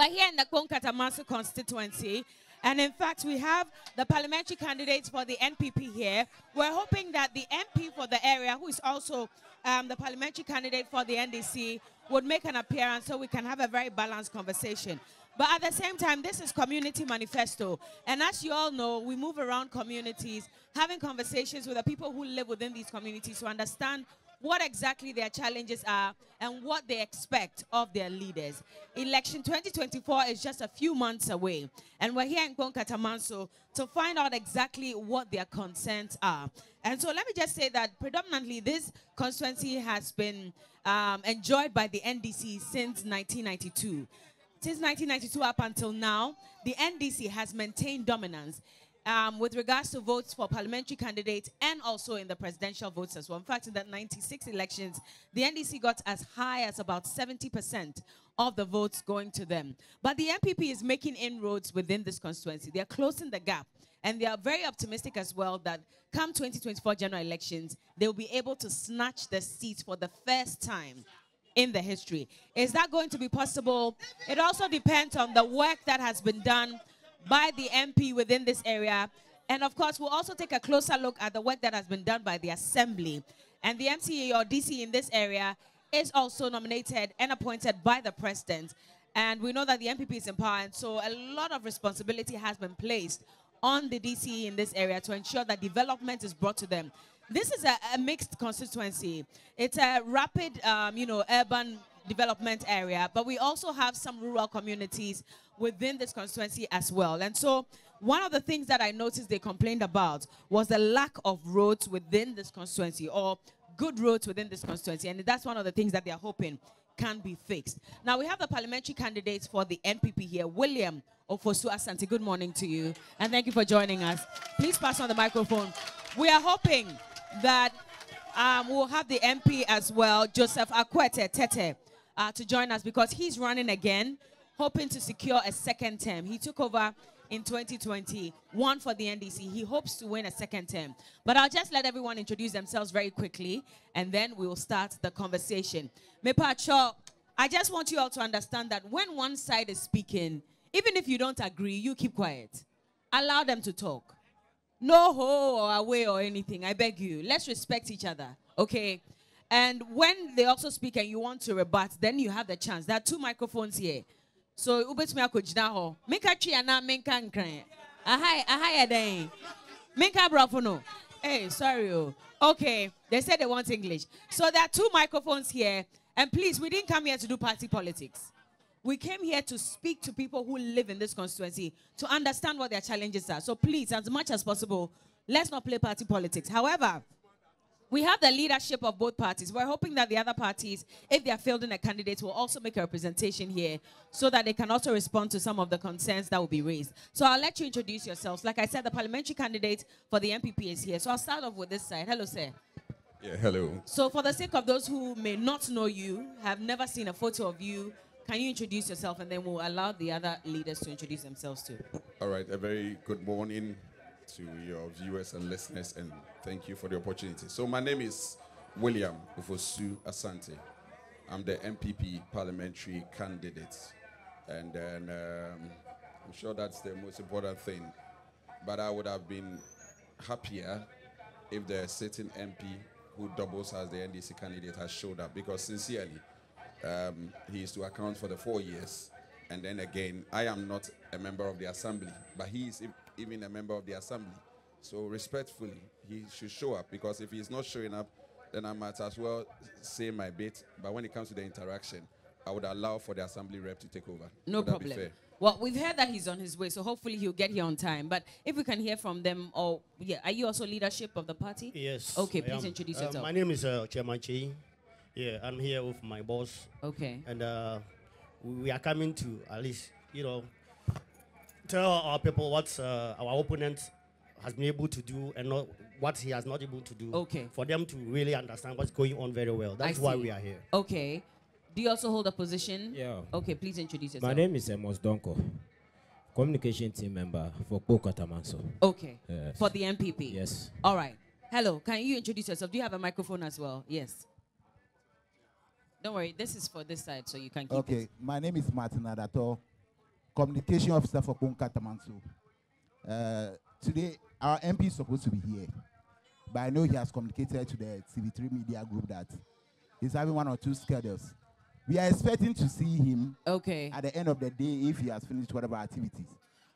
We're here in the Kpone Katamanso constituency. And in fact, we have the parliamentary candidates for the NPP here. We're hoping that the MP for the area, who is also um, the parliamentary candidate for the NDC, would make an appearance so we can have a very balanced conversation. But at the same time, this is Community Manifesto. And as you all know, we move around communities, having conversations with the people who live within these communities to understand what exactly their challenges are and what they expect of their leaders. Election 2024 is just a few months away, and we're here in Kpone Katamanso to find out exactly what their concerns are. And so let me just say that predominantly this constituency has been um, enjoyed by the NDC since 1992. Since 1992 up until now, the NDC has maintained dominance um, with regards to votes for parliamentary candidates and also in the presidential votes as well. In fact, in the 96 elections, the NDC got as high as about 70% of the votes going to them. But the NPP is making inroads within this constituency. They're closing the gap. And they are very optimistic as well that come 2024 general elections, they'll be able to snatch the seat for the first time in the history. Is that going to be possible? It also depends on the work that has been done by the MP within this area. And of course, we'll also take a closer look at the work that has been done by the Assembly. And the MCE or DC in this area is also nominated and appointed by the President. And we know that the NPP is in power, and so a lot of responsibility has been placed on the DCE in this area to ensure that development is brought to them. This is a, a mixed constituency. It's a rapid, um, you know, urban development area, but we also have some rural communities within this constituency as well. And so one of the things that I noticed they complained about was the lack of roads within this constituency or good roads within this constituency. And that's one of the things that they are hoping can be fixed. Now we have the parliamentary candidates for the NPP here, William Ofosu Asante. Good morning to you, and thank you for joining us. Please pass on the microphone. We are hoping that um, we'll have the MP as well, Joseph Akwete Tete, uh, to join us because he's running again hoping to secure a second term. He took over in 2020, one for the NDC. He hopes to win a second term. But I'll just let everyone introduce themselves very quickly, and then we will start the conversation. Mepacho, I just want you all to understand that when one side is speaking, even if you don't agree, you keep quiet. Allow them to talk. No ho or away or anything. I beg you. Let's respect each other. Okay? And when they also speak and you want to rebut, then you have the chance. There are two microphones here. So wobɛtumi akɔgyina hɔ. Menka twi anaa menka nkran. Aha aha yɛ dɛn? Menka aborɔfo no. Hey sorry oh okay they said they want english. So there are two microphones here. And please we didn't come here to do party politics. We came here to speak to people who live in this constituency to understand what their challenges are. So please as much as possible let's not play party politics. However we have the leadership of both parties. We're hoping that the other parties, if they are fielding a candidate, will also make a representation here so that they can also respond to some of the concerns that will be raised. So I'll let you introduce yourselves. Like I said, the parliamentary candidate for the NPP is here. So I'll start off with this side. Hello, sir. Yeah, hello. So for the sake of those who may not know you, have never seen a photo of you, can you introduce yourself and then we'll allow the other leaders to introduce themselves too. All right, a very good morning to your viewers and listeners, and thank you for the opportunity. So, my name is William Ofosu Asante. I'm the NPP parliamentary candidate, and then um, I'm sure that's the most important thing. But I would have been happier if the sitting MP who doubles as the NDC candidate has showed up, because sincerely, um, he is to account for the four years. And then again, I am not a member of the assembly, but he is even a member of the assembly. So respectfully, he should show up because if he's not showing up, then I might as well say my bit. But when it comes to the interaction, I would allow for the assembly rep to take over. No would problem. Well, we've heard that he's on his way, so hopefully he'll get here on time. But if we can hear from them, or yeah, are you also leadership of the party? Yes. Okay, please introduce uh, yourself. My name is uh, Chairman Chi. Yeah, I'm here with my boss. Okay. And uh, we are coming to at least, you know, tell our people what uh, our opponent has been able to do and not what he has not able to do. Okay. For them to really understand what's going on very well. That's why we are here. Okay. Do you also hold a position? Yeah. Okay, please introduce yourself. My name is Emos Donko, communication team member for Kpone Katamanso. Okay. Yes. For the NPP. Yes. All right. Hello, can you introduce yourself? Do you have a microphone as well? Yes. Don't worry, this is for this side, so you can keep okay. it. Okay, my name is Martin Adato communication officer for Kpone Katamanso. Uh, today, our MP is supposed to be here, but I know he has communicated to the TV3 media group that he's having one or two schedules. We are expecting to see him Okay. at the end of the day if he has finished whatever activities.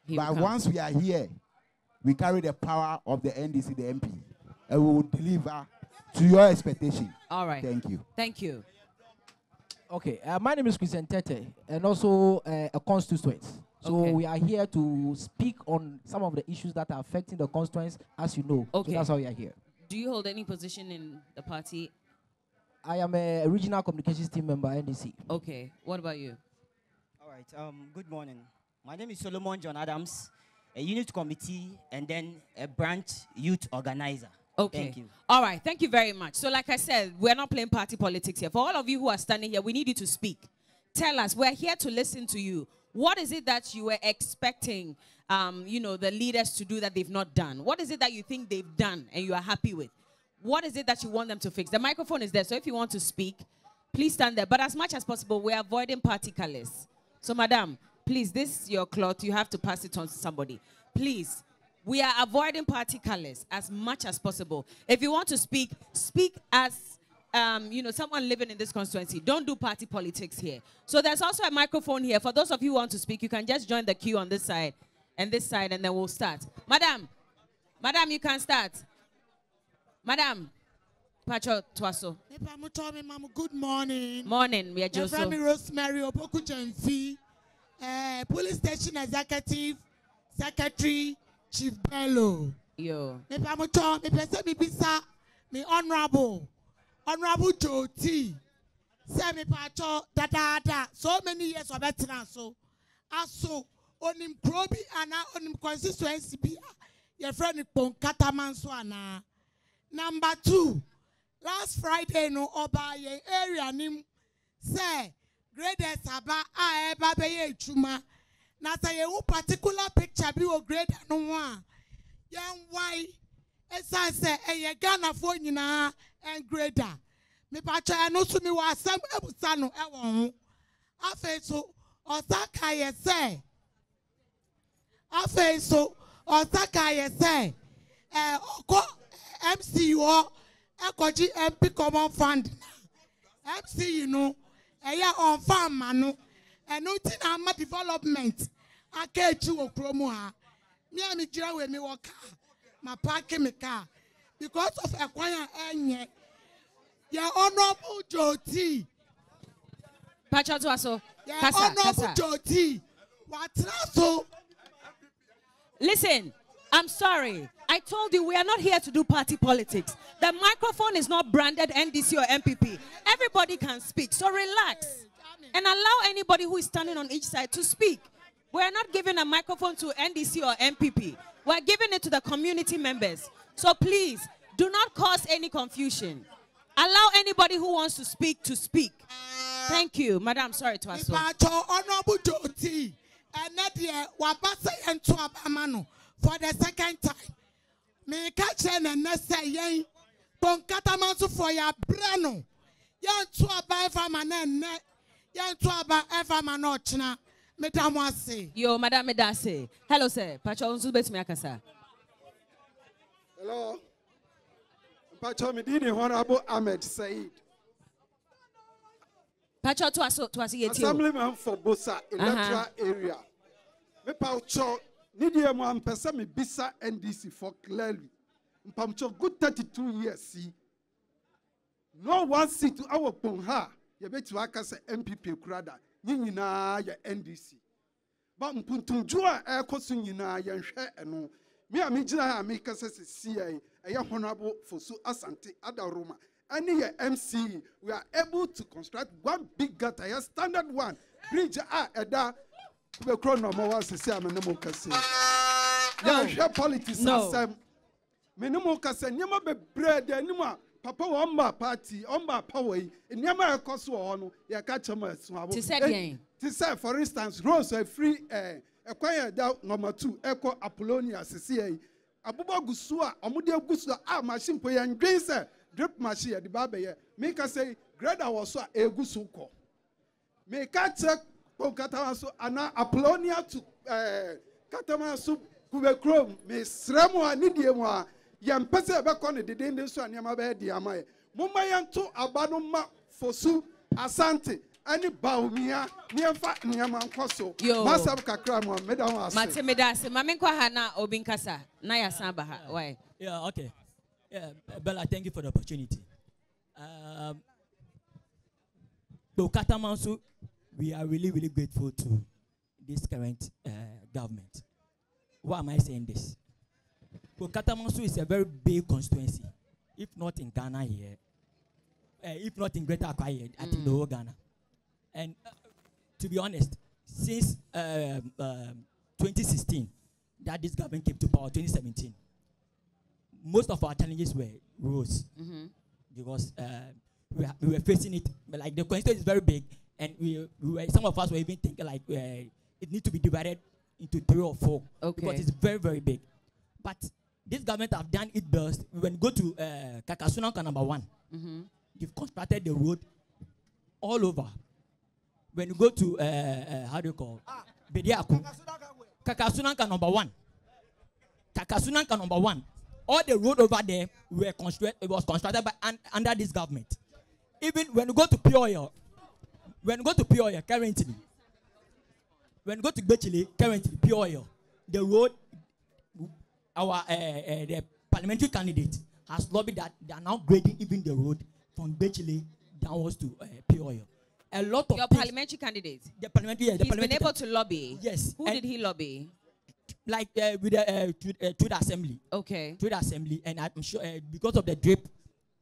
He but once we are here, we carry the power of the NDC, the MP, and we will deliver to your expectation. All right. Thank you. Thank you. Okay, uh, my name is Christian Tete, and also uh, a constituent. So Okay. we are here to speak on some of the issues that are affecting the constituents, as you know. Okay. So that's why we are here. Do you hold any position in the party? I am a regional communications team member, NDC. Okay. What about you? All right. Um, good morning. My name is Solomon John Adams, a unit committee and then a branch youth organizer. Okay. Thank you. All right. Thank you very much. So, like I said, we're not playing party politics here. For all of you who are standing here, we need you to speak. Tell us. We're here to listen to you. What is it that you were expecting, um, you know, the leaders to do that they've not done? What is it that you think they've done and you are happy with? What is it that you want them to fix? The microphone is there, so if you want to speak, please stand there. But as much as possible, we're avoiding party colors. So, madam, please, this is your cloth. You have to pass it on to somebody. Please, we are avoiding party colors as much as possible. If you want to speak, speak as um, you know someone living in this constituency. Don't do party politics here. So there's also a microphone here. For those of you who want to speak, you can just join the queue on this side and this side, and then we'll start. Madam, madam, you can start. Madam, Pacho Twaso. Nipa mo tọ́ mi ma mo good morning. Morning, we are Yẹ fẹ́ mi Joso. Rosemary Opoku eh, police station executive secretary Chief Bello. Yo. Mepe amucho, me se mi bisa, me honorable, honorable Joti. T. Se mi pacho, da da da, so many years of veteran so. Aso, onim probi ana onim constituency bi, your friend ni pon kataman so ana. Number two, last Friday no Oba yẹn area ni sẹ greatest aba a ẹ bá bẹ yẹ na yẹn wo particular picture bi wọ grader no ho a wáyé ẹsan sẹ ẹyẹ ghanafoɔ nyinaa ɛn grader mipatsɔ ɛno so mi wɔ asɛm ebusa no ɛwɔ ho. Afei so ɔsa ka yɛ sɛ afei so ɔsa ka yɛ sɛ ɛɛ ɔkɔ mc hɔ ɛkɔgye mp common fund mc yi no ɛyɛ ɔnfa ama no. Ɛno ti na ama development aka ekyi wɔ kurom ha mi a mi gyina wɔ mi wɔ kaa ma paaki mi kaa because of ɛkwan a ɛnyɛ yɛ honourable joti Pacho Twaso. yɛ Kasa, honourable joti watena so. Listen, I'm sorry. I told you we are not here to do party politics. The microphone is not branded NDC or NPP. Everybody can speak, so relax and allow anybody who is standing on each side to speak. We are not giving a microphone to NDC or NPP. We're giving it to the community members. So please do not cause any confusion. Allow anybody who wants to speak to speak. Thank you, Madam. Sorry to us. for the second time no yẹn tó aba ẹ̀fà ma náà ẹ̀nẹ́ yẹn tó aba ẹ̀fà ma náà ọ̀kyinà mẹ́ta mu ase. Yo, Madam Medase. Hello, sir. Pacho Unsu Betumi Akasa. Hello. Mpacho Medini Honorable Ahmed Said, Pacho Twaso Twasi Yetio. Assemblyman for Bosa, electoral area. Mpacho, Nidia mo ampesa me bisa NDC for clearly. Mpacho good 32 years see. No one seat to our ponha. You bet you aka say MPP krada. Ni nyinaa yɛ NDC. Ba mpuntunju a ɛkɔ so nyinaa yɛnhwɛ ɛno. Me a megyina ha a meka sɛ sɛsi yɛ ɛyɛ honorable Fosu Asante Adaroma. Ɛne yɛ MCE. We are able to construct one big gutter, yɛ standard one. Bridge a ɛda kubekuro na ɔmɔ wa sisi a me ne mo kɛse. Yɛnhwɛ politics asɛm. Me ne mo kasa nneɛma bebree da anim a papa wɔn ba party wɔn ba power yi nneɛma a ɛkɔ so wɔ hɔ no yɛka kyɛm ɛso abo. Te sɛ deɛn? te sɛ for instance rose efiri ɛɛ ɛkwan yɛ da two ɛkɔ apollonia sisi yɛ yi abobɔ gu so a wɔn de egu so a machine po yɛn dwen sɛ drip machine yɛde ba abɛyɛ meka sɛ grader wɔ so a egu so kɔ meka kyerɛ kpɔn katama so ana apolonia to ɛɛ katama so kube kurom mesrɛ mu a ne die mu a yɛn mpɛ sɛ ɛbɛkɔ ne dedenden so a nneɛma bɛyɛ di ama yɛ momma yɛnto aba no ma fosu asante ɛne baomia ne yɛmfa nneɛma nkɔ so Yo. masɛm kakra mu a meda ho ase mate meda ase ma menkɔ ha na obi nkasa na yɛasan aba ha why Yeah, okay. Yeah, Bella, thank you for the opportunity. Um, to Katamansu, we are really, really grateful to this current uh, government. Why am I saying this? To Katamansu is a very big constituency, if not in Ghana here, uh, if not in Greater Accra here, I think the whole Ghana. And uh, to be honest, since um, um, 2016, that this government came to power, 2017, most of our challenges were roads Mhm. because uh, we, we were facing it. But like the constituency is very big, and we, we were, some of us were even thinking like uh, it needs to be divided into three or four Okay. because it's very very big. But this government have done it best. When you go to uh, Kakasunanka number one, Mhm. they've constructed the road all over. When you go to uh, uh, how do you call Bediaku, Kakasunanka number one, Kakasunanka number one, all the road over there were constructed. It was constructed by un, under this government. Even when you go to Pioya, when you go to Pioya currently, when you go to Bechile currently Pioya, the road, our uh, uh, the parliamentary candidate has lobbied that they are now grading even the road from Bechile downwards to uh, Pioya. A lot of your things- parliamentary candidate the parliamentary, yeah, the he's been able to lobby Yes. who and did he lobby like uh, with the uh, to, uh, to the assembly. Okay. To the assembly, and I'm sure uh, because of the drip,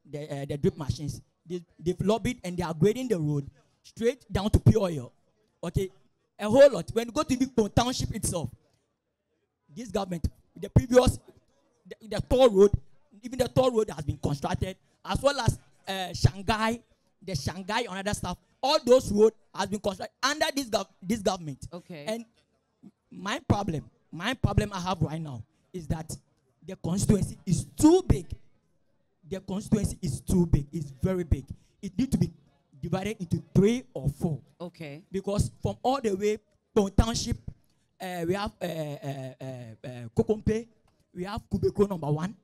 the uh, the drip machines, they they've lobbied and they are grading the road straight down to oil. Okay, a whole lot. When you go to Big Pond Township itself, this government, the previous, the, the toll road, even the toll road has been constructed, as well as uh, Shanghai, the Shanghai and other stuff. All those roads has been constructed under this gov- this government. Okay. And my problem, my problem I have right now is that the constituency is too big. The constituency is too big. It's very big. It needs to be divided into three or four. Okay. Because from all the way from township, uh, we have uh, uh, uh, uh, Kokompe, we have Kubeko number one,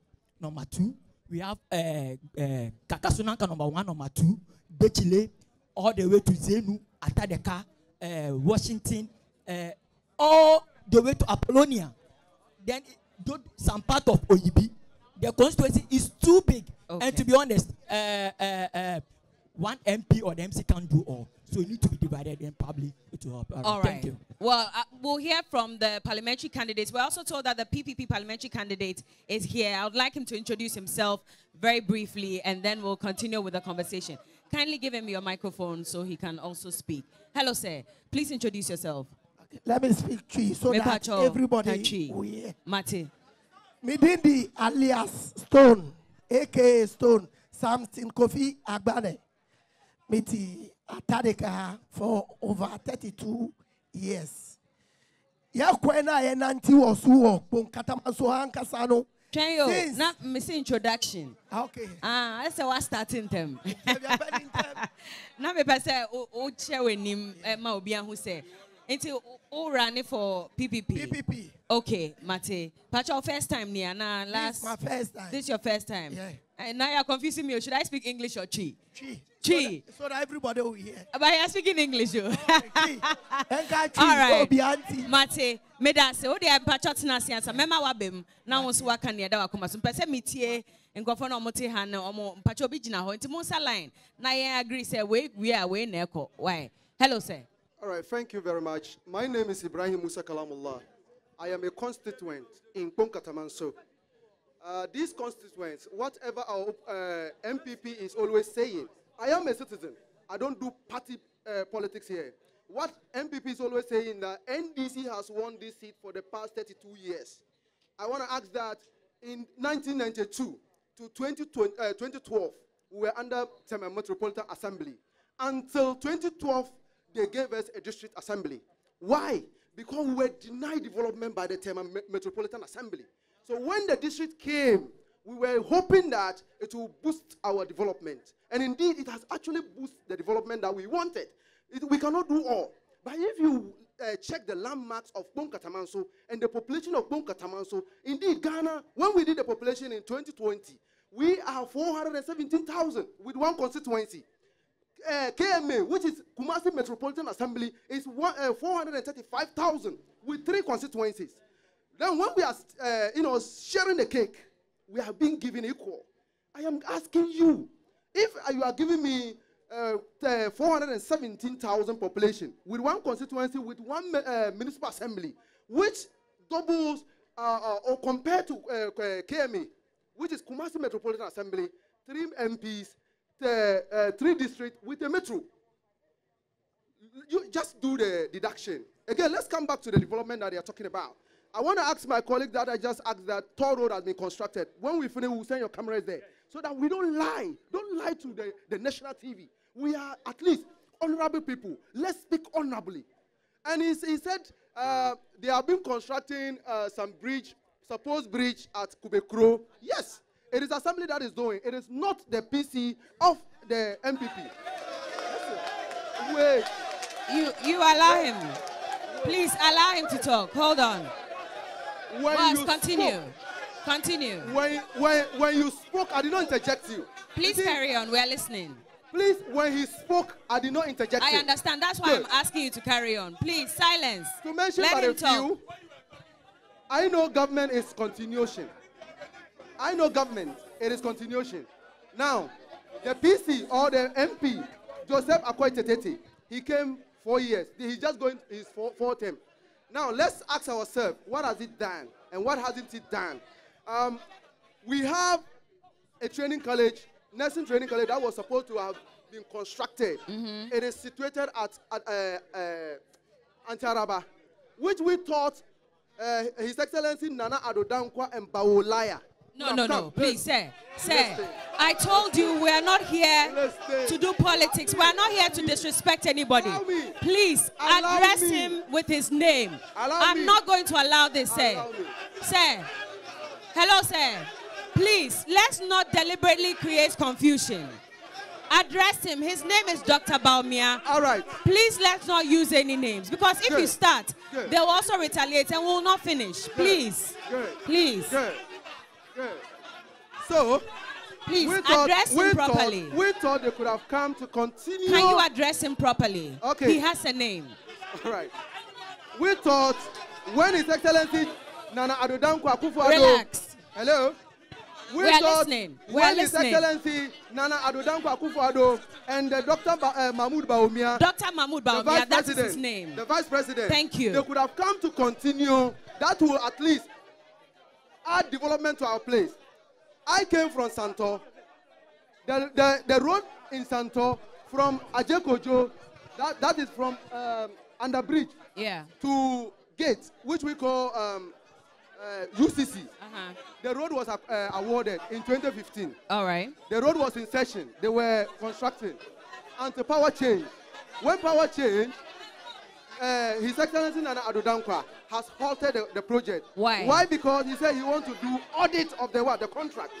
number two, we have uh, uh, Kakasunanka number one, number two, Bechile, all the way to Zenu, Atadeka, uh, Washington, uh, all the way to Apollonia. Then it- some part of Oyibi. The constituency is too big. And to be honest, uh, uh, uh, one MP or the MC can't do all. So it need to be divided and probably it will help. All Thank right. you. Well, uh, we'll hear from the parliamentary candidates. We're also told that the PPP parliamentary candidate is here. I would like him to introduce himself very briefly, and then we'll continue with the conversation. Kindly give him your microphone so he can also speak. Hello, sir. Please introduce yourself. Let me speak Tree so that Mepacho everybody Tachi. will hear. Mate. Midindi alias Stone, aka Stone, Samson Kofi Agbane. Miti Atadeka for over 32 years. Yakwena ye nanti wasu wo bon katamaso hankasa no. Try yo, Since- na miss introduction. Okay. Ah, I say what starting them. Na me pese o o che wenim eh, ma obi ahu say. Nti o- o run for PPP. PPP. Okay, Mate. Patch your first time near na last. my first time. This your first time. Yeah. And now you're confusing me. Should I speak English or Chi? Chi. Chi. So that everybody will hear. But you're speaking English, yo. All right. Obi. Mate, me da se. O de mpacho tena se ansa. Mema wa bem. Na wo so waka ne da wakoma so. Mpese metie nkofo na omo te omo mpacho bi gina ho. Nti mo nsa line. Na ye agree say we we are we na ekọ. Why? Hello sir. All right, thank you very much. My name is Ibrahim Musa Kalamullah. I am a constituent in Kpone Katamanso. Uh, these constituents, whatever our uh, NPP is always saying, I am a citizen. I don't do party uh, politics here. What NPP is always saying that NDC has won this seat for the past 32 years. I want to ask that in 1992 to 2020, uh, 2012, we were under Tema Metropolitan Assembly. Until 2012, they gave us a district assembly. Why? Because we were denied development by the Tema Metropolitan Assembly. So when the district came, we were hoping that it will boost our development. And indeed, it has actually boosted the development that we wanted. It- we cannot do all. But if you uh, check the landmarks of Kpone Katamanso and the population of Kpone Katamanso, indeed, Ghana, when we did the population in 2020, we are 417,000 with one constituency. Uh, KMA, which is Kumasi Metropolitan Assembly, is uh, 435,000 with three constituencies. Then when we are, uh, you know, sharing the cake, we are being given equal. I am asking you, if you are giving me uh, uh, 417,000 population with one constituency with one uh, municipal assembly, which doubles uh, uh, or compared to uh, uh, KMA, which is Kumasi Metropolitan Assembly, three MPs, the, uh, three districts with a metro. You just do the deduction. Again, let's come back to the development that they are talking about. I want to ask my colleague that I just asked that toll road has been constructed. When we finish, we'll send your cameras there so that we don't lie. Don't lie to the, the national TV. We are at least honorable people. Let's speak honorably. And he, he said uh, they have been constructing uh, some bridge, supposed bridge at Kubekro. Yes, it is assembly that is doing. It is not the PC of the NPP. Wait. You you allow him. Please allow him to talk. Hold on. When Boss, you continue. spoke- Continue. When, when, when you spoke, I did not interject you. Please See, carry on. We are listening. Please, when he spoke, I did not interject I you. understand. That's why Good. I'm asking you to carry on. Please, silence. To mention Let but him a talk. few, I know government is continuation. I know government, it is continuation. Now, the PC or the MP, Joseph Tetete, he came four years. He's just going his four, fourth term. Now, let's ask ourselves, what has it done and what hasn't it done? Um, we have a training college, nursing training college that was supposed to have been constructed. It is situated at, at uh, uh, Antaraba, which we thought uh, His Excellency Nana Addo Dankwa and Bawolaya. No, no, no. Please, sir. Sir, I told you we are not here to do politics. We are not here to disrespect anybody. Please address him with his name. I'm not going to allow this, sir. Sir. Hello, sir. Please, let's not deliberately create confusion. Address him. His name is Dr. Bawumia. All right. Please let's not use any names because if you start, Good. they will also retaliate and we will not finish. Please. Good. Please. Good. So, Please we thought, address him thought- properly. we thought they could have come to continue. Can you address him properly? Okay. He has a name. All right. We thought when His Excellency Nana Addo Dankwa Akufo-Addo. Relax. Hello. We, We are thought listening. We when are His. Excellency Nana Addo Dankwa Akufo-Addo and uh, Dr. Ba- uh, Mahmoud Bawumia. Dr. Mahmoud Bawumia, vice that is his name. The vice president. Thank you. They could have come to continue. That will at least add development to our place. I came from Santo. The, the, the road in Santo from Ajekojo, that, that is from um, under bridge Yeah. to gate, which we call um, uh, UCC. Uh-huh. The road was uh, awarded in 2015. All right. The road was in session. They were constructing. Until power change. When power changed, uh, His Excellency Nana Addo Dankwa has halted the, the project. Why? Why? Because he said he wants to do audit of the what? The contract.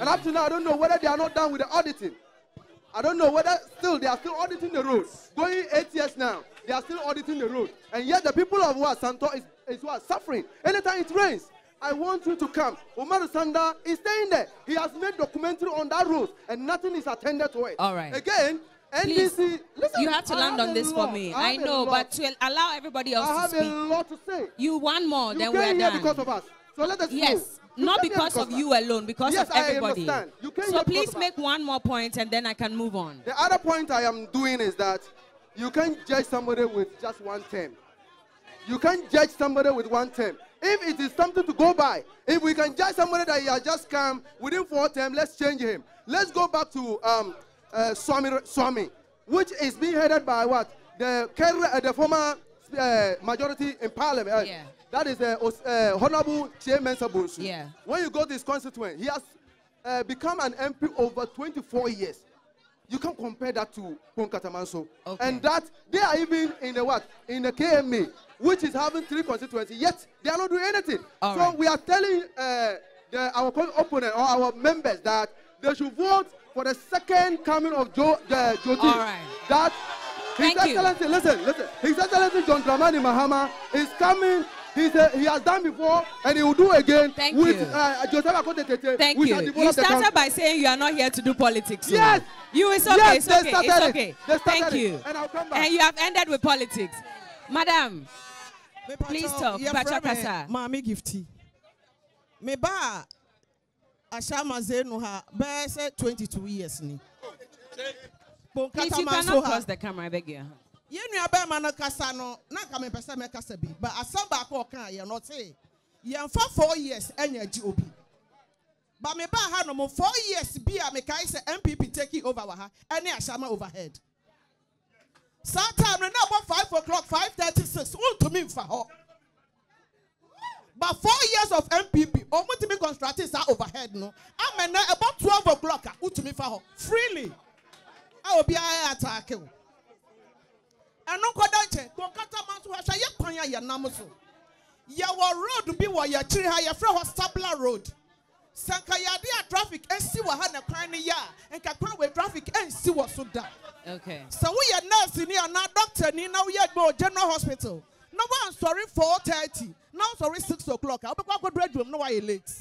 And up to now, I don't know whether they are not done with the auditing. I don't know whether still they are still auditing the road. Going eight years now, they are still auditing the road. And yet the people of what Santo is, is what suffering. Anytime it rains, I want you to come. Omar Sanda is staying there. He has made documentary on that road, and nothing is attended to it. All right. Again, Please, Listen, you have to I land have on this for me. I I know, but to allow everybody else I to have speak. a lot to say. You one more, You then we're here done. because of us. So let us Yes, know. Not because of you alone, because Yes, of I everybody. understand. You came So please us. make one more point and then I can move on. The other point I am doing is that you can't judge somebody with just one term. You can't judge somebody with one term. If it is something to go by, if we can judge somebody that he has just come within four terms, let's change him. Let's go back to um, uh, Suame, Suame, which is being headed by what? The, uh, the former uh, majority in parliament. Uh, Yeah. That is uh, uh, Honorable Chairman Sabunsu. Yeah. When you go to his constituent, he has uh, become an MP over 24 years. You can't compare that to Kpone Katamanso. Okay. And that they are even in the what? In the KMA, which is having three constituencies, yet they are not doing anything. All so right. we are telling uh, the, our opponent or our members that they should vote for the second coming of Joe uh, Jyoti. All right. That Thank you. Excellency, listen, listen. His Excellency John Dramani Mahama is coming. He's a, he has done before and he will do again Thank with you. Uh, Joseph Akwete Tete. Thank you. You started country. by saying you are not here to do politics. so- Yes. You it's okay. Yes, it's they okay. started It's okay. They started Thank it. you. And I'll come back. And you have ended with politics, Madam. Please talk. yɛfrɛ Pacha me Kasa. maame gifty me ba a ahyɛamaze no ha bɛyɛ sɛ 22 years ni Please, you cannot cross the camera. I beg you. yɛn nua bɛrima no kasa no na nka mepɛ sɛ mɛkasa bi but asɛm baako ɔka yɛ no ɔte yɛmfa four years ɛnya agye obi but me ba ha no mo four years bi a mekae sɛ npp taking over wɔ ha ɛne ahyɛama overhead saa time no na ɛbɔ five o'clock five thirty six wontumi nfa hɔ but four years of npp ɔmo tumi constructing saa overhead no. Amena ɛbɔ twelve o'clock a wotumi fa hɔ freely a obiara ataake o ɛno nkɔda nkyɛn kɔnkata ma nso hwɛ yɛ kwan a yɛnam so yɛwɔ road bi wɔ yɛkyiri ha yɛfrɛ hɔ stabler road. Sanka yɛade a traffic esi wɔ ha na kwan no yɛ a nka kwan wɔ traffic ɛnsi wɔ so da Okay. sɛ woyɛ nurse ni anaa doctor ni na woyɛ adwuma wɔ general hospital na woansɔre four thirty. Na wosɔre six o'clock. A wobɛkɔ akɔduru adwuma mu na woayɛ late?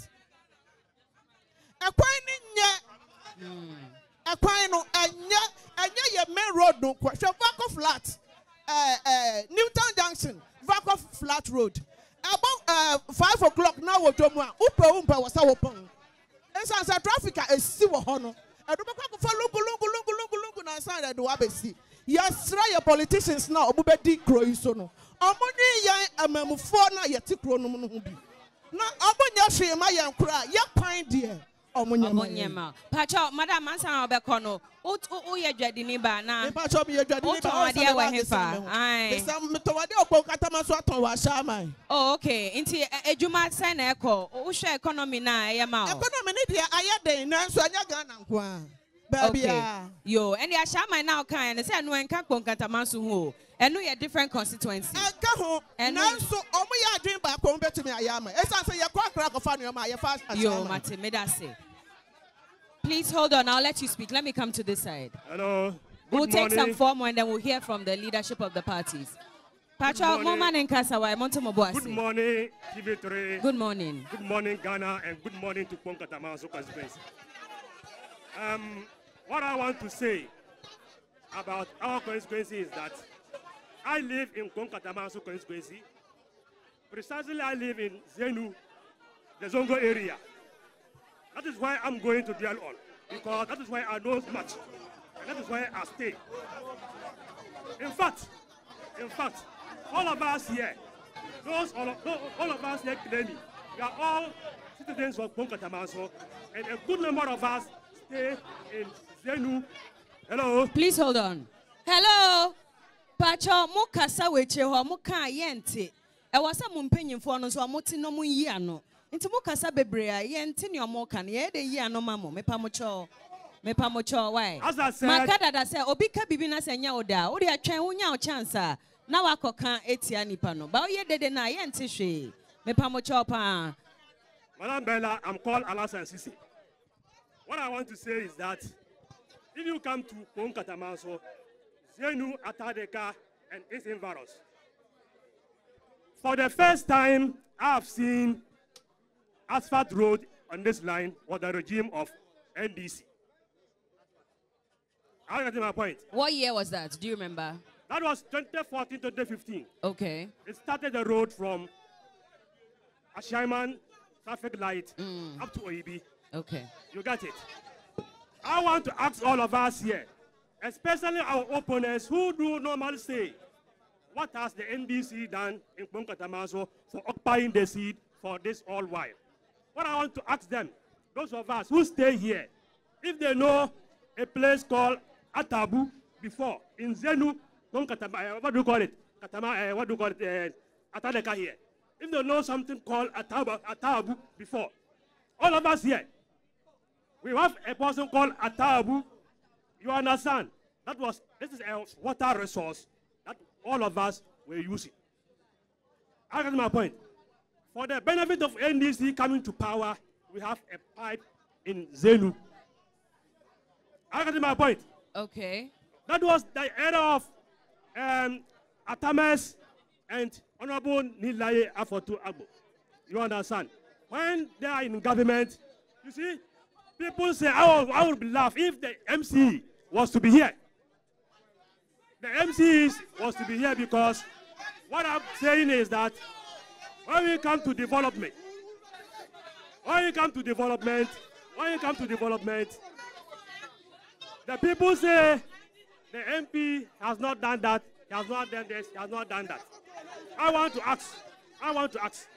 Ɛkwan no nyɛ ɛkwan no ɛnyɛ ɛnyɛ yɛ main road no kɔ hwɛ vaco flat. Ɛɛ ɛɛ newtown junction vaco flat road. Ɛbɔ ɛɛ five o'clock na wɔ dwom a wopɛ wo mpɛ wɔ sɛ wopɔn nsan sɛ traffic a esi wɔ hɔ no. Ɛdo bɛkɔ akɔfa lungu lungu lungu lungu lungu na nsan yɛ de wa bɛsi yɛsrɛ yɛ politicians na ɔmo bɛdi kuro yi so no ɔmo ne yɛn amamufoɔ na yɛte kuro no mu no ho bi na ɔmo nyɛ hwee ma yɛn kora yɛ kwan deɛ ɔmo nyɛ ma yɛn. Pacha, Madam Ansa ọbẹkọ no. O o yẹ dwadi ba na. Pacha mi yẹ dwadi O tọn adeɛ wɔ hefa. Aye. metɔwade ɔkpɔ katama so atɔn wɔ ahyɛ ama yi. Oh, okay. Nti edwuma sɛn na ɛkɔ. Wohwɛ economy na ɛyɛ ma o. Economy ni deɛ ayɛ den nanso ɛnyɛ Ghana nko a. Baabi a. Yo, ɛni ahyɛnman na ɔka yɛn sɛ ɛnu ɛnka kpɔnkatama so ho o. Ɛnu yɛ different constituency. And Ɛka ho Ɛno- nanso ɔmo yɛ adwene baako ɔmo bɛtumi ayɛ ama esan sɛ yɛkɔ akora akɔfa nneɛma a yɛfa ahyɛ Yo, ama. Mate, me that say. Please hold on. I'll let you speak. Let me come to this side. Hello. Good We'll Good take some morning. form and then we'll hear from the leadership of the parties. Pacha, morning. Moma Nkasa, why Monte Good morning, TV3. Good morning. Good morning, Ghana, and good morning to Kpone Katamanso constituency. Um, what I want to say about our constituency is that I live in Kpone Katamanso constituency. Precisely, I live in Zenu, the Zongo area. That is why I'm going to dwell on, because that is why I know much, and that is why I stay. In fact, in fact, all of us here, those all of, those- all of us here claiming, we are all citizens of Kpone Katamanso, and a good number of us stay in Zenu. Hello. Please hold on. Hello. Pacha, mo kasa wekyire hɔ mo ka yɛnte. Ɛwɔ sɛ mo mpanyinfoɔ no nso ɔmo te no mo yi ano. Nti mo kasa bebree a yɛnte nea ɔmo ka no yɛde yi ano ma mo. Mepa mo kyɛw. Mepa mo kyɛw why? As I said- Maka dada sɛ obi ka bibi na sɛ nya wo da. Wode atwɛn wonya wo chance a na wakɔka etia nipa no. Ba woyɛ dede na yɛnte hwee. Mepa mo kyɛw paa. Madam Bella, I'm called Alasan Sisi. What I want to say is that if you come to Ponkatamaso, Zenu, Atadeka, and its environs, for the first time I've seen asphalt road on this line was the regime of NDC. I get my point. What year was that? Do you remember? That was 2014 to 2015. Okay. It started the road from Ashaiman traffic light up to OEB. Okay. You got it. I want to ask all of us here, especially our opponents who do normally say, what has the NDC done in Kpone Katamanso for occupying the seat for this all while? What I want to ask them, those of us who stay here, if they know a place called Atabu before, in Zenu, Ponkatama, uh, what do you call it? Katama, uh, what do you call it? Uh, Atadeka here. If they know something called Atabu, Atabu before, all of us here, we have a person called Atabu. You understand? That was this is a water resource that all of us were using. I got my point. For the benefit of NDC coming to power, we have a pipe in Zenu. I got my point. Okay. That was the era of um, Atames and Honorable Nii Laryea Afotey-Agbo. You understand? When they are in government, you see, people say, I would, I would laugh if the MC was to be here. The MC was to be here because what I'm saying is that when we come to development, when you come to development, when you come to development, the people say the MP has not done that, he has not done this, he has not done that. I want to ask, I want to ask,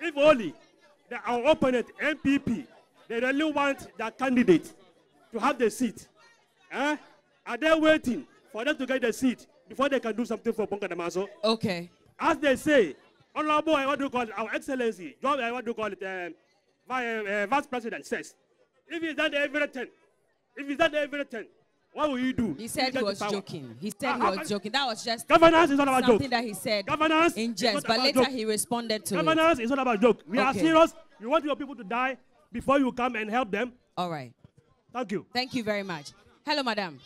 if only the, our opponent, NPP, they really want that candidate to have the seat, eh? are they waiting for them to get the seat before they can do something for Bonga Damaso? Okay. As they say, Honorable, uh, what do you call it, our excellency, John, uh, what do you call it, um, Vi- uh, vice president says, if he's done everything, if he's done everything, what will you do? He said if he was get the power? joking. He said he Uh, uh, was joking. That was just Governance is not about something joke. that he said Governance in jest, but later joke. he responded to it. Governance is not about joke. We are serious. You want your people to die before you come and help them. All right. Thank you. Thank you very much. Hello, madam.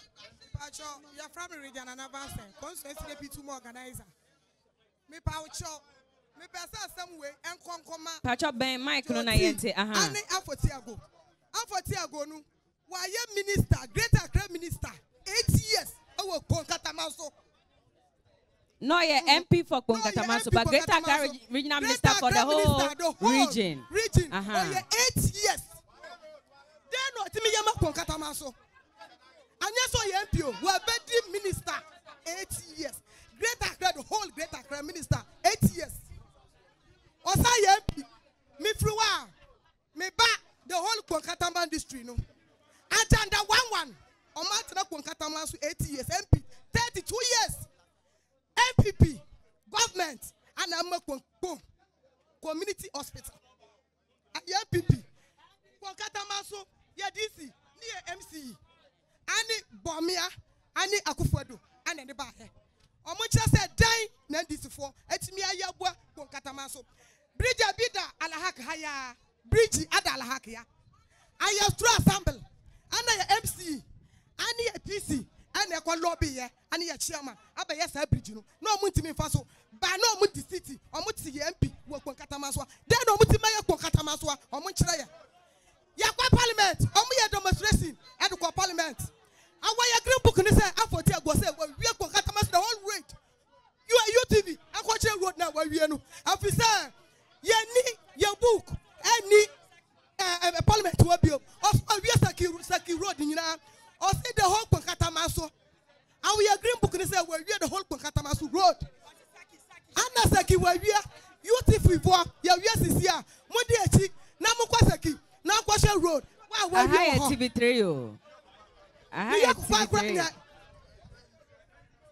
Pacho, you're from the region and advance. Constituency deputy more organizer. Me Pacho, me pesa some way and concoma. Pacho Ben Mike no na yente. Aha. Ane Afotiago. Afotiago no. Why minister, great Accra minister, eight years. Oh, Konkatamaso. No, yeah, MP for Konkatamaso, but Greater Accra Reg- Regional Minister for the whole region. Region. Uh-huh. Oh, yeah, eight years. Then what me yama Konkatamaso. Anya so ye MPO, we are bedi minister, eight years. Great Accra, the whole Great Accra minister, eight years. Osa ye MP, me fruwa, me ba the whole Konkatama district no. Agenda one one. Omatana Konkatama so eight years. MP, thirty-two years npp government ana ama kpọmkpọm community hospital. The npp kpɔnkatama so yɛ dc ne yɛ mce ane bɔmia ani akufuado ana ne baayɛ ɔmo kyerɛ sɛ dan na ndc foɔ etimi ayɛ aboa kpɔnkatama bridge bi da alahak ha yaa bridge ada alahak ya. Ayɛ through assembly ana yɛ mce ane yɛ pc ɛna ɛkɔ lobby yɛ ane yɛ chairman abɛyɛ saa bridge no na ɔmo ntumi nfa so ba na ɔmo di city ɔmo ti yɛ mp wɔ kpɔn nkatama so a den na ɔmo ti ma yɛ kpɔn nkatama so a ɔmo nkyerɛ yɛ yɛkɔ parliament. Ɔmo yɛ demonstration ɛde kɔ parliament awɔ yɛ green book ni sɛ afɔti agɔ sɛ wɔwie kpɔn nkatama so whole road ua utv akɔkyerɛ road na wɔwie no afi sɛ yɛni yɛ book ɛni ɛɛ parliament wɔ bio ɔsɔ awie saki saki road nyinaa ɔsi the whole kpɔn nkatama so awɔ yɛ green book ni sɛ wɔwie the whole kpɔn nkatama so road ana saki wɔwie utv fɔ yɛwie sisi a mo di akyi na mo kɔ saki na akɔhyɛ road wa Aha wɔwie wɔ yɛ hɔ. TV3 o. Aha yɛ York fire TV3. pregnant.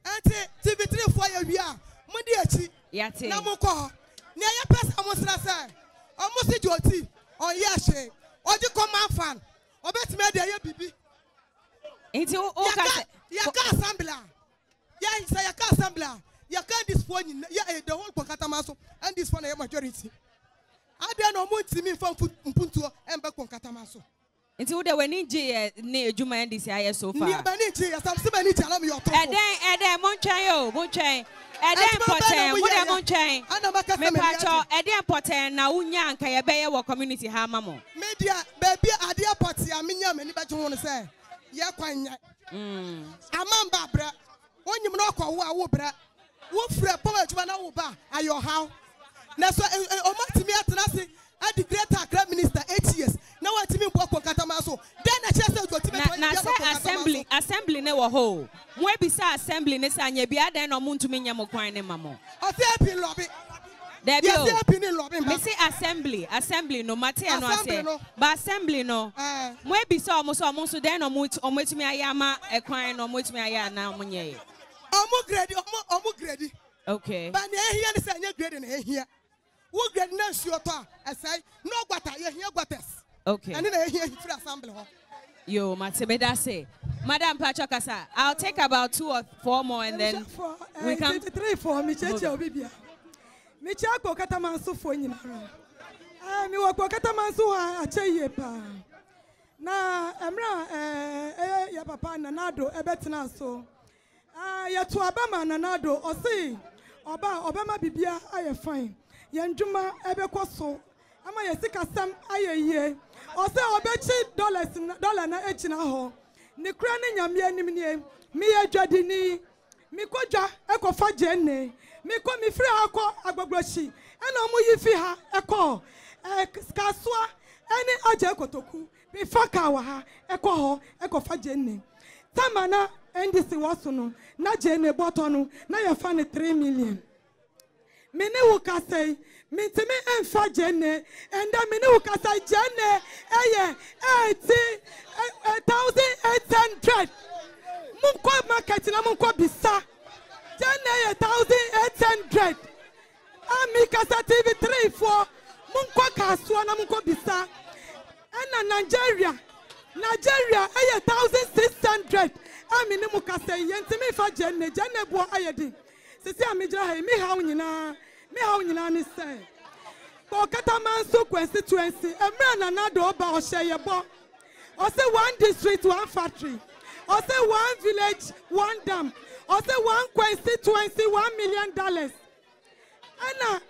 Nti TV3 fo yɛ wi a mo di akyi na mo kɔ hɔ. Nea yɛ pɛ sɛ mo sra sɛ ɔmo si joti ɔyɛ ɛhyɛ ɔdi command fan ɔbɛtumi ɛdi ɛyɛ bibi nti o ka sɛ yaka assembly a yɛ sɛ yaka assembly a yaka ndisifoɔ nyina yɛ the whole kɔnkatama so ndisifoɔ na yɛ majority adeɛ na ɔmo ntumi nfa mpuntuo ɛnbɛ kɔnkatama so. nti wo de w'ani gye yɛ ne edwuma yɛn de ayɛ so far. nneɛma ni gye yɛ sam sima ni gye alam yɛ ɔtɔ. ɛdɛn ɛdɛn mo ntwɛn o mo ntwɛn ɛdɛn pɔtɛn mo de mo ntwɛn mipatɔ ɛdɛn pɔtɛn na wo nya nka yɛ wɔ community ha ama mo. media beebi adeɛ pɔtɛ a mi nya mɛ ni bɛ gye ho yɛ kwan nyɛ. Ama mba brɛ. Wonyim na ɔkɔ wo a wo brɛ. Wofiri pɔm adwuma na wo ba. Ayɛ ɔhaw. Na so ɔmatumi atena ase adi greater accra minister eight years na watumi mbɔ kɔ nkatama so. Dɛn na kyerɛ sɛ odwotumi na na sɛ assembly assembly ne wɔ hɔ o. Mo ebisa assembly ne sɛ anya bi adɛn na ɔmo ntumi nya mo kwan ne ma mo. ɔsɛ epi lɔbi Yɛsɛ o epi ne lɔbi mba mesi assembly assembly no mate no Assembly ase no. ba assembly no mo ebisa ɔmo sɛ ɔmo nso dɛn na ɔmo etumi ayɛ ama ɛkwan na ɔmo etumi ayɛ ana ɔmo nyɛ yɛ. ɔmo gredi ɔmo ɔmo gredi okay ba nea ehia ne sɛ ɛnyɛ gredi na ehia wo gredi na nsuo tɔ a ɛsɛe na ɔgbata yɛhia gbatas okay. ɛne na ehia firi assembly hɔ. Yo, Matibeda say. Madam Pacho Kasa, I'll take about two or four more and then we can. three for me cheche Okay. Obi bia me kya kɔ katama nso fo nyinara ah me wɔ kɔ katama nso hɔ a akyɛ yie paa na mmerɛ ɛyɛ yɛ papa nanado ɛbɛtena so. Ah, yɛto aba ma nanado ɔse ɔba ɔbɛma biribia ayɛ fine. Yɛn dwuma ɛbɛkɔ so. Ama yɛ sikasɛm ayɛ yie. Ɔsɛ ɔbɛkyi na- dollar na hɔ ne kura ne nyame anim nie meyɛ dwadini mekɔ dwa ɛkɔfa gyenne mekɔ mefiri ha kɔ agbagbrɔhyi ɛna ɔmo yi fi ha ɛkɔ kasoa ɛne agya kotoku mefa kaa wɔ ha ɛkɔ hɔ ɛkɔfa gyenne tama na ndc wɔ so no na gyenne bɔtɔ no na yɛfa ne three million. Me ne wo kasa yi mentumi mfa gyenne ɛnda me ne wo kasa gyenne ɛyɛ eighty thousand eight hundred. Monkɔ market na monkɔ bisa gyenne yɛ thousand eight hundred ami tv three foɔ monkɔ kaasoɔ na monkɔ bisa ɛna nigeria. Nigeria ɛyɛ thousand six hundred. Ami ne mu kasa yi yɛntumi nfa gyenne gyenne boɔ ayɛ den sisi a megyina ha yi mi haw nyinaa mi haw nyinaa ne sɛ one district one factory. Ɔsɛ one village one dam. Ɔsɛ one constituency one million dollars. Ɛna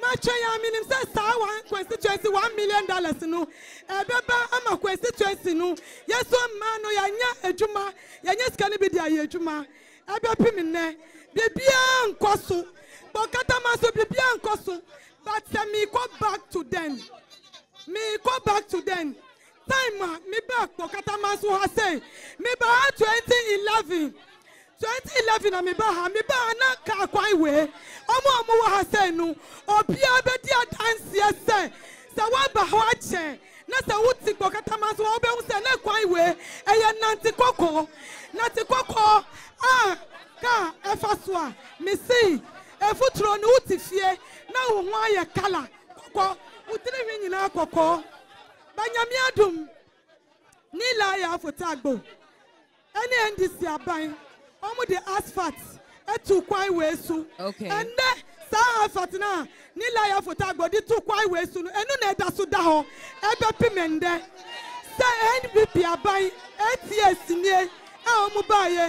matwa yɛ aminim sɛ saa one constituency one million dollars no. Ɛbɛba ama constituency no. Yɛsɔ mmaa no yɛanyɛ adwuma yɛnyɛ sika no bi de ayɛ adwuma ɛbɛpem nnɛ biribiara nkɔ so bɔkatama so biribiara nkɔ so but sɛ meekɔ back to then meekɔ back to then time a meba bɔkatama so ha sɛ meba ha twenty eleven twenty eleven na meba ha meba ha na kaa kwan wee ɔmo a ɔmo wɔ ha sɛ no obiara bɛdi adanseɛ sɛ sɛ woaba hɔ akyɛ na sɛ wote bɔkatama so a wobɛhu sɛ ne kwan wee ɛyɛ nante kɔkɔɔ nante kɔkɔɔ a kaa ɛfa so a mesi efuturo no wote fie na wo ho ayɛ kala kɔkɔɔ wo tirinwi nyinaa kɔkɔɔ banyame adum ne laayɛ afota agbo ɛne ndc aban ọmụdị asfalt etukwa iwe esu ende saa asfalt na n'ile ya foto agbọdị tukwa iwe esu enu na-edasu da hụ ebe pimende sị npp abaghị ats nie ọmụ baaye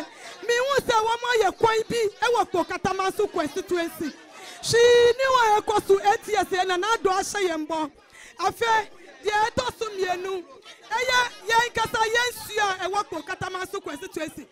minwu sị ọmụ ayọ kwan bi e wọ kpọ katamasu constituency. Shi niwa ya e kọ ats ya na na-adọ ahyɛ ya mbọ. Afei deɛ ɛtɔ mmienu ɛyɛ yɛn kasa yɛn nsuo a ɛwɔ kpɔ katamasu constituency.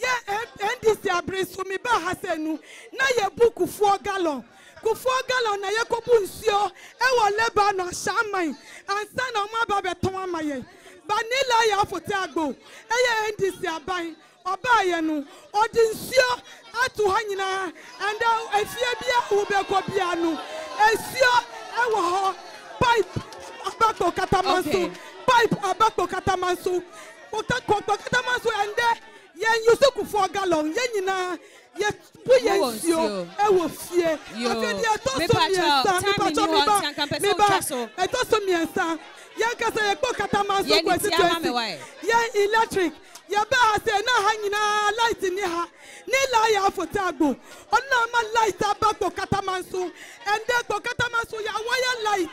Yɛ ndc abiri so mi ba ha sɛ nu na yɛ bu kufuo gallon. Kufuo gallon na yɛ kɔ bu nsuo ɛwɔ lebanon ahyɛnman ansa na ɔmo aba bɛtɔn ama yɛn vanilla yɛ afote agbo ɛyɛ ndc aban. Ɔbaa yɛ no ɔde nsuo ato hɔ nyinaa ɛnda efie bi a wobɛkɔ bia no. Nsuo ɛwɔ hɔ pipe abakpo katama so Okay. pipe abakpo katama so. Kɔkɔ katama so ɛndɛ yɛn yusukufoɔ galɔn yɛn nyinaa yɛbu yɛn nsuo ɛwɔ fie afɛdi ɛtɔ so mmiɛnsa mipatɔ miba miba ɛtɔ so mmiɛnsa yɛn kasa yɛ kpɔ katama so kwesitwesi yɛn electric. Yɛbɛ ha sɛ ɛna ha nyinaa light ni ha. Ne la yɛ afɔta agbo ɔna ma light aba kpɔ katama so ɛndɛ kpɔ katama so yɛ awɔ light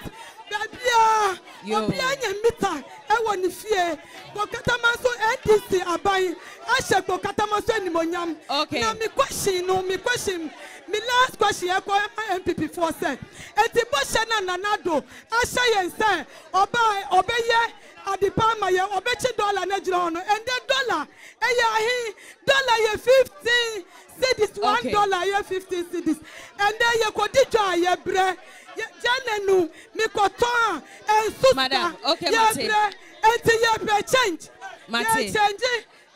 baabiaa Yo. obiara nyɛ mita ɛwɔ ne fie. Kpɔ katama so ndc aban ahyɛ kpɔ katama so animonyam Okay. na mi question no mi question. Mi last question yɛ kɔ ɛma npp foɔ sɛ eti bɔhyɛ na nanado. Ahyɛ yɛn sɛ ɔba ɔbɛyɛ adepa ama yɛ ɔbɛkyi dɔla na gyina hɔ no ɛndɛ dɔla ɛyɛ ahe dɔla yɛ fifteen cedis one dollar yɛ fifteen cedis ɛndɛ yɛ kɔ di dwa yɛ brɛ yɛnenu mikɔtɔn a nsusa yɛbrɛ eti yɛbrɛ change. Yɛ change.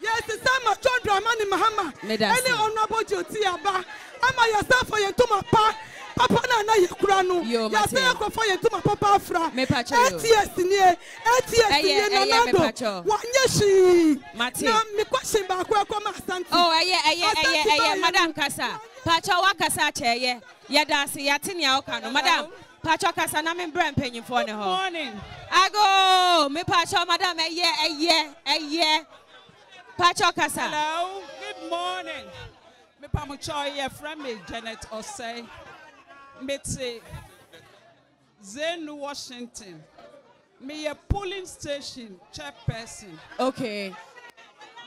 Yɛsesa ma john dramani mahama. Ɛne ɔnabɔ joti aba. Ama yɛsa fɔ yɛn toma pa. Papa na na yɛkura no yɛsɛ yɛkɔfɔ yɛn toma papa afra. Ats nie ats nie nanado wanyɛ hwii na mekɔhyen baako ɛkɔma asante ɛyɛ ɛyɛ ɛyɛ ɛyɛ madam kasa. Pakyɛ wakasa akyɛ ɛyɛ yɛda ase yɛate nea ɔka no madam pakyɛ kasa na membrɛ mpanyimfoɔ ne hɔ ago me pakyɛ madam ɛyɛ ɛyɛ ɛyɛ pakyɛ kasa Hello, good morning. Friend me Janet Osei. Mete Zenu Washington. Me a polling station chairperson. okay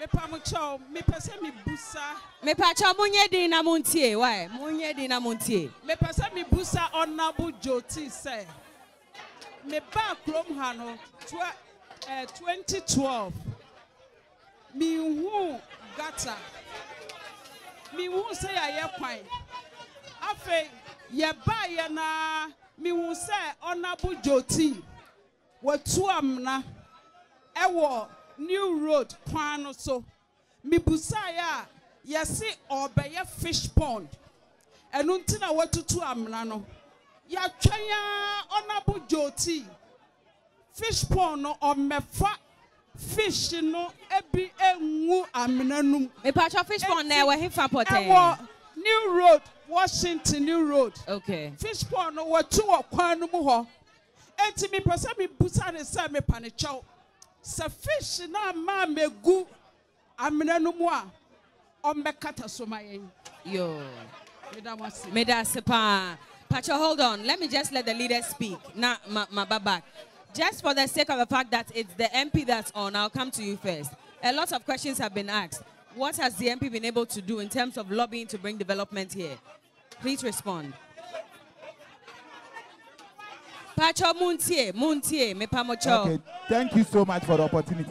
mepamukyɛw mepɛ sɛ mebusa Mepacho munye di na muntie. Why? Munye di na muntie. mepɛ sɛ mebusa ɔnabo joti sɛ mebaa kurom ha no twe- eh, 2012 menhuu gata menhuu sɛ yɛayɛ kwan afei yɛbaeɛ naa mehu sɛ ɔnabo joti watu amena ɛwɔ new road kwan no so mebusaeɛ a yɛse ɔbɛyɛ fish pond ɛno nti na watutu amena no yɛatwɛn a ɔnabo joti fish pond no ɔmmɛfa fish no ebi engu amena no mu. Mepacho fish pond na ɛwɔ hefa pɔtɛɛ? ɛwɔ new road washington new road. Okay. fish pond no wɔtu wɔ kwan no mu hɔ eti mi pɛ sɛ mi busa ne sɛ mi pa ne kyɛw sɛ fish na ama megu amena no mu a ɔmmɛkata so ma yɛn. Yo. meda mo ase. Meda sepa. Pacho, hold on. Let me just let the leader speak. Now, my, my back. Just for the sake of the fact that it's the MP that's on, I'll come to you first. A lot of questions have been asked. What has the MP been able to do in terms of lobbying to bring development here? Please respond. Okay, thank you so much for the opportunity.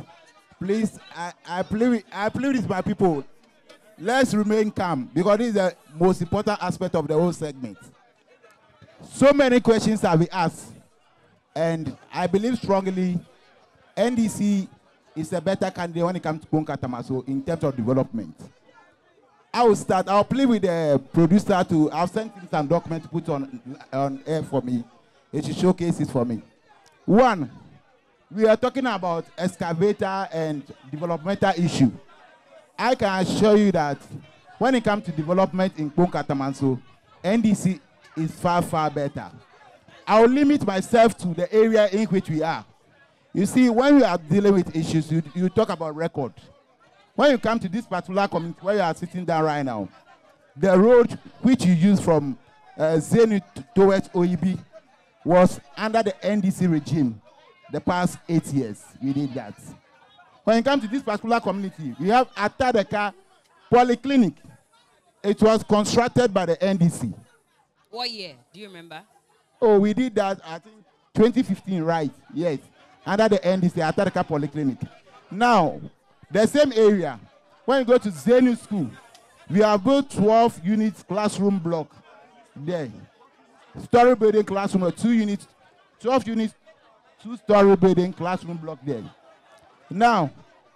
Please, I, I plead with, I plead with my people. Let's remain calm because this is the most important aspect of the whole segment. So many questions have been asked, and I believe strongly NDC is a better candidate when it comes to Kpone Katamanso in terms of development. I will start. I'll plead with the producer to. I've sent him some documents to put on on air for me. It should showcase it for me. One, we are talking about excavator and developmental issue. I can assure you that when it comes to development in Katamanso, NDC is far, far better. I will limit myself to the area in which we are. You see, when we are dealing with issues, you, you talk about record. When you come to this particular community where you are sitting down right now, the road which you use from uh, Zenu towards Oyibi was under the NDC regime the past eight years. We did that. When it comes to this particular community, we have Atadeka Polyclinic. It was constructed by the NDC. What year? Do you remember? Oh, we did that, I think, 2015, right? Yes. Under the NDC, Atadeka Polyclinic. Now, the same area, when you go to Zenu School, we have built 12 units classroom block there. Story building classroom, or two units, 12 units, two story building classroom block there. Now,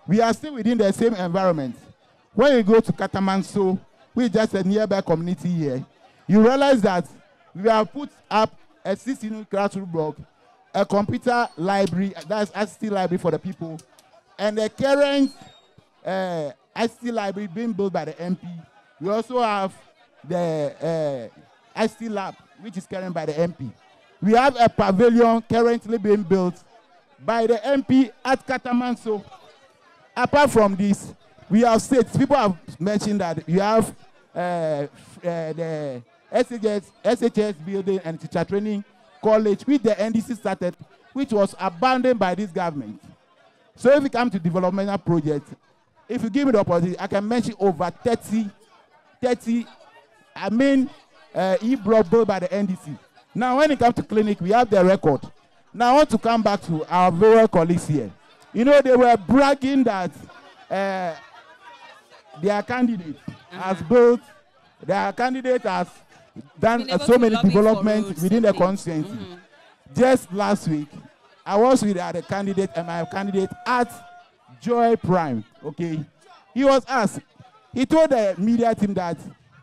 we are still within the same environment. When you go to Katamanso, which is just a nearby community here, you realize that we have put up a 16 unit classroom block, a computer library, that's ICT library for the people, and the current uh, ICT library being built by the MP. We also have the uh, ICT lab, which is carried by the MP. We have a pavilion currently being built by the MP at Katamanso. Apart from this, we have states, people have mentioned that you have uh, uh, the SHS, SHS building and teacher training college, which the NDC started, which was abandoned by this government. So if we come to developmental projects, if you give me the opportunity, I can mention over 30, 30, I mean, uh, e-block built by the NDC. Now, when it comes to clinic, we have the record. Now, I want to come back to our various colleagues here. You know, they were bragging that uh, their candidate has built, their candidate has done uh, so many developments within the constituency. Just last week, I was with uh, the candidate and my candidate at Joy Prime. Okay, he was asked. He told the media team that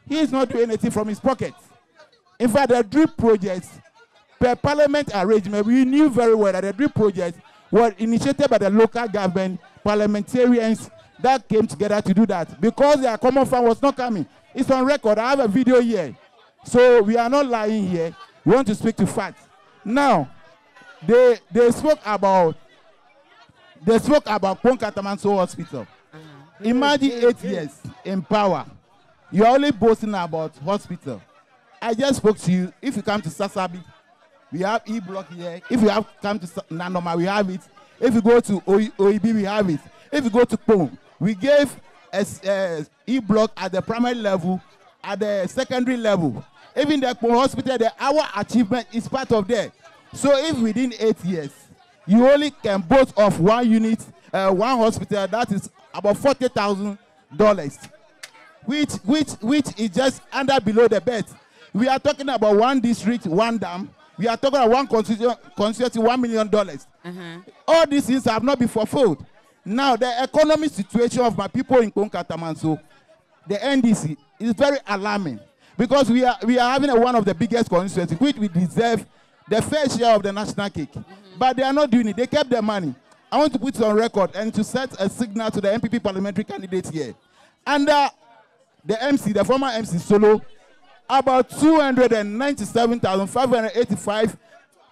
he is not doing anything from his pocket. In fact, the drip projects, per parliament arrangement, we knew very well that the drip projects were initiated by the local government parliamentarians that came together to do that because their common fund was not coming. It's on record. I have a video here. So we are not lying here. We want to speak to facts. Now, they they spoke about they spoke about Ponkatamanso Hospital. Imagine eight years in power. You're only boasting about hospital. I just spoke to you. If you come to Sasabi, we have E block here. If you have come to Nanoma, we have it. If you go to OE- OEB, we have it. If you go to Pong, we gave uh, e-block at the primary level, at the secondary level. Even the Ekpo hospital, the, our achievement is part of there. So if within eight years, you only can boast of one unit, uh, one hospital, that is about forty thousand dollars, which which which is just under below the bed. We are talking about one district, one dam. We are talking about one constituency, one million dollars. All these things have not been fulfilled. Now the economic situation of my people in Konkatamanso, the NDC, is very alarming because we are we are having a, one of the biggest constituencies which we deserve the fair share of the national cake. But they are not doing it. They kept their money. I want to put it on record and to set a signal to the MPP parliamentary candidates here. Under the MC, the former MC Solo, about 297,585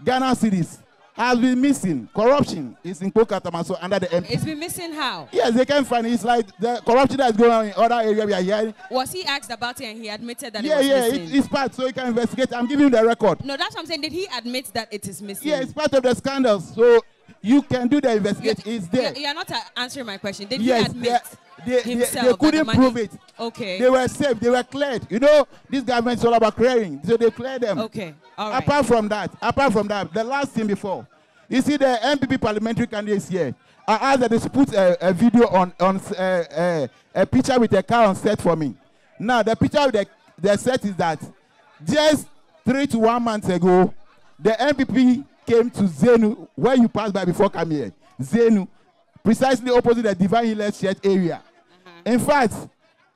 Ghana cedis has been missing. Corruption is in Kpone Katamanso under the MP. It's been missing how? Yes, they can't find it. It's like the corruption that is going on in other areas we are hearing. Was he asked about it and he admitted that Yeah, it yeah, missing? it, it's part, so you can investigate. I'm giving you the record. no, that's what I'm saying. Did he admit that it is missing? Yeah, it's part of the scandals. So you can do the investigation. It's there. You are not answering my question. Did yes, he admit they, they, they, couldn't the prove it. Okay. They were safe. They were cleared. You know, this government is all about clearing, so they cleared them. Okay. All right. Apart from that, apart from that, the last thing before, you see the NPP parliamentary candidates here. I asked that they put a, a video on on uh, uh, a picture with a car on set for me. Now the picture with the, the set is that just three to one months ago, the NPP came to Zenu where you passed by before coming here. Zenu, precisely opposite the Divine Healers Church area. In fact,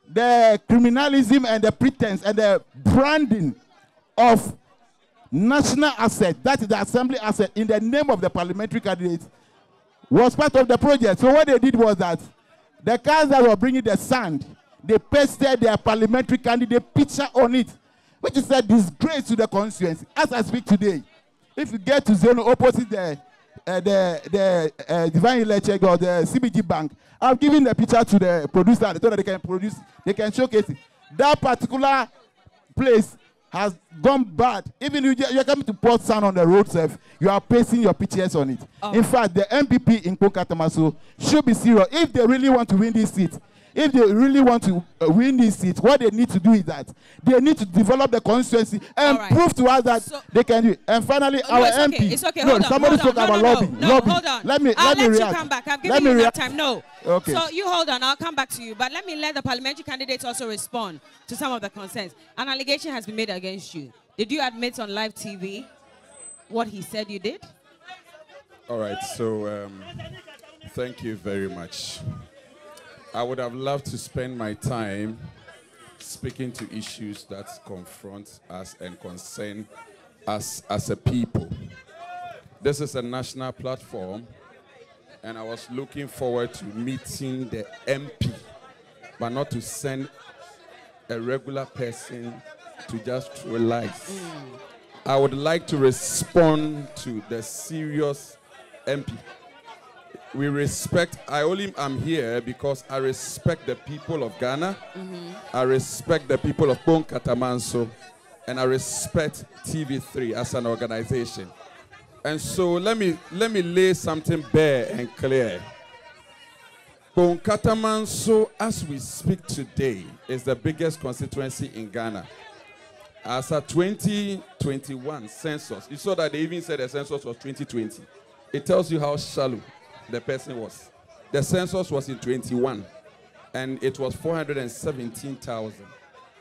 the criminalism and the pretense and the branding of national asset, that is the assembly asset, in the name of the parliamentary candidate, was part of the project. So what they did was that the cars that were bringing the sand, they pasted their parliamentary candidate picture on it, which is a disgrace to the constituency. As I speak today, if you get to Zenu opposite the uh, the the uh, Divine Electric or the CBG Bank, I've given the picture to the producer so that they can produce, they can showcase it. That particular place has gone bad. Even you- you're coming to Port Sound on the road, self, you are pasting your pictures on it. In fact, the MPP in Kokatamaso should be serious. If they really want to win this seat, if they really want to uh, win this seat, what they need to do is that they need to develop the constituency and prove to us that they can do it. And finally, Oh, no, our it's MP. okay. It's okay. No, Hold on. somebody hold on. spoke no, about no, lobby. No, lobby. hold on. Let me I'll let me let react. you come back. I've Let given me you enough react. time. No. Okay. So you hold on. I'll come back to you. But let me let the parliamentary candidates also respond to some of the concerns. An allegation has been made against you. Did you admit on live TV what he said you did? All right, so um, thank you very much. I would have loved to spend my time speaking to issues that confront us and concern us as a people. This is a national platform, and I was looking forward to meeting the MP, but not to send a regular person to just throw lies. Mm. I would like to respond to the serious MP. We respect, I only am here because I respect the people of Ghana, mm-hmm. I respect the people of Kpone Katamanso, and I respect TV3 as an organization. And so let me let me lay something bare and clear. Kpone Katamanso, as we speak today, is the biggest constituency in Ghana. As a 2021 census, you saw that they even said the census was 2020. It tells you how shallow the person was. The census was in 21, and it was 417,000.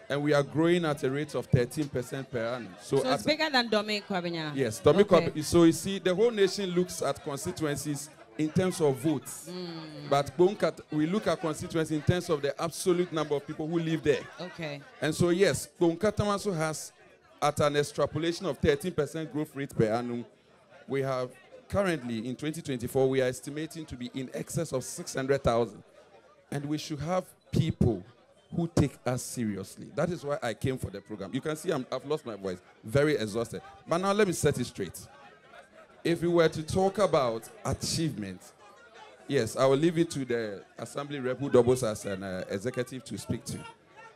And we are growing at a rate of 13% per annum. So, So, it's bigger than Kwabenya. Yes, Tommy Okay. So you see, the whole nation looks at constituencies in terms of votes. Mm. But we look at constituencies in terms of the absolute number of people who live there. Okay. And so, yes, Kpone Katamanso has, at an extrapolation of 13% growth rate per annum, we have currently in 2024, we are estimating to be in excess of 600,000. And we should have people who take us seriously. That is why I came for the program. You can see I'm, I've lost my voice, very exhausted. But now let me set it straight. If we were to talk about achievement, yes, I will leave it to the assembly rep who doubles as an uh, executive to speak to.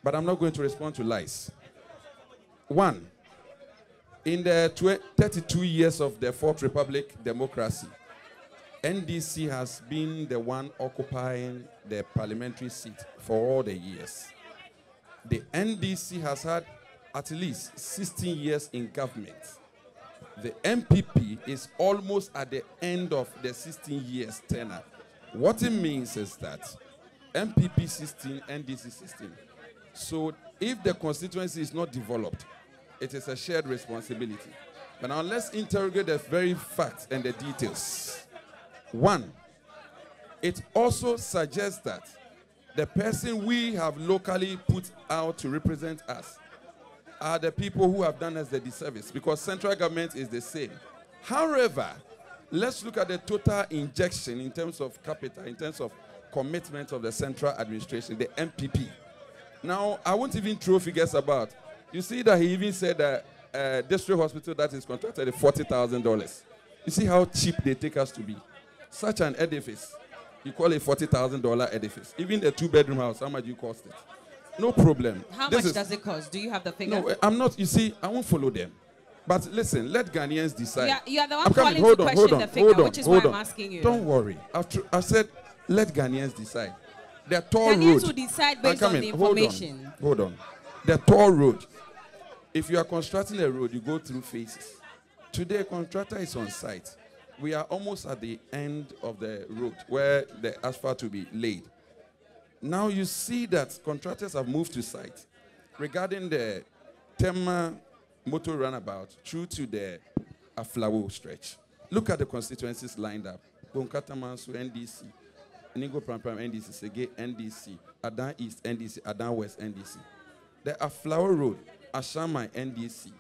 But I'm not going to respond to lies. One, in the tw- 32 years of the Fourth Republic democracy, NDC has been the one occupying the parliamentary seat for all the years. The NDC has had at least 16 years in government. The NPP is almost at the end of the 16 years tenure. What it means is that NPP 16, NDC 16. So if the constituency is not developed, it is a shared responsibility. But now let's interrogate the very facts and the details. One, it also suggests that the person we have locally put out to represent us are the people who have done us the disservice because central government is the same. However, let's look at the total injection in terms of capital, in terms of commitment of the central administration, the NPP. Now, I won't even throw figures about. You see that he even said that uh, district hospital that is contracted is $40,000. You see how cheap they take us to be. Such an edifice, you call it $40,000 edifice. Even a two-bedroom house, how much you cost it? No problem. How This much is- does it cost? Do you have the figure? No, I'm not. You see, I won't follow them. But listen, let Ghanaians decide. You are- you are the one I'm calling Hold to on, question on, the figure, on, which is why I'm asking you. Don't worry. I've I said, let Ghanaians decide. The toll Ghanaians road. will decide based on the Hold on, information. Hold on. The toll road. If you are constructing a road, you go through phases. Today, contractor is on site. We are almost at the end of the road where the asphalt will be laid. Now you see that contractors have moved to site regarding the Tema motor runabout through to the Aflao stretch. Look at the constituencies lined up. Kpone Katamanso, NDC. Ningo Prampram, NDC. Sege, NDC. Ada East, NDC. Ada West, NDC. The Aflao Road, Ashaiman, NDC.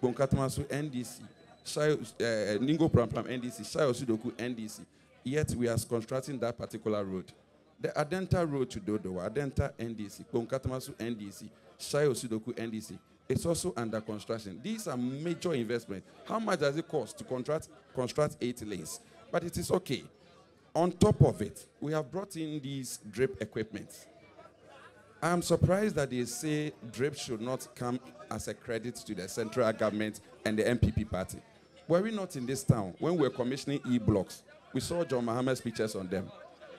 Kpone Katamanso, NDC. Shayo, uh, Ningo Prampram, NDC. Shai Osudoku, NDC. Yet we are constructing that particular road. The Adenta Road to Dodo, Adenta NDC, Kpone Katamanso NDC, Shai Osudoku NDC, it's also under construction. These are major investments. How much does it cost to contract, construct eight lanes? But it is okay. On top of it, we have brought in these drip equipment. I'm surprised that they say drip should not come as a credit to the central government and the NPP party. Were we not in this town when we were commissioning e-blocks? We saw John Mahama's pictures on them.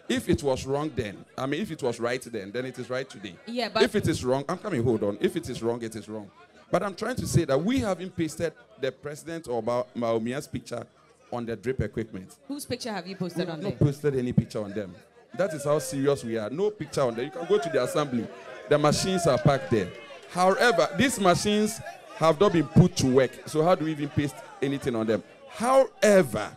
If it was wrong then, I mean, if it was right then, then it is right today. Yeah, but- if it is wrong, I'm coming. Hold on. If it is wrong, it is wrong. But I'm trying to say that we haven't pasted the president or Mao- Bawumia's picture on the drip equipment. Whose picture have you posted have on there? not posted any picture on them. That is how serious we are. No picture on them. You can go to the assembly. The machines are packed there. However, these machines have not been put to work. So how do we even paste anything on them? However,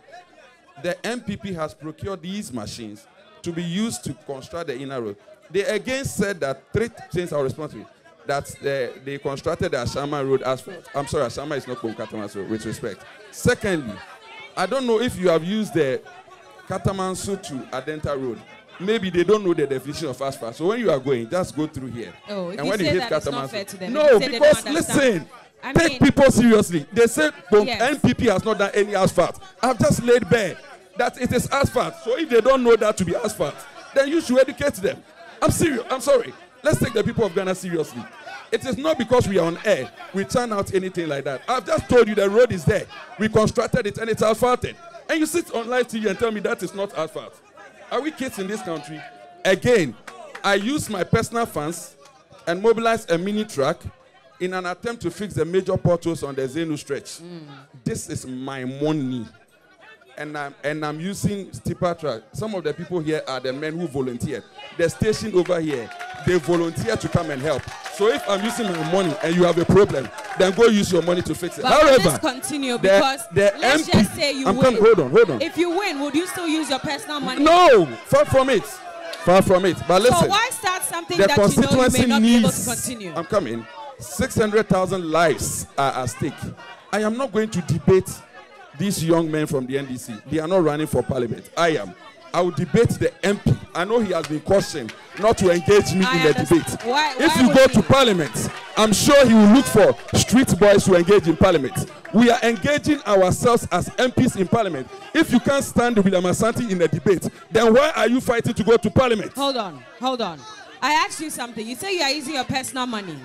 the MPP has procured these machines to be used to construct the inner road. They again said that three things are responsible. That uh, they constructed the Ashama Road asphalt. I'm sorry, Ashama is not Konkatamanso, with respect. Secondly, I don't know if you have used the Katamanso to Adenta Road. Maybe they don't know the definition of asphalt. So when you are going, just go through here. Oh, if and when you hit that, it's not fair to them. No, you say they because listen, I take mean- people seriously. They say Yes. NPP has not done any asphalt. I've just laid bare that it is asphalt. So if they don't know that to be asphalt, then you should educate them. I'm serious. I'm sorry. Let's take the people of Ghana seriously. It is not because we are on air we turn out anything like that. I've just told you the road is there. We constructed it and it's asphalted. And you sit on live TV and tell me that is not asphalt. Are we kids in this country? Again, I use my personal funds and mobilize a mini truck in an attempt to fix the major potholes on the Zenu stretch. This is my money. And I'm, and I'm using stipper truck. Some of the people here are the men who volunteered. The station over here, they volunteer to come and help. So if I'm using my money and you have a problem, then go use your money to fix it. But However, let's continue because the let's MP just say you I'm win. coming, hold on, hold on. If you win, would you still use your personal money? No, far from it. Far from it. But listen. So why start something the that you know you constituency may not be able to continue? I'm coming. 600,000 lives are at stake. I am not going to debate these young men from the NDC. They are not running for parliament. I am. I will debate the MP. I know he has been cautioned not to engage me I in the understand. debate. Why- if why you would go to parliament, I'm sure he will look for street boys to engage in parliament. We are engaging ourselves as MPs in parliament. If you can't stand William Asante in a debate, then why are you fighting to go to parliament? Hold on, hold on. I asked you something. You say you are using your personal money.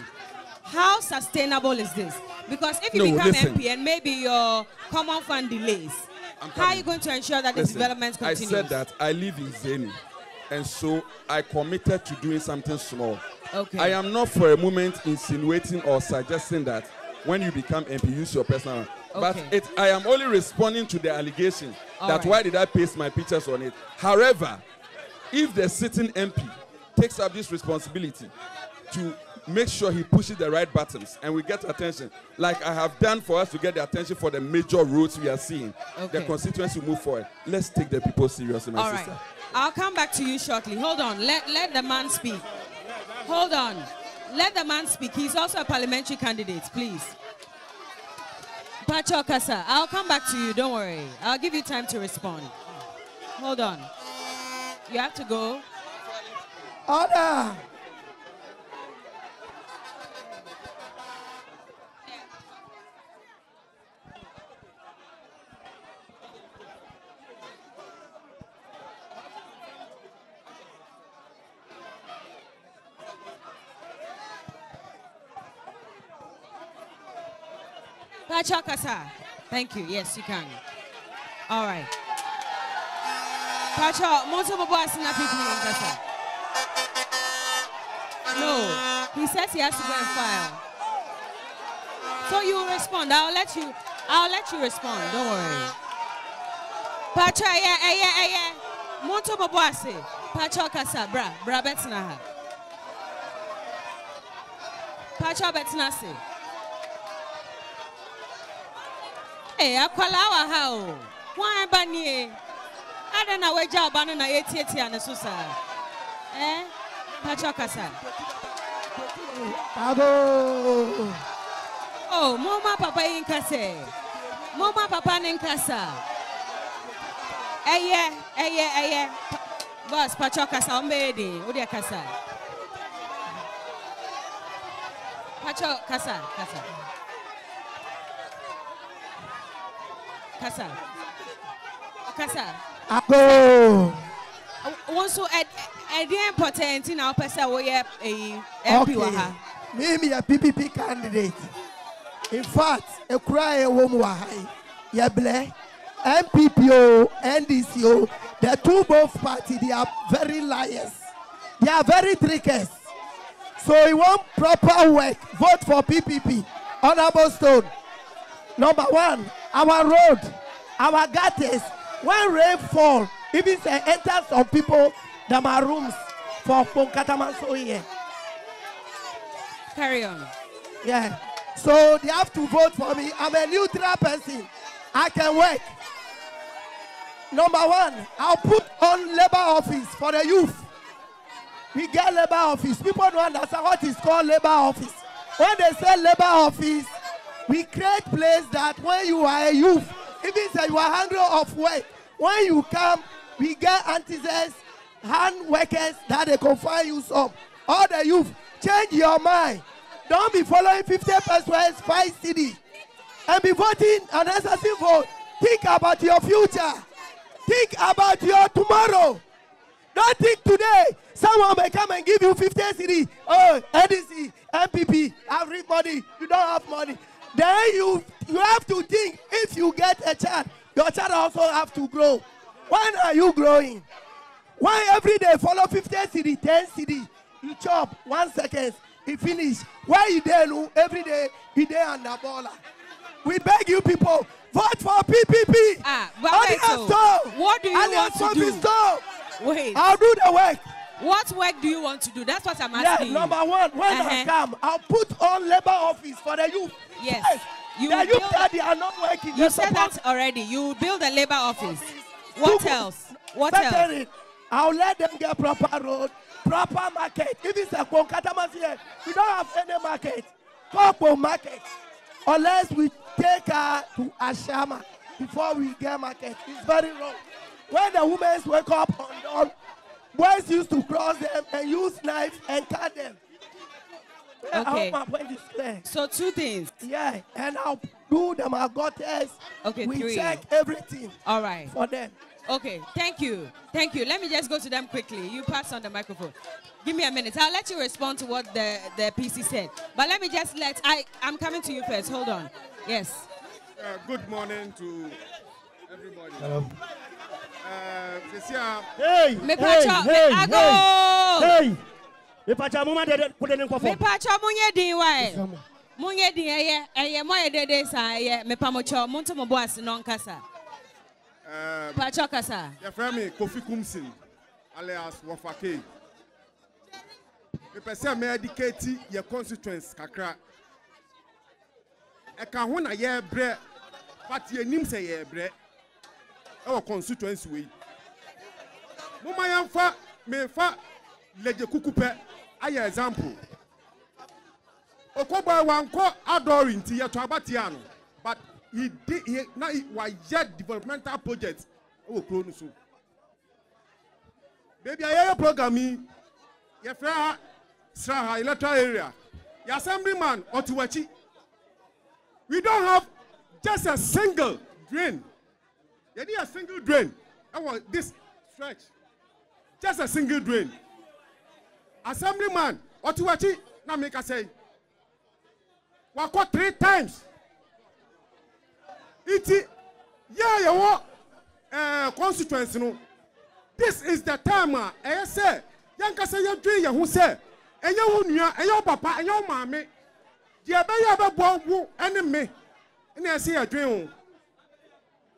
How sustainable is this? Because if you No, become listen. MP and maybe your common fund delays, How are you going to ensure that Listen, development I continues? said that I live in Zenu, and so I committed to doing something small. Okay. I am not for a moment insinuating or suggesting that when you become MP, use your personal. But Okay. it, I am only responding to the allegation All that right. why did I paste my pictures on it. However, if the sitting MP takes up this responsibility to make sure he pushes the right buttons and we get attention, like I have done for us to get the attention for the major roads we are seeing, the Okay. constituency will move forward. Let's take the people seriously, my All right. sister. I'll come back to you shortly. Hold on. Let, let the man speak. Hold on. Let the man speak. He's also a parliamentary candidate, please. Pacho Kasa, I'll come back to you. Don't worry. I'll give you time to respond. Hold on. You have to go. Order. Pacho Kasa. Thank you. Yes, you can. All right. Pacho, Monto people in Kasa. No, he says he has to go and file. So you respond. I'll let you. I'll let you respond. Don't worry. Pacho, yeah, yeah, yeah, Bobo Ase. Pacho Kasa, bra, bra betina ha. Pacho betina. Ee, akwala wa ha o. Wan ba ni e. Ada na wagya ɔba no na yɛtiatia ne so saa. Eh? Pacho kasa. Ago. Oh, moma papa yi nkasa. Moma papa ne nkasa. Ɛyɛ, ɛyɛ, ɛyɛ. Boss, Pacho kasa, ɔmbɛyɛ den. Wode kasa. Pacho kasa, kasa. kasa. Kasa. ako. wọn so? ɛdeɛ mpɔtɛn ti na wɔpɛ sɛ wɔyɛ ɛyi mp wɔ ha. okay mi yɛ ppp candidate. In fact ekura yɛ wɔ mu wɔ ha yi. Yɛ npp o ndc o. The two both party they are very liars. They are very trickers. So you wan proper work vote for ppp honourable stone. Number one. Our road, our gutters. When rain fall, even say enter some people that my rooms for Kpone Katamanso here. Carry on. Yeah. So they have to vote for me. I'm a neutral person. I can work. Number one, I'll put on labor office for the youth. We get labor office. People don't understand what is called labor office. When they say labor office, we create place that when you are a youth, even say you are hungry of work, when you come, we get artisans, hand workers that they can find you some. All the youth, change your mind. Don't be following 50 percent 5 cedi and be voting unnecessary vote. Think about your future. Think about your tomorrow. Don't think today someone may come and give you 50 cedi. Oh, NDC, MPP, everybody, you don't have money. Then you you have to think if you get a child, your child also have to grow. When are you growing? Why every day follow 50 cedi, 10 cedi? You chop one second, it finish. Why you there every day you there under baller? We beg you people, vote for PPP. Ah, but wait, so Stone. what do you want to do? Stone. Wait. I'll do the work. What work do you want to do? That's what I'm asking. you. number one, when I Uh-huh. come, I'll put on labor office for the youth. Yes. You the will youth build- that they are not working. You said that already. You build a labor office. What Two- else? What else? Secondly, I'll let them get proper road, proper market. If it's a Konkatamas here, we don't have any market. Proper market. Unless we take her to Ashaiman before we get market. It's very wrong. When the women wake up on dawn, boys used to cross them and use knife and cut them. I hope Okay. my point is clear. So two things. Yeah, and I'll do them. I got test. Okay, we three. check everything All right. for them. Okay, thank you. Thank you. Let me just go to them quickly. You pass on the microphone. Give me a minute. I'll let you respond to what the, the PC said. But let me just let I I'm coming to you first. Hold on. Yes. Uh, good morning to Um, uh, Cecilia. Hey, Mepacho, hey, hey, me- ago. hey, hey. mipatsa mu ma dede kudeni kɔfɔ. mipatsa mu nye din wa e. yɛ mu nye din ɛyɛ ɛyɛ mɔ yɛ dede san ɛyɛ mipamutsɔ mu tɛ mu bɔ asi nɔn kasa. patsɔ kasa. yɛfrɛ mi kofi kumsin alias Wafake. mipɛ sɛ mɛ ɛdikɛti yɛ constituents kakra e ɛka ho na yɛ brɛ pati enim sɛ yɛ brɛ ɛwɔ e constituency wei mo ma yɛn fa mɛ fa lɛgye kuku pɛ. Ayɛ example. Okɔbɔ wankɔ adɔri nti yɛtɔ abatea no but he did he na he wayɛ developmental project ɛwɔ kuro no so. Baby ayɛyɛ program yi yɛfrɛ ha Sraha electoral area. Yɛ assemblyman ɔte. We don't have just a single drain. Yɛde a single drain ɛwɔ this stretch. Just a single drain. Assemblyman ɔte w'akyi na meka sɛ wakɔ three times. Iti yɛ yɛwɔ ɛɛ constituency no. This is the time a ɛyɛ sɛ yɛnkasa yɛdwe yɛn ho sɛ ɛnyɛ wo nua ɛnyɛ wo papa ɛnyɛ wo maame. Deɛ ɛbɛyɛ a ɛbɛboa wo ɛne me ɛna ɛsɛ yɛdwe ho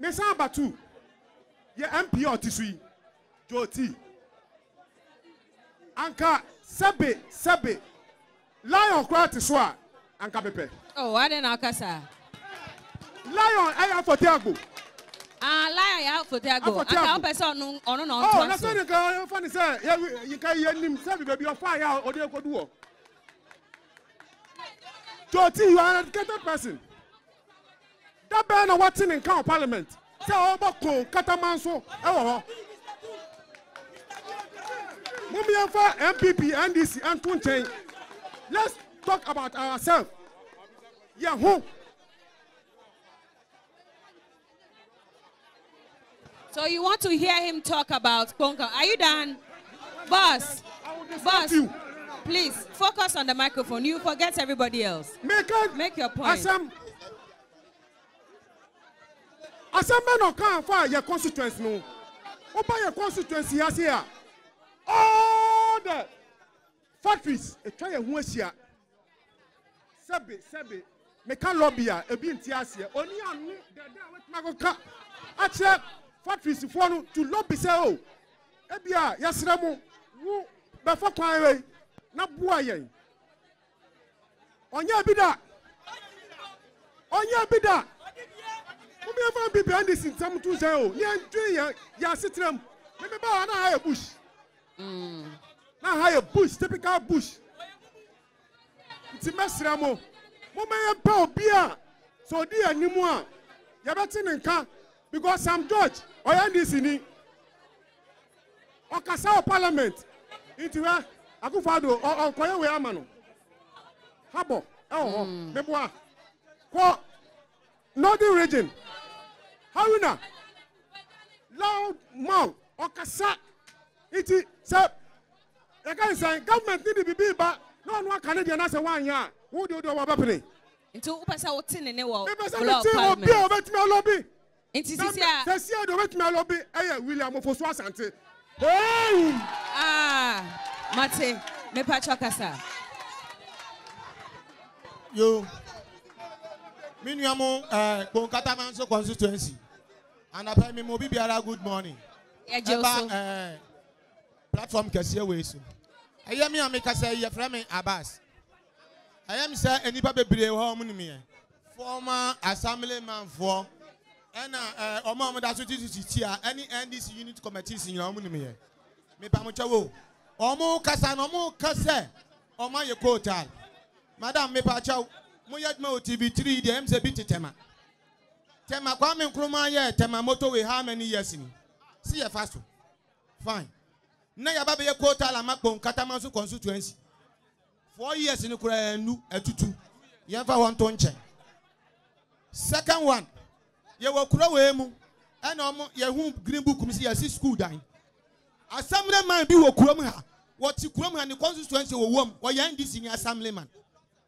ne san abatu yɛ mp a ɔte so yi jooti anka sɛbe sɛbe lion koraa te so a anka bɛpɛ. o adi na ɔka saa. lion ɛyɛ afɔte agbo. Ah, lion yɛ afɔte agbo anka ɔpɛ sɛ ɔno ɔno na ɔntoa so. ɔ nasɔn nika ɔfa ni sɛ yɛ yika yɛ nim sɛbi bɛbi ɔfa yɛ a ɔde ekodu wɔ. joti you are an educated person. dabɛn na wɔte ne nkan wɔ parliament sɛ ɔbɔ kun kataman so ɛwɔ hɔ. Momiɛmfa mpp ndc anto nkyɛn let's talk about ourselves ho so you want to hear him talk about Konka. Are you done? Boss, boss, please focus on the microphone. You forget everybody else. Make, a, Make your point. Asam, bɛ na ɔka afa yɛ constituency no woba yɛ constituency a all the factories atwa yɛn ho ahyia sɛbe sɛbe meka lobby a ebi nti aseɛ oni ano dɛdɛ a wɔtuma akɔka akyerɛ factories foɔ no to lobby sɛ o. Ebi a yɛsrɛ mo wo bɛfa kwan wei na boa yɛn ɔnyɛ bi da ɔnyɛ bi da wọ́n yẹ fún bíbí ẹni sì ntẹ́mu tún sẹ́yìn o. Dún yẹn yà sí tirẹ̀ mu mímí báwa náà ha yẹ bush na ha yɛ bush typical bush. Nti mɛsrɛ mo momayɛ mpɛ obi a sɛ ɔdi anim a yɛbɛte ne nka. Because sam george ɔyɛ ndc ni. Ɔkasa wɔ parliament. Nti hɛ akufo ado ɔnkɔyɛ wei ama no. Habɔ ɛwɔ hɔ. Mm. Meboa kɔ northern region. Haruna loud mouth ɔkasa nti sɛ yɛka nsɛn government ne de bibi ba na ɔno aka ne deɛ na sɛ woanyɛ a wo de wode ɔwɔ bɛpene Nti wopɛ sɛ wote ne ne wɔ mepɛ sɛ mete obi a parliament. ɔbɛtumi alɔbi Nti sisi a deɛ ɔbɛtumi alɔbi ɛyɛ william ofosu asante. Ah mate mepakyɛ kasa. yo. Me nua mo ɛɛ kponkatama nso constituency. Anapa mi mo obi biara good morning. Ɛba so. ɛɛ platform kɛseɛ wei so. Ɛyɛ mi a mi kasa yi yɛfrɛ mi abas ɛyɛ mi sɛ nipa bebree wɔ ɔmo nim yɛ. Former assemblyman foɔ ɛna ɛɛ ɔmo a ɔmo da so titi titi a ɛne ndc unit committees nyinaa ɔmo nim yɛ. Mipamukyɛ wo ɔmo kasa na ɔmo kasa ɔmo ayɛ kootal madam mipakyɛw moyɛ adwuma wɔ tv three deɛ ɛm sɛ bi te tɛma tɛma kwame nkrumah yɛ tɛma motorway how many years ni? Si yɛ fa so. Fine na yaba bɛyɛ kootal ama kpɔn katama so constituency four years ni koraa enu ɛtutu. Yɛn fa wɔn to nkyɛn. Second one yɛwɔ kura wee mu ɛna ɔmo yɛhu green book mu si yɛsi school dan. Assemblyman bi wɔ kurom ha. Wɔte kurom ha ne constituency wɔ wɔm. Wɔyɛ ndc ni assemblyman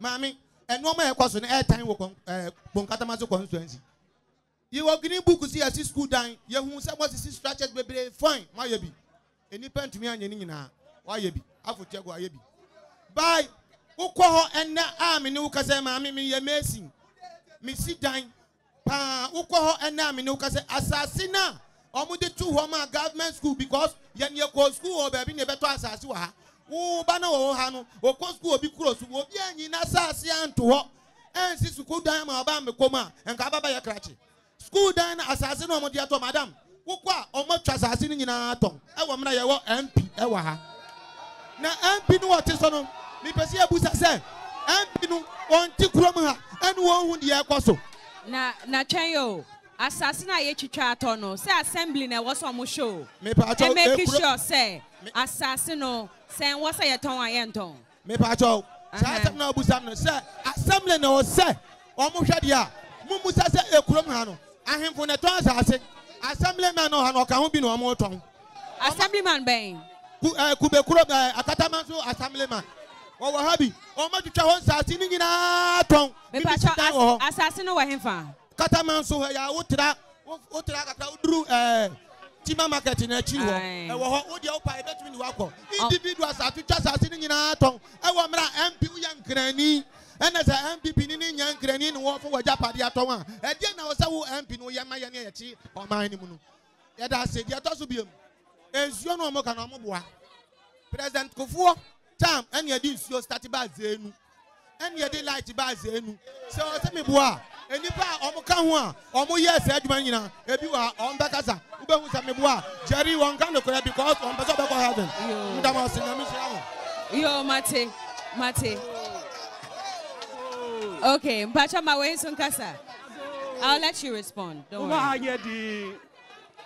maame ɛnɔɔma yɛ kɔ so no ɛɛtan wɔ ɛɛ kpɔnkatama so constituency yɛwɔ green book si yɛsi school dan. Yɛhu sɛ wɔsisi structures bebree fine moayɛ bi enipa ntumi anyɛ ne nyinaa wayɛ bi afotia go? Ayɛ bi bye. Wokɔ hɔ ɛnɛ a me ne wo kasa maame me yɛ mason mesi dan paa wokɔ hɔ ɛnɛ a me ne wo kasa asase na ɔmo de tu hɔ ma government school because yɛn yɛ kɔ school wɔ baabi na yɛbɛtɔ asase wɔ ha. Wo ba na wɔ ha no okɔ school obi kuro so obi anyi na asase anto hɔ ɛnsi sukuu dan ma ɔba mi kɔm a nka aba bɛyɛ krakye school dan na asase na ɔmo de atɔ madam wokɔ a ɔmo atwa asase no nyinaa tɔn. Ɛwɔ mmerɛ yɛwɔ mp ɛwɔ ha. Na mp no wɔte so no mipɛ sɛ yɛbusa sɛ mp no ɔnte kurom ha ɛne wɔn hu deɛ ɛkɔ so. Na na twɛn o asase na yɛtwitwa atɔ no sɛ assembly na ɛwɔ sɛ ɔmo show ɛmɛki ekuro- sure sɛ asase no sɛ ɛwɔ sɛ yɛtɔn a yɛntɔn. Mepatɔ saa asɛm na ɔbusa no sɛ assembly na ɔsɛ ɔmo hwɛ deɛ a mumusa sɛ ekurom ha no ahemfo na ɛtɔn asase assembly man na ɔha no ɔka ho bi na ɔmo tɔn assemblyman bɛn? Ku ɛɛ kube kuro ɛɛ akatama nso assembly man wɔwɔ ha bi ɔmo atwitwa hɔ nsase ne nyinaa tɔn. Bibi si dan wɔ hɔ. asase no wɔ hefa katama nso hɔ yà wotira wotira kakra woduru ɛɛ tima market n'akyi hɔ. Ɛwɔ hɔ wodi awo pa ebetumi ni wakɔ. Individuals atwitwa asase ne nyinaa tɔn. Ɛwɔ mmerɛ mp yɛ nkirani ɛna sɛ npp ni ne nya nkirani ni wɔn fo wɔgya pade atɔn a ɛdeɛ na wɔsɛ wo mp no yɛ ma yɛ ne yɛkyi ɔman ne mu no. Yɛda ase deɛ ɛtɔ so biem nsuo no ɔmo ka na ɔmo boa. President kofoɔ tam ɛna yɛde nsuo start ba zeenu ɛna yɛde light ba zeenu sɛ ɔsɛ mi boa enipa a ɔmo ka ho a ɔmo yɛ ɛsɛ adwuma nyinaa ebi wɔ ha ɔmo bɛ kasa wobɛhu sɛ mi boa jerry wɔn ka no korɛ because ɔmo pɛ sɛ ɔbɛkɔ heaven. Ndama ɔsi na mi hyia ho. yo mate mate Okay, Mpachama Wesun sunkasa. I'll let you respond. Don't worry.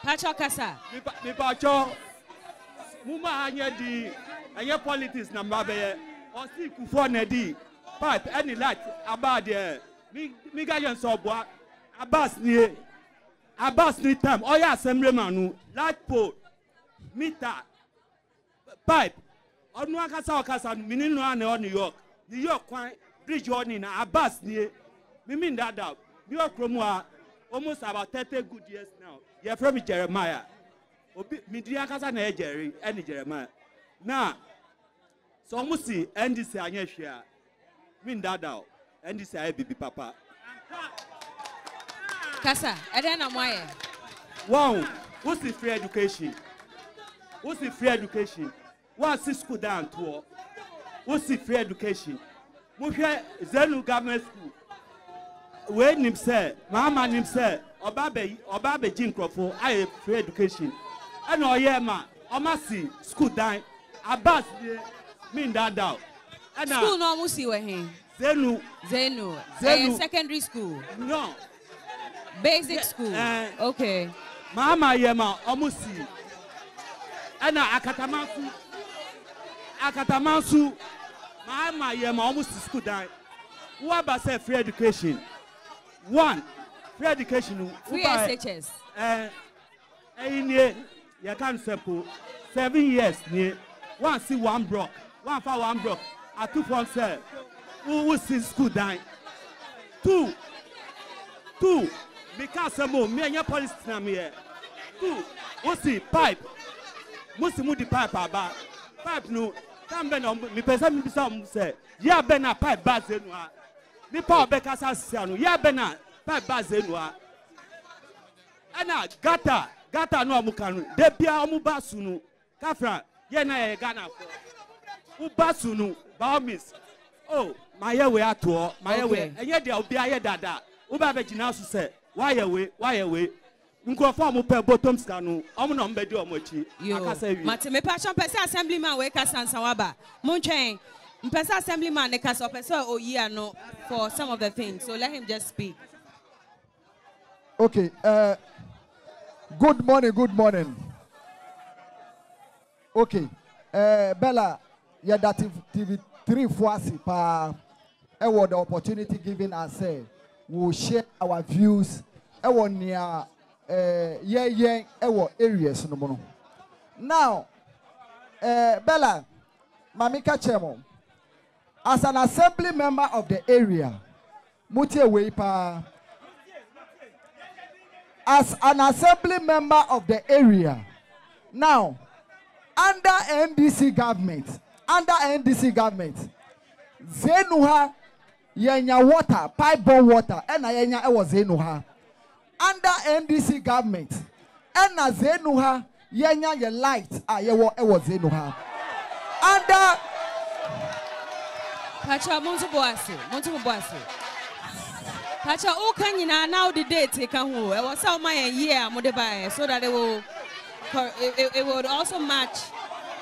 Pacho Kasa. Pacho. Muma anye di enye politics na mbabe osi kufo na di pipe any light about there Miga yon sobwa. Abbas ni Abbas ni time oya assembly manu light pole meter pipe ọdún akásá ọkásá mi nínú àná ọ New York New York kwa bridge hɔ ni na Abbas ni ye. Mimi n dada. New York kurom a almost about thirty good years now. Yɛfrɛ mi Jeremiah. Obi mi di akasa na yɛ Jerry ɛni Jeremiah. Na sɛ ɔmo si NDC anyɛ hwɛ a mi n dada o NDC ayɛ bibi papa. kasa ɛdɛn na mo ayɛ Wɔn o si free education o si free education wɔn si school dan toɔ o si free education mo hwɛ Zenu government school. Wei nim sɛ maama nim sɛ ɔba bɛ ɔba abɛgye nkurɔfo ayɛ free education. Ɛna ɔyɛ ma ɔma si school dan Abbas die mi n dada o ɛna school na ɔmo si wɔ he Zenu. Zenu Zenu. ɛyɛ secondary school. No. Basic school. eh, okay. Maama yɛ ma ɔmo si ɛna akatamanso akatamanso maama yɛ ma ɔmo si school dan. Waba sɛ free education? One free education free shs ɛɛ ɛyi nie yɛka no sɛ po seven years nie one si one block. One fa one block. Atu fɔm sɛ wo wo si school dan. Two two mika asɛm o mi ɛnyɛ politics na mi yɛ two wo si pipe. Mo si mo di pipe aba pipe no tan bɛ na mipɛ sɛ mi bisa ɔmo sɛ yɛ abɛ na pipe ba ze ha nipa a ɔbɛkasa sia no yɛ abɛ na pipe ba ze nu ha ɛna gata gata no a ɔmo ka no de bia ɔmo ba su no kafra yɛ na yɛ ghana fo wo ba su no means o ma yɛ wei atoɔ ma yɛ wei ɛnyɛ deɛ obi ayɛ dada. Wo ba bɛ gyina so sɛ wayɛ wei wayɛ wei nkurɔfoɔ a ɔmo pɛ bottom sika no ɔmo na ɔmo bɛ di ɔmo akyi akasa wie mate mepacha mpɛ sɛ assemblyman wei kasa nsa waba montwɛn mpɛ sɛ assemblyman ne kasa ɔpɛ sɛ oyi ano for some of the things so let him just speak Okay. Uh, good morning. Good morning. Okay. Uh, Berla, yeah, that TV three four pa. Ɛwɔ the opportunity given us say we will share our views. Ɛwɔ nea uh, yɛ yɛn ɛwɔ areas no mu no. Now, uh, Bella, Mamika Chemo, as an assembly member of the area, Mutie wei pa. as an assembly member of the area. Now, under NDC government, under NDC government, Zenuha yenya water, pipe borne water, and yenya ewa Zenuha. Under NDC government, and Zenuha yenya ye light, ah yewa ewa Zenuha. Under Pacha Montu Boasi, Montu Boasi. Pacha Uka nyina now the date ka ho. E was how my year mo de buy so that it will it, it, it would also match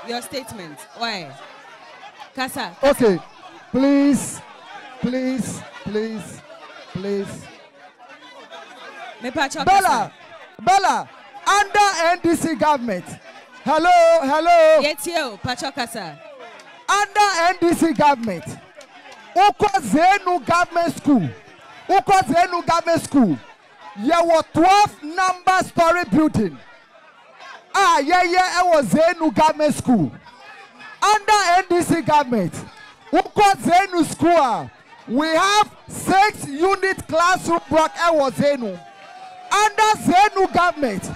your statement. Why? Kasa. Okay, please, please, please, please. Bella, Bella, under NDC government. Hello, hello. Yes, you, Pacha Kasa. Under NDC government. Uko Zenu government school. Uko Zenu government school. There were 12 number story building. Ah, yeah, yeah, it was Zenu government school. Under NDC government. Uko Zenu school. ah, We have six unit classroom block. It was Zenu. Under Zenu government.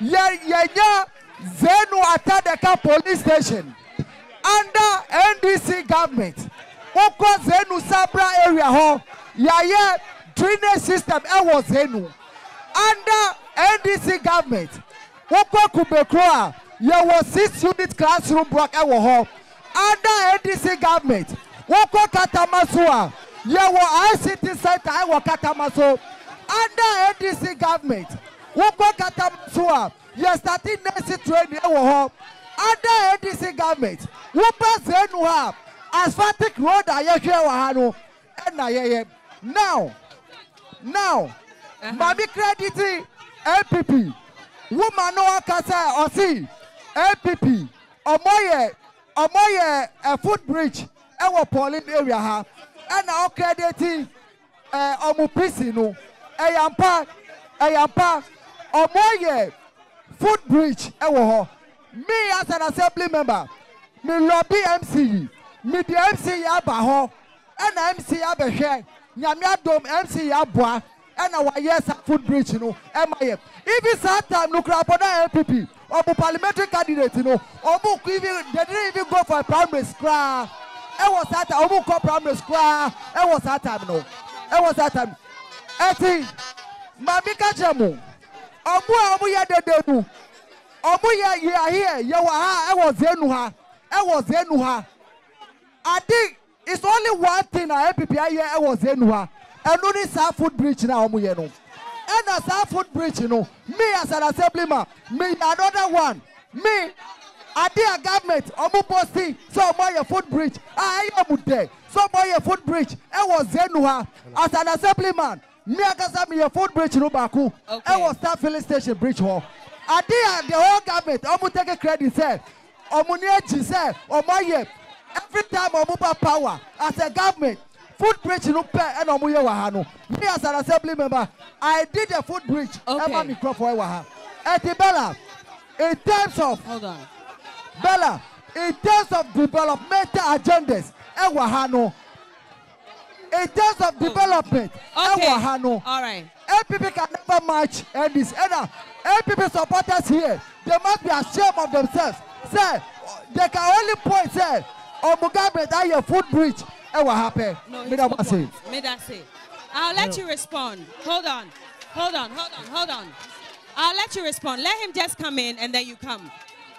Yeah. Zenu Atadeka police station. Under ndc government. Wokɔ zenu sabra area hɔ yɛayɛ drainage system ɛwɔ zenu. Under ndc government. Wokɔ kubekuro a six unit classroom block ɛwɔ hɔ under ndc government. Wokɔ katamaso a yɛwɔ ict center ɛwɔ katamaso under ndc government. Wokɔ katamaso a yɛ starting nursing training ɛwɔ hɔ under ndc government wopɛ zenu ha asphaltic road a yɛhwɛ wɔ ha no ɛna yɛyɛ now now maame credit npp woman no ɔka sɛ ɔsi npp ɔmɔ yɛ ɔmɔ yɛ ɛ foot bridge. Ɛwɔ pauline area ha. Ɛna ɔcredit ɛ ɔmo pc no ɛyampa ɛyampa ɔmɔ yɛ foot bridge ɛwɔ hɔ me as an assembly member me lobby mce me di mce aba hɔ ɛna mce abɛhwɛ nyame adom mce aboa ɛna wayɛ sa foot bridge no ɛma yɛ even saa time no kura abɔda npp ɔmo parliamentary candidate no ɔmo even they didn't even go for primaries koraa. Ɛwɔ saa time ɔmo kɔ primaries koraa. Ɛwɔ saa time no ɛwɔ saa time ɛti maame ka kyerɛ mo ɔmo a ɔmo yɛ dede mu ɔmo yɛ yɛ ahiyɛ yɛ wɔ ha ɛwɔ zenu ha ɛwɔ zenu ha. Adi it's only one thing na npp ayɛ ɛwɔ zenu ha. Ɛno ne saa foot bridge na ɔmo yɛ no ɛna saa foot bridge no me as an assemblyman me another one me adi a government ɔmo posti sɛ ɔmo ayɛ foot bridge a ɛyɛ ɔmo dɛ sɛ ɔmo ayɛ foot bridge ɛwɔ zenu ha. As an assemblyman me akasa mi yɛ foot bridge no baako ɛwɔ star filling station bridge hɔ ade a the whole government ɔmo take credit sɛ ɔmo ni ekyi sɛ ɔmo ayɛ every time ɔmo ba power as a government foot bridge no pɛ ɛna ɔmo yɛ wɔ ha no. Me as an assembly member i did a foot bridge. Ɛma mi nkurɔfoɔ ɛwɔ ha ɛti bella in terms of bella in terms of developmental agendas ɛwɔ ha no in terms of development ɛwɔ ha no all right npp can never match ndc ɛna npp supporters here they must be ashamed of themselves say they can only point say ɔmo government ayɛ foot bridge ɛwɔ ha pɛ No, mi he's na good ma se. May that say. I'll let you respond. Hold on. Hold on. Hold on. Hold on. I'll let you respond. Let him just come in and then you come.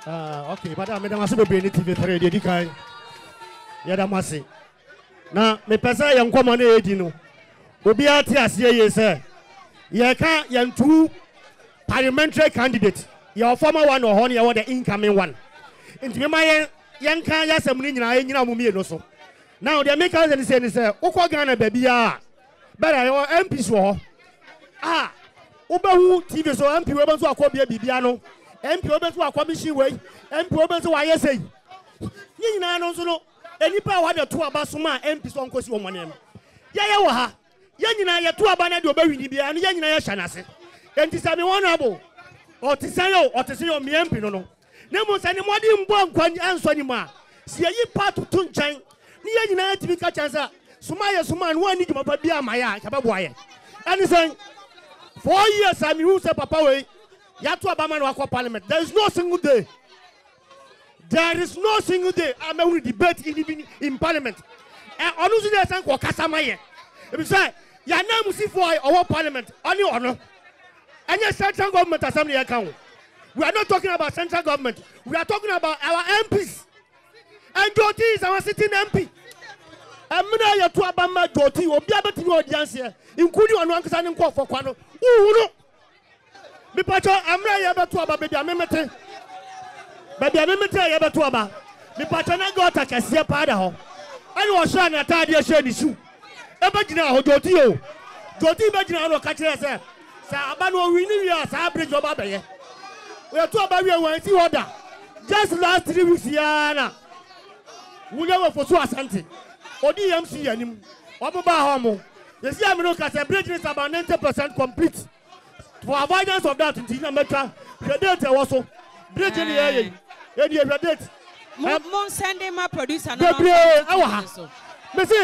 Ah, okay, madam, medam ase bebree ne TV3 deɛ di kan. Yɛda mo ase. Na mepɛ sɛ yɛn nkɔmmɔ no yɛdi no, obiara te aseɛ yie sɛ, yɛka yɛn parliamentary candidate, yɛwɔ former one wɔ hɔ ne yɛwɔ the incoming one. Nti mema yɛn yɛnka yɛasɛm no nyinaa yɛnyina mo mmienu so. Now deɛ meka sɛ ne sɛ ne sɛ, wokɔ Ghana baabiara a, bɛda yɛwɔ MPs wɔ hɔ. a wobɛhu tv so mp wei bɛnso akɔ bia biribia no mp wei bɛnso akɔ mission wei mp wei bɛnso wayɛ sɛi ne nyinaa no nso no Eh, nnipa a wade to aba som a mp so ɔnkɔsi wɔ mɔneɛm yɛyɛ wɔ ha. Yɛn nyinaa yɛto aba no deɛ ɔbɛwini biara no yɛn nyinaa yɛhyɛ n'ase. Enti sɛ honorable ɔte sɛn o ɔte sɛn o mmea mp no no. Na mmom sɛ ne mmɔde mbɔ nkwa ansɔ ne mu a sɛ yɛyi pa toto nkyɛn ne yɛn nyinaa tumi ka kyɛn sɛ soma yɛ soma a no woanni dwuma pa bi ama yɛ a yɛbɛboa yɛ. Ɛne sɛn four years a mehu sɛ papa wei yɛato abama na wakɔ parliament. There is no single day there is no single day a mɛhunu debate in, in, in parliament. Ɛ ɔno nso deɛ ɛsɛn kɔ kasa ma yɛ ebi sɛ yɛn amusifoɔ a ɔwɔ parliament ɔne ɔno ɛnyɛ central government assembly ho we are not talking about central government. We are talking about our mps and joti is our sitting mp ɛmina yɛ to abama joti obi abɛtumi ɔdi anseɛ nkudi ɔno ankasa ne nkɔɔfɔ kwa no wuhunu mipatsɔ ɛmina yɛ bɛto aba beebi a beebi a memete yɛ bɛto aba mipatsɔ ne gɔta kɛseɛ paa da hɔ ɛna ɔhyɛ ne ataadeɛ hyɛ ne shoe. Ɛbɛgyina hɔ joti o joti bɛgyina hɔ na ɔka kyerɛ sɛ sɛ aba no owi ne wie a saa bridge ɔba bɛyɛ yɛto aba wie wɔn ti hɔ da just last three weeks yaa na. Wúnyẹ wọ fosu asante odi yẹn si yẹn nim wọn bá hɔ mo. Yẹsi aminu kasa bridge is about ninety percent complete. For avoidance of that nti na mɛtwa hwɛ date ɛwɔ so bridge ni yɛ yɛ yɛdi hwɛ date mo mo nsɛnde ma producer no bebree ɛwɔ ha mesi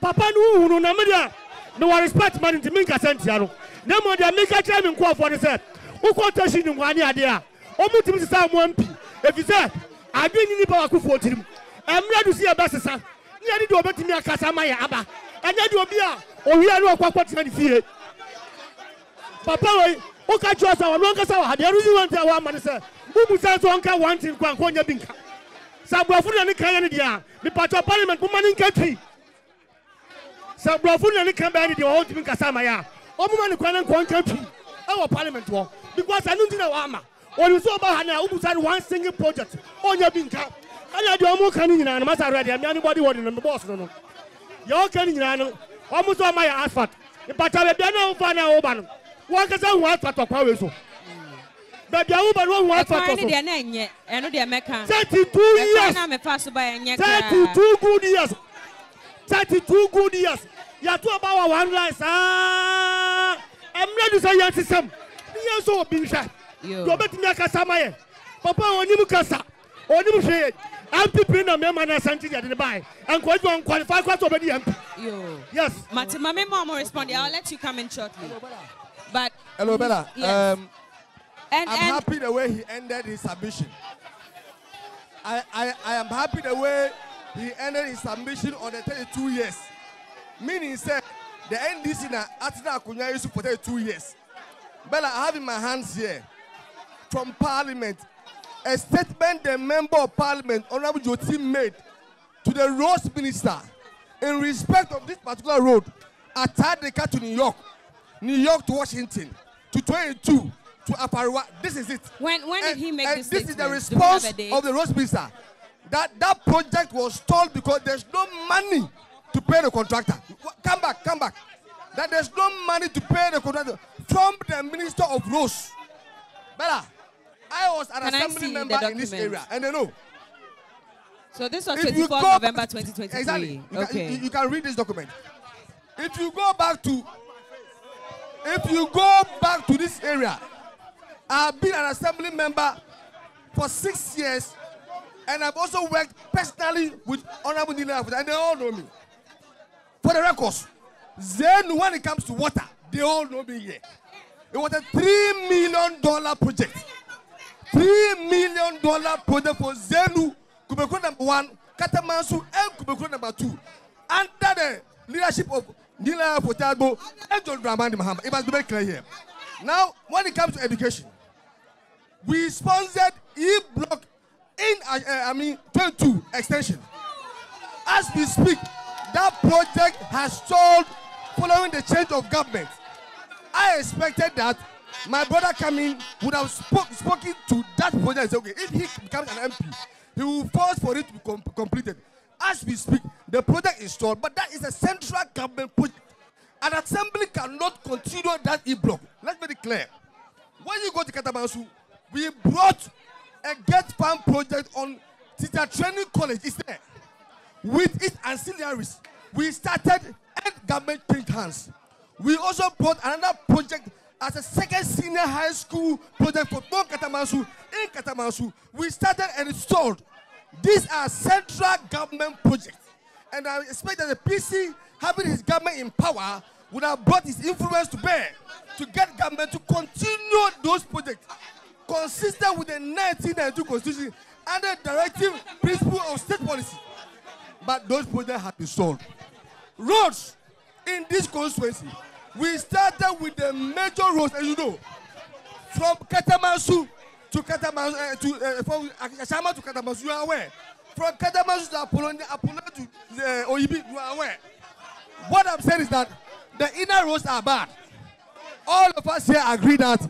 papa no huhunu na mi deɛ mi wɔ respect ma ni nti mi nkasa ntia no na mo deɛ mi ka kyerɛ mi nkɔɔfoɔ ni sɛ wokɔ tɛsi ni nkwa ni adeɛ a ɔmu timi sisan mo mp efi sɛ adi ni nipa wa ko fo tirim ɛmira du si yɛ bɛ sisan ní ɛni di o bɛ timi akasa ma yɛ aba. Ɛnyɛ di obi a owia ni ɔkɔ akɔ tena ni fie. Papa wei o ka kyerɛ sɛ ɔno ankasa wɔ ha. Deɛ ɛnu yi wɔn ti a wɔama ni sɛ sɛ nso ɔnka wɔn ti nkwa nkɔ nyɛ bi nka sɛ aborɔfo na ne yɛ ne deɛ a mipatɔ parliament mo ma ne nka twi sɛ aborɔfo na ne kan bɛyɛ ne deɛ wɔn timi nkasa ma yɛ a ɔmo ma ne kwan nkɔ nka twi ɛwɔ parliament wɔ because ɛnu ti na wɔama wɔn nso ɔba ha na umu sɛ one single project. Ɔnyɛ bi nka ɛna deɛ ɔmo ka ne nyinaa no masa awurɛ deɛ mmea ne bɔde wɔ de no bɔɔso no no deɛ ɔka ne nyinaa no ɔmo sɛ ɔma yɛ asphalt mpata baabi a na ɔmfa na ɔwoba no wɔnkasa hu asphalt ɔkwa wei so bẹẹbi awo bẹẹ wọn wọn afa kọsọ. ẹkwan ni deɛ ne nyɛ ɛno deɛ mɛka. thirty two years ɛkwan naa mɛfa so ba yɛ nyɛ thirty two good years thirty two good years yàtò ọba wa one line sáá ɛmúlẹ́dù sẹ́ yẹn sísẹ́m ní yẹn sọ òbí nhwẹ́ yóò bẹ́ẹ̀ tìmí akasa má yẹ papa onímù kasa onímù hwẹ́ yẹ npp na mẹ́ẹ̀mà náà sẹ́ńtì yẹ dídí báyìí ẹnkọ́ ẹ̀dùn ọ̀nkọ́ ní fáwọn akọ́tọ̀ ọ̀bẹ̀dì yẹn. yes. màtí màmí mọ́ ọmọ respond i will let you come in shortly. but hello bella. Yes. Um, And- I'm and- happy the way he ended his submission. I, I, I am happy the way he ended his submission on the 32 years. Meaning, said the NDC na Atina Akunya used for 32 years. Bella, I have in my hands here from Parliament a statement the Member of Parliament, Honorable Joti, made to the roads minister in respect of this particular road, Atadeka to New York, New York to Washington, to 22 to Aparwa. Uh, this is it. When when did he make and this this is the statement? Do we have response of the roads minister. That that project was stalled because there's no money to pay the contractor. Come back, come back. That there's no money to pay the contractor from the minister of roads. Berla, I was an Can assembly member in this area, and they know. So this was If 24 go November back- 2023. Exactly. You, Okay. can, you, you can read this document. If you go back to, if you go back to this area, I've been an assembly member for six years, and I've also worked personally with Honorable Afotey, and they all know me. For the records, then when it comes to water, they all know me here. It was a three million dollar project. Three million dollar project for Zenu, Kubekuro number one, Katamanso, and Kubekuro number two. Under the leadership of Nii Laryea Afotey-Agbo and John Dramani Mahama. It must be very clear here. Now, when it comes to education, we sponsored E-Block in, uh, uh, I mean, 22 extension. As we speak, that project has stalled following the change of government. I expected that my brother coming would have spoke, spoken to that project and okay, if he becomes an MP, he will force for it to be com- completed. As we speak, the project is stalled, but that is a central government project. An assembly cannot continue that e-block. Let's make it clear. When you go to Katamanso, we brought a get farm project on teacher training college. It's there. With its ancillaries, we started and government changed hands. We also brought another project as a second senior high school project for Kpone Katamanso in Katamanso. We started and installed. These are central government projects. And I expect that the PC, having his government in power, would have brought his influence to bear to get government to continue those projects consistent with the 1992 constitution and the directive principle of state policy. But those projects have been solved. Roads in this constituency, we started with the major roads, as you know, from Katamanso to Katamanso, uh, to, uh, from Ashaiman to Katamanso, you are aware. From Katamanso to Apollo, Apollo to uh, Oyibi, you are aware. What I'm saying is that the inner roads are bad. All of us here agree that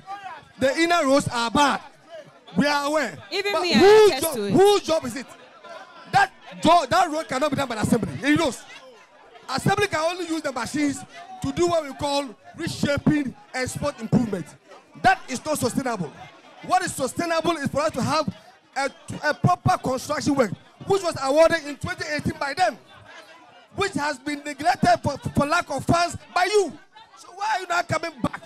the inner roads are bad. We are aware. Even But me, I whose job, to it. whose job is it? That job, that road cannot be done by the assembly. He knows. Assembly can only use the machines to do what we call reshaping and spot improvement. That is not sustainable. What is sustainable is for us to have a, a proper construction work, which was awarded in 2018 by them, which has been neglected for, for lack of funds by you. So why are you not coming back?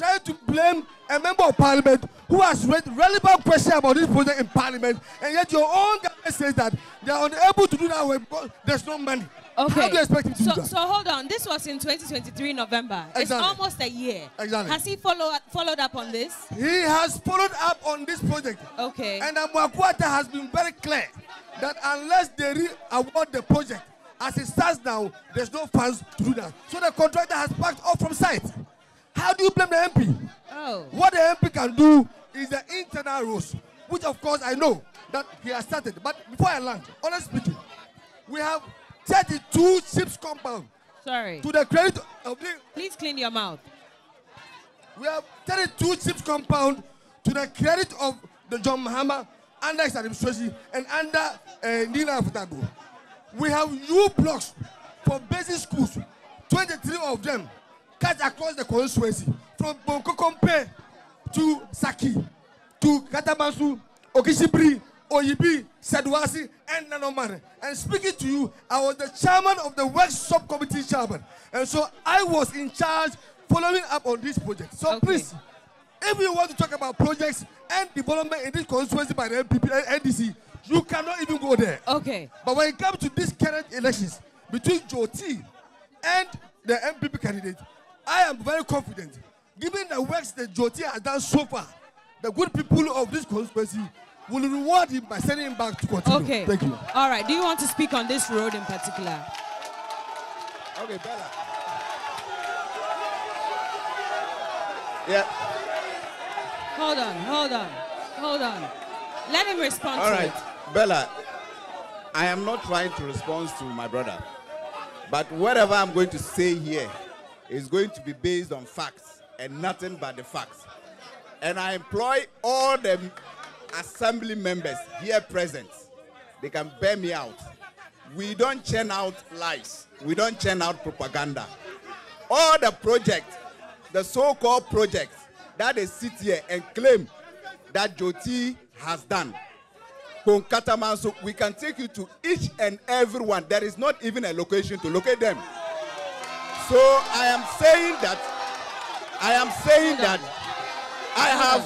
Trying to blame a member of parliament who has raised relevant questions about this project in parliament, and yet your own government says that they are unable to do that work because there's no money. Okay. How do you expect him to so, do that? so hold on. This was in 2023 November. Exactly. It's almost a year. Exactly. Has he followed followed up on this? He has followed up on this project. Okay. And Amoako-Attah has been very clear that unless they re-award the project, as it stands now, there's no funds to do that. So the contractor has packed off from site. How do you blame the MP? Oh. What the MP can do is the internal rules, which of course I know that he has started. But before I land, honestly speaking, we have 32 CHPS compound. Sorry. To the credit of the Please clean your mouth. we have 32 CHPS compound to the credit of the John Mahama under his administration and under uh, Nii Laryea Afotey-Agbo. We have U blocks for basic schools, 23 of them cut across the constituency from Bonkokompe to Saki to Katamanso, Okishibri, Oyibi, Sadwasi, and Nanomare. And speaking to you, I was the chairman of the work subcommittee chairman. And so I was in charge following up on this project. So please, if you want to talk about projects and development in this constituency by the NPP and NDC, you cannot even go there. Okay. But when it comes to these current elections between Joti and the NPP candidate, I am very confident, given the works that Joti has done so far, the good people of this constituency will reward him by sending him back to continue. Okay. Thank you. All right. Do you want to speak on this road in particular? Okay, Berla. Yeah. Hold on. Hold on. Hold on. Let him respond All to right, it. Berla. I am not trying to respond to my brother, but whatever I'm going to say here is going to be based on facts and nothing but the facts. And I employ all the assembly members here present. They can bear me out. We don't churn out lies. We don't churn out propaganda. All the projects, the so-called projects that they sit here and claim that Joti has done. Konkataman, so we can take you to each and every one. There is not even a location to locate them. So I am saying that I am saying that I have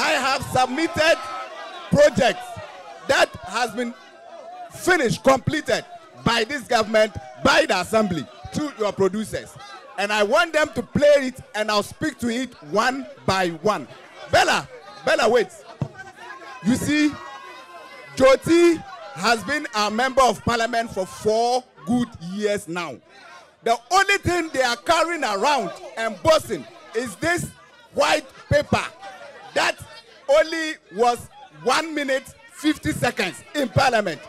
I have submitted projects that has been finished, completed by this government, by the assembly, to your producers. And I want them to play it and I'll speak to it one by one. Berla, Berla, wait. You see, Joti has been a member of parliament for four good years now. The only thing they are carrying around and boasting is this white paper that only was one minute 50 seconds in parliament.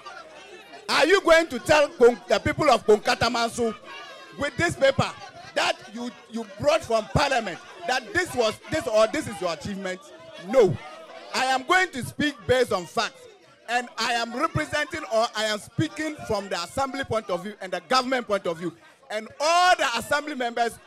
Are you going to tell the people of Kpone Katamanso with this paper that you, you brought from parliament that this was this or this is your achievement? No. I am going to speak based on facts. And I am representing or I am speaking from the assembly point of view and the government point of view. And all the assembly members,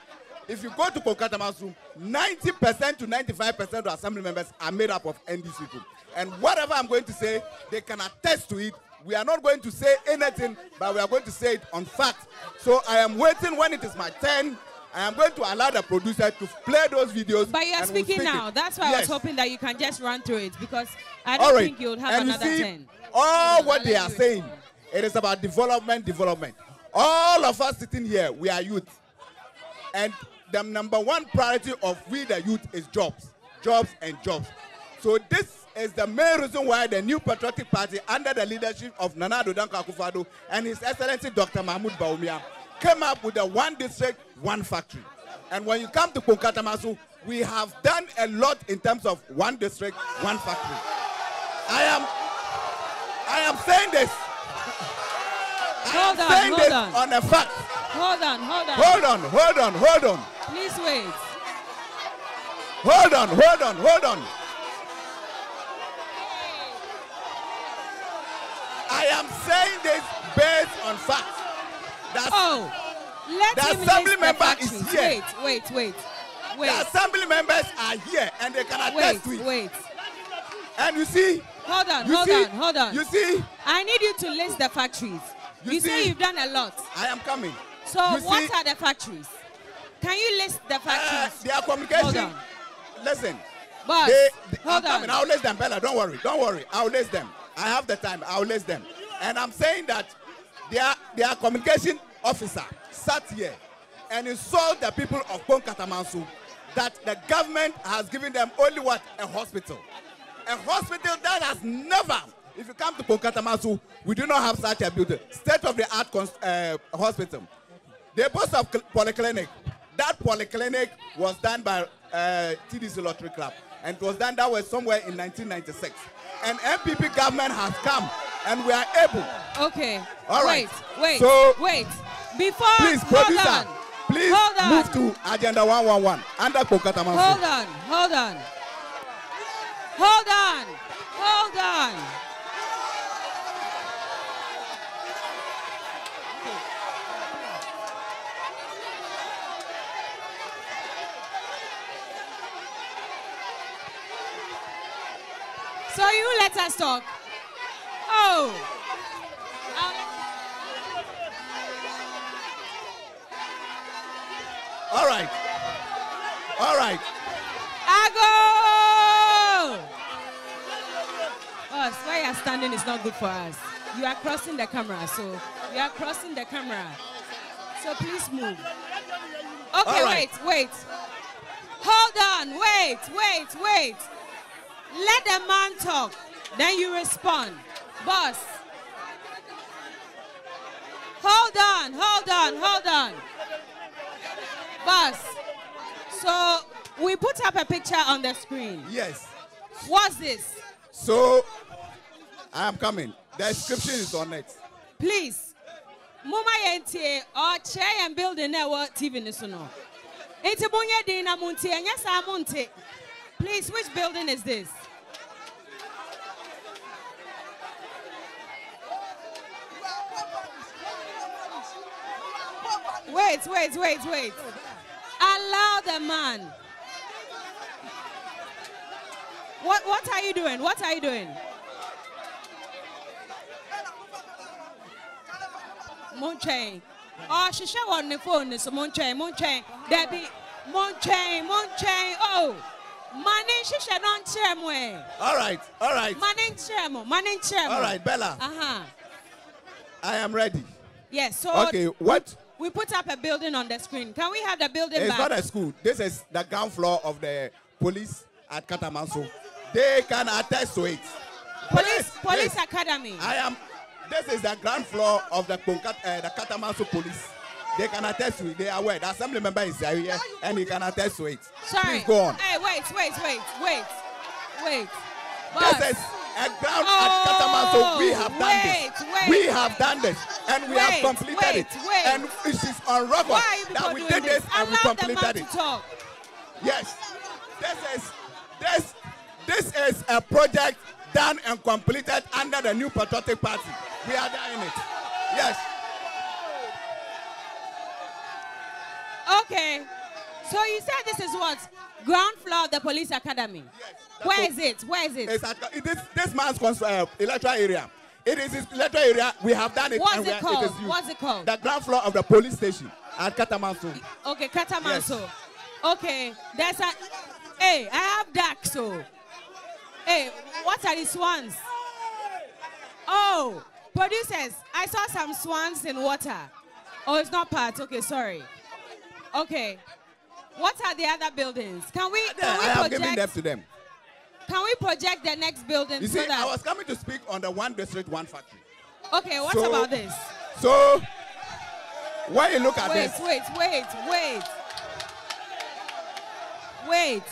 if you go to Kpone Katamanso, 90% to 95% of assembly members are made up of NDC people. And whatever I'm going to say, they can attest to it. We are not going to say anything, but we are going to say it on fact. So I am waiting when it is my turn. I am going to allow the producer to play those videos. But you are and we'll speaking speak now. it. That's why I was hoping that you can just run through it because I don't right. think you'll have and another you see, 10. All what they are saying, it is about development, development. All of us sitting here, we are youth. And the number one priority of we the youth is jobs, jobs and jobs. So this is the main reason why the new patriotic party under the leadership of Nana Dankwa and His Excellency Dr. Mahmoud Bawumia came up with the one district, one factory. And when you come to Kpone Katamanso, we have done a lot in terms of one district, one factory. I am, I am saying this. Hold on, saying hold on. on a fact. Hold on, hold on. Hold on, hold on, hold on. Please wait. Hold on, hold on, hold on. I am saying this based on facts. That's, oh, let the him assembly member is here. Wait, wait, wait, wait. The assembly members are here and they can attest Wait, to it. wait. And you see, Hold on, hold see- on, hold on. you see- I need you to list the factories. You You, say you've done a lot. I am coming. So You what see- are the factories? Can you list the uh, factories? Their Hold communication. on. Listen. Boss, they, they- hold I'm coming. on. I'll list them, Berla. Don't worry. Don't worry. I'll list them. I have the time. I'll list them. And I'm saying that their, their communication officer sat here and he saw the people of Kpone Katamanso that the government has given them only what? A hospital. A hospital that has never, if you come to Kpone Katamanso, we do not have such a building. State of the art uh, hospital. The post of polyclinic, that polyclinic was done by uh, TDC Lottery Club. And it was done that way somewhere in 1996. And NPP government has come and we are able. Okay. All right. Wait, wait, So- wait. Before, Please, hold producer, on. please hold on. move to agenda 111 under Kpone Katamanso. Hold on, hold on. Hold on, hold on. So you let us talk. Oh. Um, All right. All right. Ago! Us, where you're standing is not good for us. You are crossing the camera, so you are crossing the camera. So please move. Okay, right. wait, wait. Hold on, wait, wait, wait. Let the man talk, then you respond. Boss. Hold on, hold on, hold on. Boss. So we put up a picture on the screen. Yes. What's this? So I am coming. The description is on it. Please. Muma yentie or chair and building network TV ni so no. Enti bunye din na munti enya sa munti. Please, which building is this? Wait, wait, wait, wait. Allow the man. What what are you doing? What are you doing? Montchain. Oh, she show on the phone. So Montchain, Montchain. Debbie, Montchain, Montchain. Oh, money she should not chair. All right. All right. Money mo, money chair. All right, Berla. Uh huh. I am ready. Yes. So Okay, what? We put up a building on the screen. Can we have the building It's back? not a school. This is the ground floor of the police at Katamanso. They can attest to it. Police, police yes. academy. I am. This is the ground floor of the Konkat, uh, the Katamanso police. They can attest to it. They are aware. The assembly member is here and he can attest to it. Sorry. Please go on. Hey, wait, wait, wait, wait, wait. Boss. This is a ground Oh, at Katamanso. We have done this. wait. We have done this. And we Wait, have completed wait, it. wait. And it is on record Why are you that we did this, and we Allow completed it. Yes. This is this this is a project done and completed under the new patriotic party. We are doing it. Yes. Okay. So you said this is what? Ground floor of the police academy. Where is it? Where is it? It's at, it is this man's uh, electoral area. It is his electoral area. We have done it. What's and it are, called? It. What's it called? The ground floor of the police station at Katamanso. Okay, Katamanso. Okay, there's a. Hey, I have duck. So, hey, what are the swans? Oh, producers, I saw some swans in water. Oh, it's not part. Okay, sorry. Okay. What are the other buildings? Can we, I can we have given them to them. Can we project the next building You so see, that, I was coming to speak on the one district, one factory. okay, what So- about this? So, when you look at this? Wait, this, wait, wait, wait. Wait.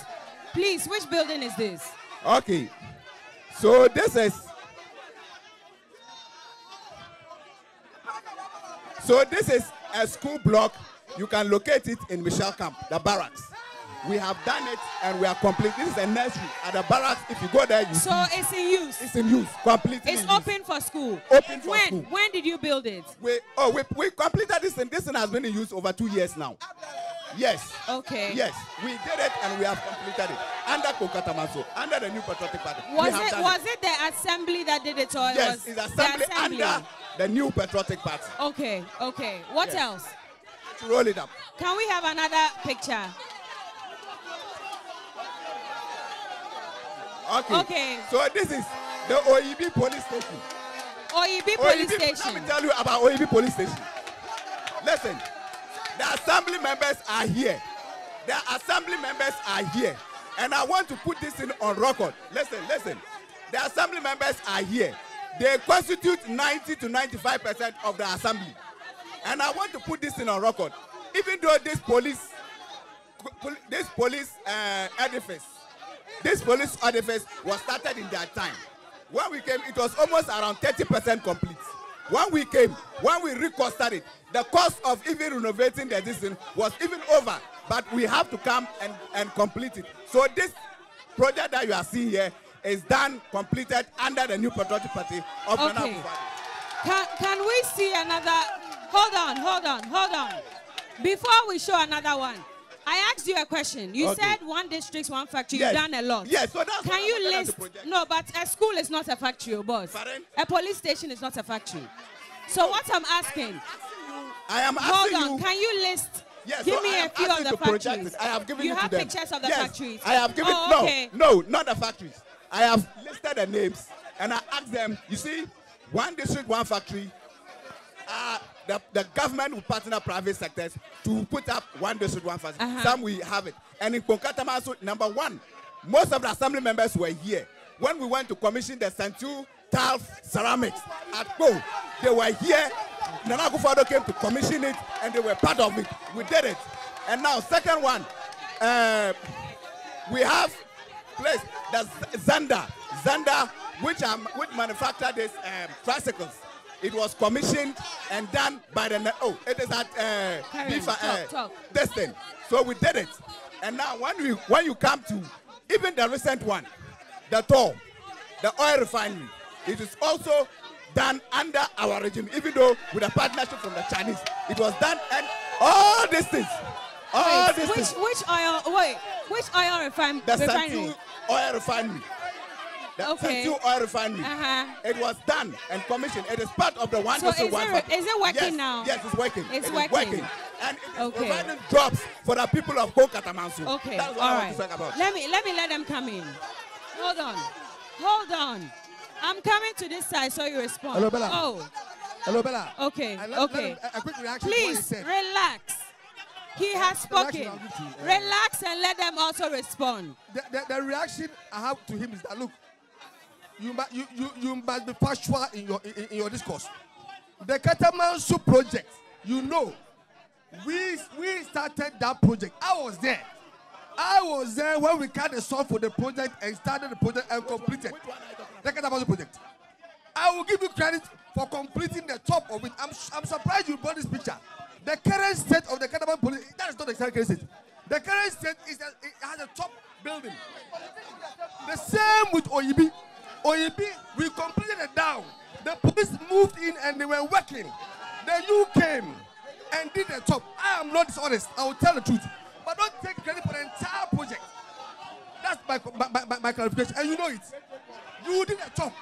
Please, which building is this? okay. So this is. So this is a school block. You can locate it in Michel Camp, the barracks. We have done it and we are complete. This is a nursery at the barracks. If you go there, you So see it's in use. it's in use, completely. It's in use. open for school. Open for when? school. When did you build it? We oh we, we completed this thing. This thing has been in use over two years now. Yes. Okay. Yes, we did it and we have completed it under Kpone Katamanso, under the new patriotic party. Was it was it the assembly that did it or it Yes, was it's the assembly, assembly? under the new patriotic party. Okay, okay. What Yes. else? Roll it up. Can we have another picture? Okay. Okay. So this is the Oyibi police station. Oyibi police Oyibi station. Let me tell you about Oyibi police station. Listen, the assembly members are here. The assembly members are here. And I want to put this in on record. Listen, listen. The assembly members are here. They constitute 90 to 95% of the assembly. And I want to put this in on record. Even though this police, this police uh, edifice, this police edifice was started in that time. When we came, it was almost around 30% complete. When we came, when we reconstructed it, the cost of even renovating the this was even over. But we have to come and, and complete it. So this project that you are seeing here is done, completed under the new patriotic party of Okay. Can can we see another? Hold on, hold on, hold on. Before we show another one, I asked you a question. You Okay. said one district, one factory. Yes. You've done a lot. Yes, so that's Can you wanted us to list? No, but a school is not a factory, oh, boss. A police station is not a factory. So what I'm asking? I am asking Hold on. you- Can you list? Yes, give so me I a few of the factories. I have given you have them. pictures of the Yes, factories. I have given Oh, no, no, not the factories. I have listed the names and I asked them. You see, one district, one factory. Uh, the, the government will partner private sectors to put up one district, one factory. Uh-huh. Some we have it, and in Konkatama, also number one, most of the assembly members were here when we went to commission the Sentuo Tile ceramics at Go. They were here. Nana Akufo-Addo came to commission it, and they were part of it. We did it. And now, second one, uh, we have place the Z- Zanda, Zanda, which um, which manufacture these um, tricycles. It was commissioned and done by the oh, it is at uh, Karen, Bifa, uh, talk, talk. this thing. So we did it, and now when we when you come to even the recent one, the toll, the oil refinery, it is also done under our regime, even though with a partnership from the Chinese. It was done, and all these things, all Wait, these which things. which oil? Wait, which oil refine, The refinery? Sentuo oil refinery. The Okay. Sentuo oil refinery. Uh-huh. It was done and commissioned. It is part of the one. So is one it- factory. is it working yes, now? Yes, it's working. It's It is working. And it is Okay. providing jobs for the people of Kpone Katamanso. Okay, That's what all I right. want to talk about. Let me let me let them come in. Hold on, hold on. I'm coming to this side so you respond. Hello, Berla. Oh, Hello, Berla. okay, let- let okay. him- a, a quick reaction to what Please said. relax. He has spoken. I'll give to you, uh, Relax and let them also respond. The, the, the reaction I have to him is that look, you, you, you, you must be factual in your in, in your discourse. The Katamanso project, you know, we we started that project. I was there. I was there when we cut the song for the project and started the project and completed the Katamanso project. I will give you credit for completing the top of it. I'm, I'm surprised you brought this picture. The current state of the Kataman police, that is not the current state. The current state is that it has a top building. The same with Oyibi. Oyibi, we completed it down. The police moved in and they were working. Then you came and did the top. I am not dishonest. I will tell the truth. But don't take credit for the entire project. That's my, my, my, my clarification. And you know it. You did the top.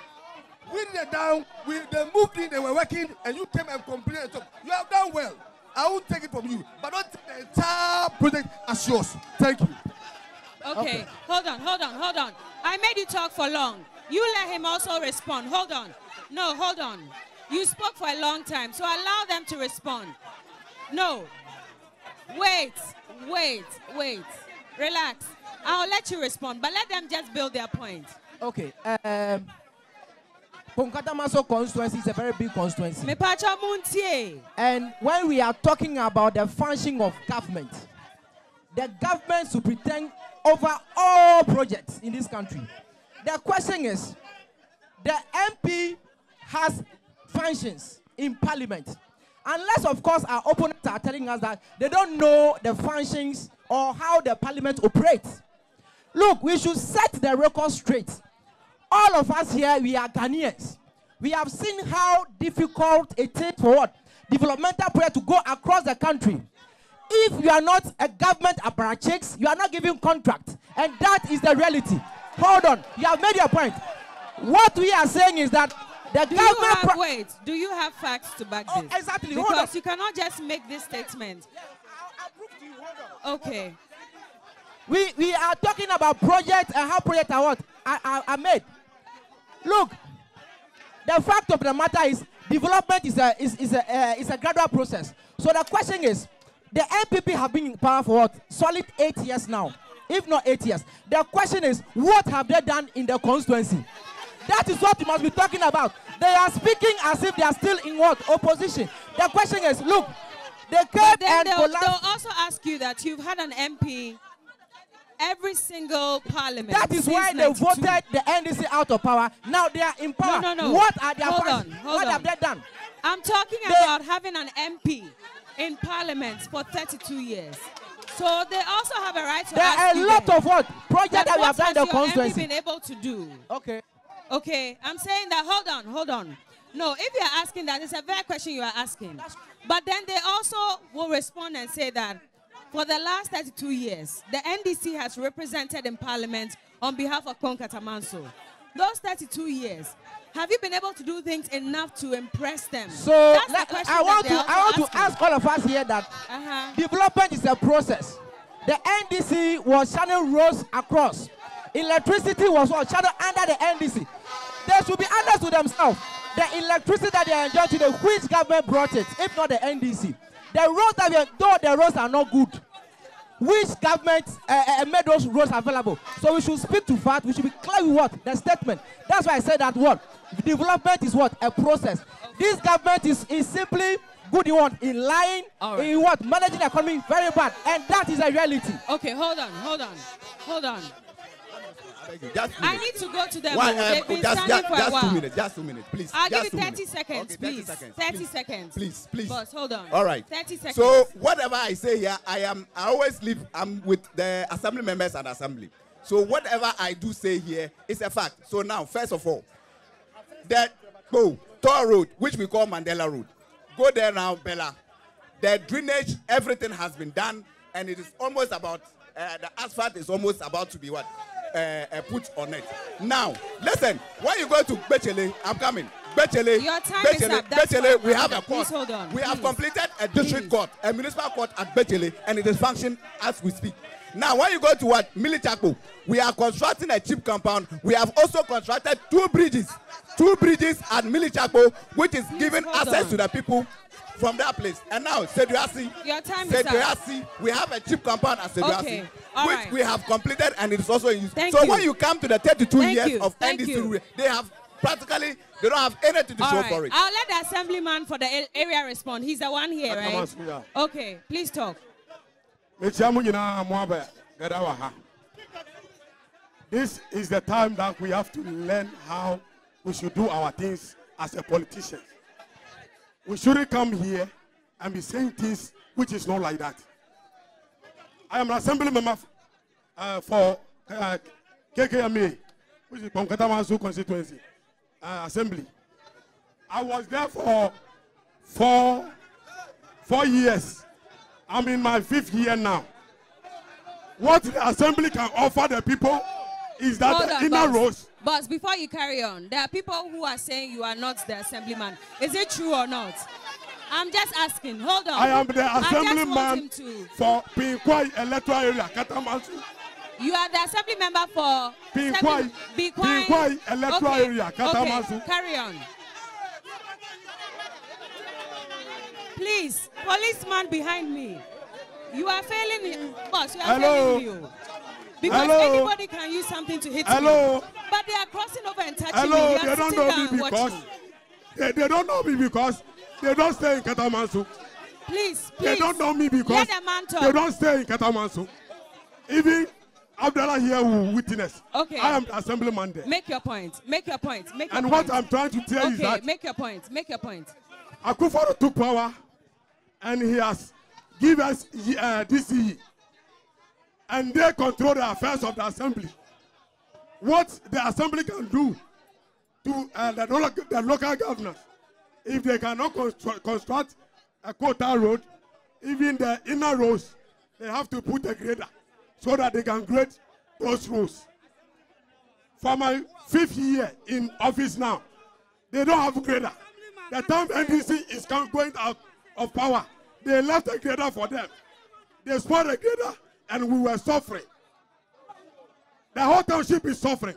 We did it down. We, they moved in, they were working, and you came and completed the top. You have done well. I won't take it from you. But don't take the entire project as yours. Thank you. Okay, hold on, hold on, hold on. I made you talk for long. You let him also respond. Hold on. No, hold on. You spoke for a long time, so allow them to respond. No. Wait, wait, wait. Relax. I'll let you respond, but let them just build their point. Okay. Um, Kpone Katamanso constituency is a very big constituency. And when we are talking about the functioning of government, the government should pretend over all projects in this country. The question is, the MP has functions in parliament. Unless, of course, our opponents are telling us that they don't know the functions or how the parliament operates. Look, we should set the record straight. All of us here, we are Ghanaians. We have seen how difficult it is for what? Developmental prayer to go across the country. If you are not a government apparatchiks, you are not giving contract. And that is the reality. Hold on. You have made your point. What we are saying is that the Do you government. have, wait, do you have facts to back this? exactly, hold Because you cannot just make this statement. Okay. We, we are talking about projects and how projects are what? Are, are, are made. Look, the fact of the matter is development is a, is, is, a, uh, is a gradual process. So the question is, the NPP have been in power for what? Solid eight years now, if not eight years. The question is, what have they done in the constituency? That is what we must be talking about. They are speaking as if they are still in what? Opposition. The question is, look, they came and they'll, collapsed. they'll also ask you that you've had an MP every single parliament. That is why they 92. voted the NDC out of power. Now they are in power. No, no, no. What are their hold on, hold What on. have they done? I'm talking about having an MP in parliament for 32 years. So they also have a right to There ask are a you lot of what projects that that we have done the constituency. Been able to do? Okay. Okay, I'm saying that. Hold on, hold on. No, if you're asking that, it's a fair question you are asking. But then they also will respond and say that for the last 32 years, the NDC has represented in Parliament on behalf of Kpone Katamanso. Those 32 years, have you been able to do things enough to impress them? So the let- question I want to I want also to ask all of us here that Uh-huh. development is a process. The NDC was channel roads across. Electricity was what channel under the NDC. They should be honest with themselves. The electricity that they enjoy today, which government brought it, if not the NDC? The roads that we though the roads are not good. Which government uh, uh, made those roads available? So we should speak to fact. We should be clear with what the statement. That's why I said that what development is what a process. This government is, is simply good in what in lying, in what managing the economy very bad, and that is a reality. Okay, hold on, hold on, hold on. Just I need to go to them. Why, um, They've been just, standing just, for a just two minutes. Just two minutes, please. I'll just give you 30 minutes. seconds, Okay, 30 please. seconds. 30 please. seconds. Please, please. Boss, hold on. All right. 30 seconds. So whatever I say here, I am. I always live. I'm with the assembly members at assembly. So whatever I do say here is a fact. So now, first of all, that go Tor Road, which we call Mandela Road, go there now, Berla. The drainage, everything has been done, and it is almost about uh, the asphalt is almost about to be what uh, uh, put on it. Now, listen. When you go to Bechele, I'm coming. Bechele, Your time is up. That's Bechele, we have a Please court. hold on. We have completed a district court, a municipal court at Bechele, and it is functioning as we speak. Now, when you go to what Milichapo, we are constructing a CHPS compound. We have also constructed two bridges, two bridges at Milichapo, which is giving access on. to the people from that place. And now, Seduasi, Your time is up. We have a CHPS compound at Seduasi, Okay, all which right. we have completed, and it is also in use. Thank so you. when you come to the 32 Thank years you. of Thank NDC, you. they have practically they don't have anything to All show right. for it. I'll let the assemblyman for the area respond. He's the one here, right? Atamansu, Okay, please talk. mekyia mu nyinaa mo aba gada wɔ ha this is the time that we have to learn how we should do our things as a politician we shouldn't come here and be saying things which is not like that i am an assembly member uh, for uh, kkma which is Kpone Katamanso constituency uh, assembly i was there for four four years I'm in my fifth year now. What the assembly can offer the people is that Hold the inner roads. Boss, before you carry on, there are people who are saying you are not the assemblyman. Is it true or not? I'm just asking. Hold on. I am the I just want assemblyman for Pinkwai electoral area, Katamanso. You are the assembly member for. Pinkwai, Be. Pinkwai electoral okay. area, Okay, carry on. Please, policeman behind me. You are failing me, boss. You are Hello? failing me. Because Hello? anybody can use something to hit Hello? me. But they are crossing over and touching Hello, me. You they don't know me because they, they don't know me because they don't stay in Katamansu. Please, please. They don't know me because the they don't stay in Katamansu. Even Abdallah here will witness. Okay. I am the assemblyman there. Make your point. Make your point. Make your And point. what I'm trying to tell okay, you is that make your point. Make your point. Akufo took power and he has given us uh, DCE. And they control the affairs of the assembly. What the assembly can do to uh, the, lo- the local governors, if they cannot construct, construct a quota road, even the inner roads, they have to put a grader so that they can grade those roads. For my fifth year in office now, they don't have a grader. The time NDC is going out of power, they left a grader for them. They spoiled a grader and we were suffering. The whole township is suffering.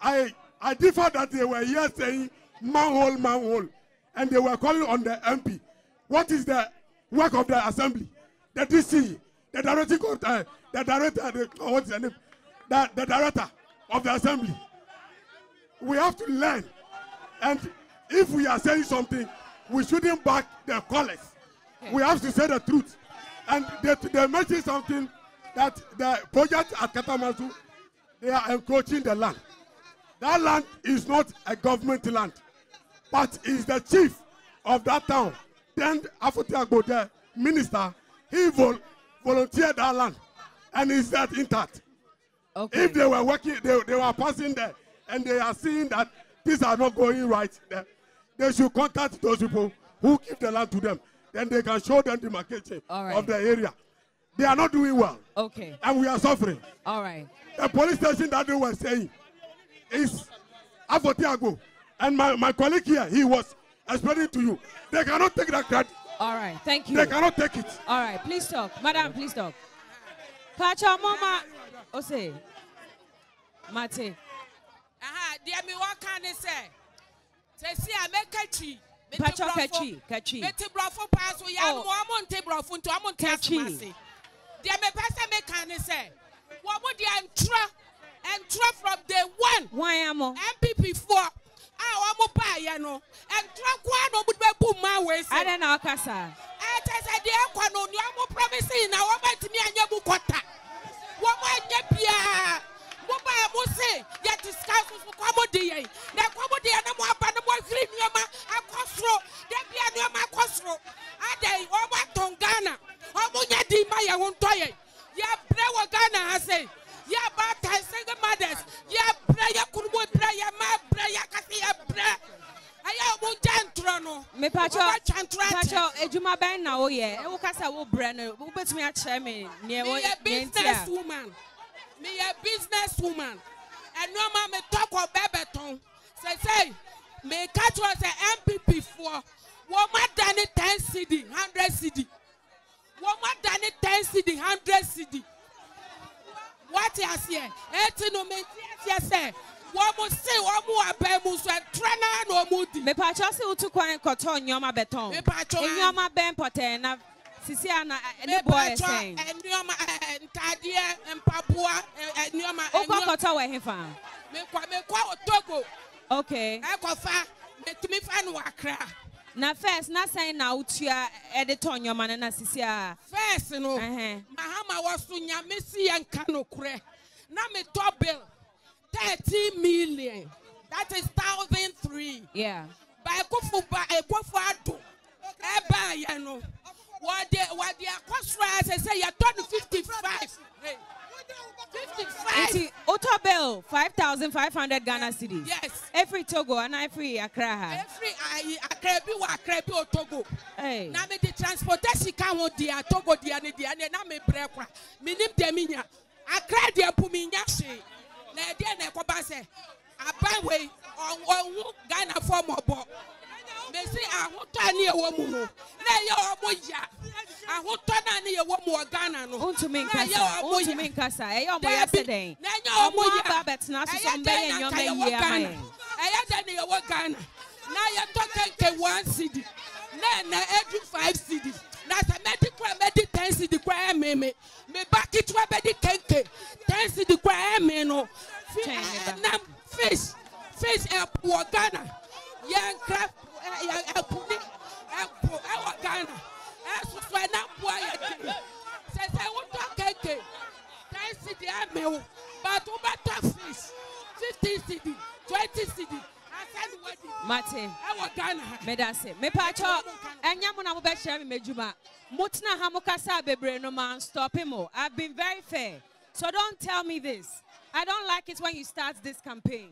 I I differ that they were here saying manhole, manhole, and they were calling on the MP. What is the work of the assembly? The DC, the director, uh, the director, the, oh, what's the name? The, the director of the assembly. We have to learn. And if we are saying something, we shouldn't back the callers. We have to say the truth. And they, they mentioned something that the project at Katamasu, they are encroaching the land. That land is not a government land, but is the chief of that town. Then Afotiagbo, the minister, he vol- volunteered that land and is that intact. If they were working, they, they were passing there and they are seeing that things are not going right there, they should contact those people who give the land to them. Then they can show them the marketing of the area. They are not doing well. Okay. And we are suffering. All right. The police station that they were saying is Afotey-Agbo. And my, my colleague here, he was explaining to you. They cannot take that credit. All right. Thank you. They cannot take it. All right. Please talk. Madam, please talk. Pacha Mama. Oh, Ose. Mate. aha deɛ mi wɔ ka ne sɛ sɛsi a mɛka pàtó kẹchì kẹchì. mẹ ti burọfo paa so yà mu ọmọ ntẹ burọfo ntẹ ọmọ ntẹ asomasi diẹ mẹ pẹsẹ mi kàn ní sẹ wọ́n mu diẹ ntura ntura from day one. wọ́n yà mọ́. npp four a wọ́n mu baa yẹ no ntura kó a nà ọmọdé bẹ bú mmaa wẹ̀ sẹ. adé na ọkà sá. ẹ tẹsẹ diẹ kọ nù ní ọmọ promise yìí na wọ́n bẹ tì mí ẹ̀ nyẹ́ bu kọ́ta wọ́n mu ẹ̀ nyẹ́ bíyà mobɛ a mo se yɛte sika soso kɔ mo de yɛn na ɛkɔ mo de yɛn na mo aba na mo a nneɛma akɔ soro adɛn ɔmo atɔn ghana. Ɔmo nya di ma yɛn ho ntɔ yɛn yɛbrɛ wɔ ghana ha se yɛba atae single mothers. Yɛbrɛ yɛkurumu brɛ yɛma brɛ yɛkase yɛbrɛ ɛyɛ ɔmo gya ntorɔ no? Mepatwɔ eh, na oh, eh, woyɛ ewu kasa wo brɛ no. Wobɛtumi akyerɛ mi nea ɛwɔ nea ntia me meyɛ business woman ɛnoɔma metɔ kɔ bɛbɛtɔn sɛsei meka kyerɛ sɛ npp foɔ wɔma dane 10 cd 100 cd wɔma dane 10 cd 100 cd wɔte aseɛ ɛti no meti aseɛ sɛ wɔn se wɔn abɛn mu so ɛtrɛ naa na wɔn di. mipatsɔ si wotu kwan kɔtɔ nneɛma bɛtɔn nneɛma bɛn pɔtɛɛ na sisi a na ne bɔ yɛ Mepacho, sɛn. nneɛma ntaadeɛ mpaboa nneɛma Wokɔ kɔtɔ wɔ hefa. mekɔ mekɔ togo Okay. ɛkɔfa metumi fa no wɔ akra Na first na sɛn na wotua ɛde tɔ nneɛma no na sisi a. fɛs no mahama wɔ so nyame si yɛ nka nokorɛ na metɔ bill thirty million that is thousand three Yeah. ba ekofo ba ekofo ado ɛbaayɛ no wɔde wɔde akɔsoro a ɛsɛ sɛ yɛtɔ no fifty five fifty five. nti otɔ bell five thousand five hundred ghana cedis. yes efiri togo ana efiri akra ha. efiri ayi akra bi wɔ akra bi wɔ togo. Hey. na mi di transportation ka ho diya togo diya ni diya ni na mi brɛ kura mi nim deɛ nya akra deɛ pu mi nya si na ɛdeɛ na ɛkɔba sɛ abawe ɔnwu ghana fɔ mɔbɔ mesi ahotɔ a ne yɛwɔ mu no. Na ɛyɛ ɔmo ya. Ahotɔ no a ne yɛwɔ mu wɔ ghana no. Wontumi na nkasa. ɛyɛ ɔmo Wontumi nkasa. Ɛyɛ ɔmo yɛ Dabi, sɛdɛn. na ɛnyɛ ɔmo Ɔmo ya. aba abɛtena so sɛ Ɛyɛ ɔmo bɛyɛ dɛn na nneɛma yie ama yɛn. ɛyɛ dɛ ne yɛwɔ ghana na. Yɛtɔ kɛnkɛ one cd na ɛna ɛdu five cd na sɛ mɛdi kora mɛdi ten cd kora ɛmi mi mi ba ketewa bɛdi kenke ten cd kora ɛmi no. Fi ɛnam fish fish ɛpo wɔ ghana yɛn kra yɛn ɛpo ni ɛpo ɛwɔ ghana ɛsoso ɛnam po ayɛ di sɛ sɛ wotɔ kenke ten cd ɛmi wo. But wobɛtɔ fish fifteen cd twenty cd mate ɛwɔ ghana. ha. medase mepatwɔ ɛnyɛ mo na mobɛkyerɛ me m'adwuma motena ha mokasa bebree no ma stop mo. I've been very fair. So don't tell me this. I don't like it when you start this campaign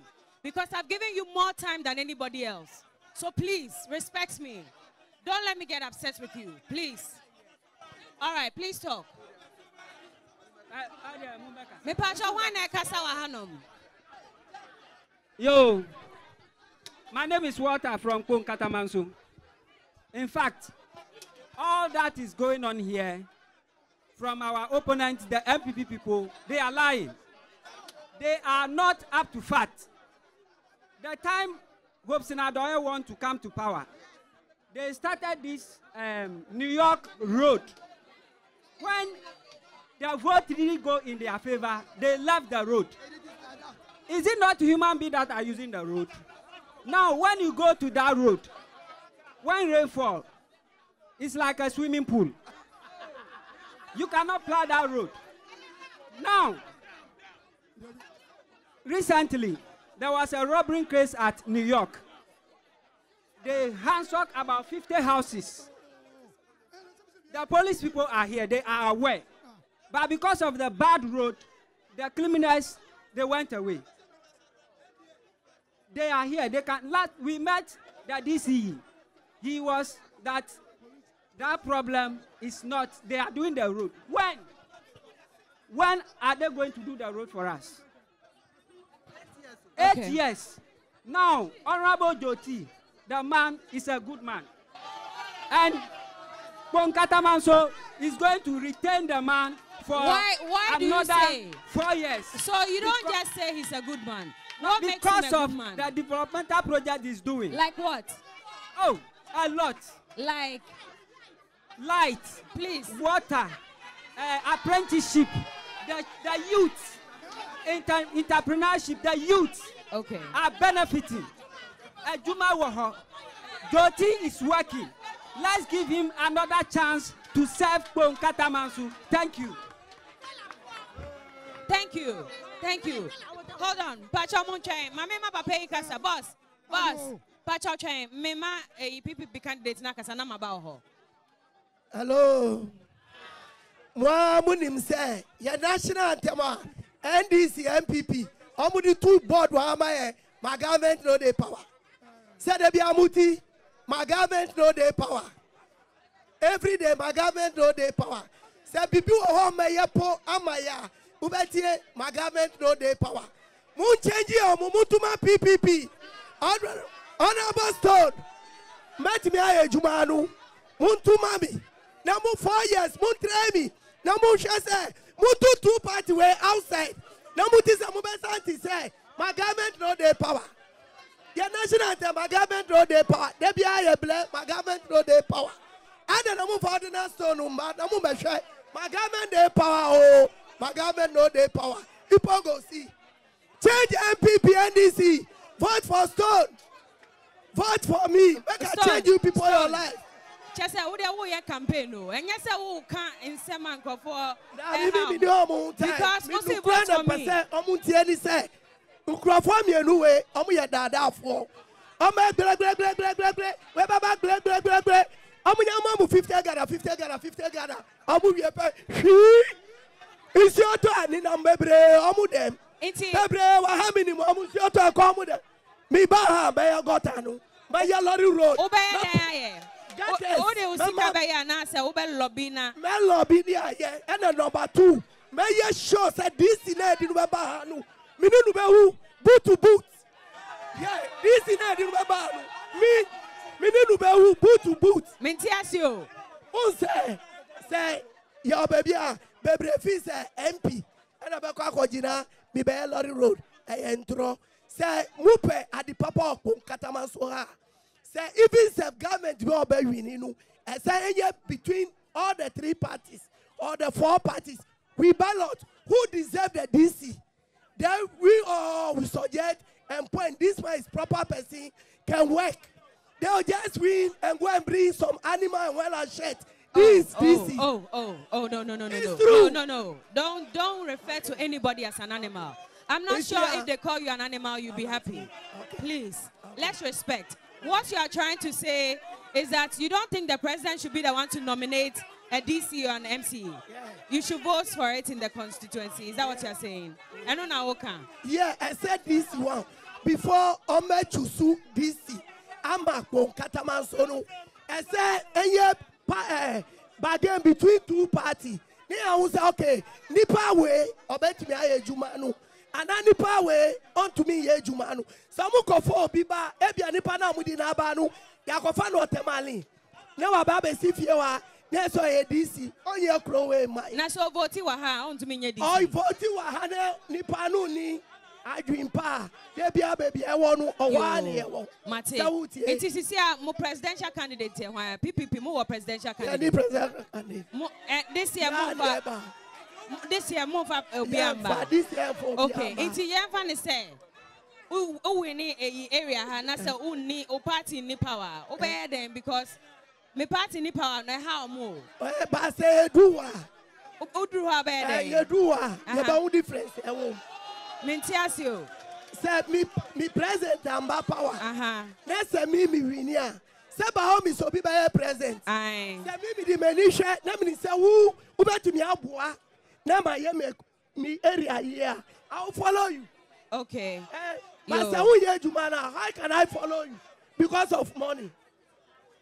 because i've given you more time than anybody else so please respect me don't let me get upset with you please all right please talk mepatwɔ hwan na ɛkasa wɔ hanom Yo, my name is Walter from Kpong Katamanso. In fact, all that is going on here from our opponents, the MPP people, they are lying. They are not up to fact. The time Hope Sinadoye want to come to power, they started this um, New York road. When the vote didn't go in their favor, they left the road. Is it not human beings that are using the road? Now, when you go to that road, when rain fall, it's like a swimming pool. You cannot plow that road. Now, recently, there was a robbery case at New York. They ransacked about 50 houses. The police people are here, they are aware. But because of the bad road, the criminals, they went away. They are here. They can. Last, we met the DCE. He was that that problem is not. They are doing the road. When? When are they going to do the road for us? Eight Okay. years. Now, Honorable Joti, the man is a good man. And Ponkata Manso is going to retain the man for why why another four years. so you don't just say he's a good man what makes him because a of good man the developmental project he's doing. like what Oh, a lot. Like light, please, water, uh, apprenticeship, the the youth, inter entrepreneurship, the youth. Okay. Are benefiting. Ejuma Woho, Joti is working. Let's give him another chance to serve Ponkata Mansu. Thank you. Thank you. Thank you. Hold on. Pacho Munchain. Mame ma papa yi kasa. Boss. Boss. Pacho Chain. Me ma eh, PPP candidate na kasa na maba ho. hello mo mo nim sɛ yɛ national anthem a ndc npp ọmụ dị tu bọọdụ ama ya My government no dey power. Sedebi amuti My government no dey power. Every day my government no dey power. Sɛ bibi wɔ hɔ ma ɛyɛ po ama ya wobɛtie ma gọọmenti no dey power. Mu nkyɛngyi yɛ ɔmo mu tuma ppp honourable stone mɛtumi ayɛ adwuma no mu ntuma mi. Na mu four years mu ntrɛ mi. Na mu nhwɛ sɛ do two party wey outside. Na mo ti sɛ mo bɛ santi sɛ my government no dey power. Yɛ national anthem my government no dey power. Debi ayɛ blɛ my government no dey power. Ɛna na mo fa ordinance stone mba na mo bɛ hwɛ my government dey power o my government no dey power. People go see. Change npp ndc vote for stone. Vote for me. Make i Stone, change you people your life kyɛ sɛ wode woyɛ campaign o ɛnyɛ sɛ woka nsɛm a nkurɔfoɔ mebibidi ɔmo ntamenukorɛ na pɛ sɛ ɔmo ntie ni sɛ nkurɔfoɔ mmienu we ɔmo yɛ daadaafoɔ ɔmo gbɛrɛgbɛrɛgbɛrɛgbɛrɛ wɛbɛba gbɛrɛgbɛrɛgbɛrɛ ɔmo nyɛ ɔmo amu fifty gada fifty gada fifty gada. Ɔmo wie pɛ hwii nsi ɔtɔ ani nam bebree ɔmo dɛm bebree wɔ ha minimu ɔmo nsi ɔtɔ ɛkɔ ɔmo dɛm mi ba ha bɛyɛ gɔta no. Bɛyɛ lɔri road. Gutters, Wo de wo sika mɛma- bɛyɛ anaasɛ wobɛ lɔbi na. mɛlɔ bi ni ayɛ ɛna nɔmba two. Mɛyɛ sure sɛ dc náà di nu bɛ ba ha nu mi ni nu bɛ hu boot to boot yɛ dc náà di nu bɛ ba ha nu mi mi ni nu bɛ hu boot to boot. mi n ti ase o. n sɛ sɛ yɛ ɔbɛ bi a bebree fi sɛ mp ɛna bɛ kɔ akɔ gyina mi bɛ yɛ lɔri road ɛyɛ ntorɔ sɛ mu pɛ adi papa ɔkpɔ nkatama so ha sɛ even sɛ government bi ɔbɛ wini no ɛsɛ ɛyɛ between all the three parties or the four parties, we ballot who deserve the DC. Then we all will suggest and point this man is proper person can work. They'll just win and go and bring some animal and well and shirt. This oh, DC. Oh, oh, oh, no, no, no, no, no, no, no, no. Don't, don't refer to anybody as an animal. I'm not It's sure if they call you an animal, you'll be happy. Please, let's respect. What you are trying to say is that you don't think the president should be the one to nominate a DC or an MCE. You should vote for it in the constituency. Is that what you're saying? I don't know how Yeah, I said this one before Ome Chusu DC. Amakpo Katamansonu. I said, and yeah, eh, bargain between two parties. Ahun say okay, nipa we obetumi aye juma no. anaa nnipa wee ɔntumi nyɛ adwuma no sɛ obi ba ebia nnipa no a mudi n'aba no yɛakɔfa no ɔtɛmale ne waba abɛsi fie hɔ ne sɛ ɔyɛ dc ɔnyɛ kuro wei ma. Na sɛ ɔvoti wɔ ha a ɔntumi nyɛ dc ɔvoti wɔ ha ne nnipa no ni. Adwin pa. A ebia baabi ɛwɔ no ɔwɔ a mate nti e. sisi a mo presidential candidate e yɛ hwan ppp mo wɔ presidential candidate. yɛ presidential candidate. Mo ɛ this year mo ba. E this year move up obi amba this year for obi okay nti yẹn fa ni sẹ uwe ni eyi area and na sẹ we need a party ni power o bẹ yẹ because mi party ni power na how move. o. say bá uh-huh. a ṣe edu wa. o duru ha bẹ yẹ dẹ. difference ẹ wọ. mi n tí a se o. sẹ mi mi president amba power. ne sẹ mi mi win ni Say ba hɔ mi sọ bi bɛ yɛ present. sẹ mi mi di mɛ ni hwɛ ne mi ni sɛ wu wu bɛ tumi aboa na ma yɛ mi mi area yi a. I will follow you. Okay. But Yo. sɛ wo yɛ adwuma na how can I follow you because of money.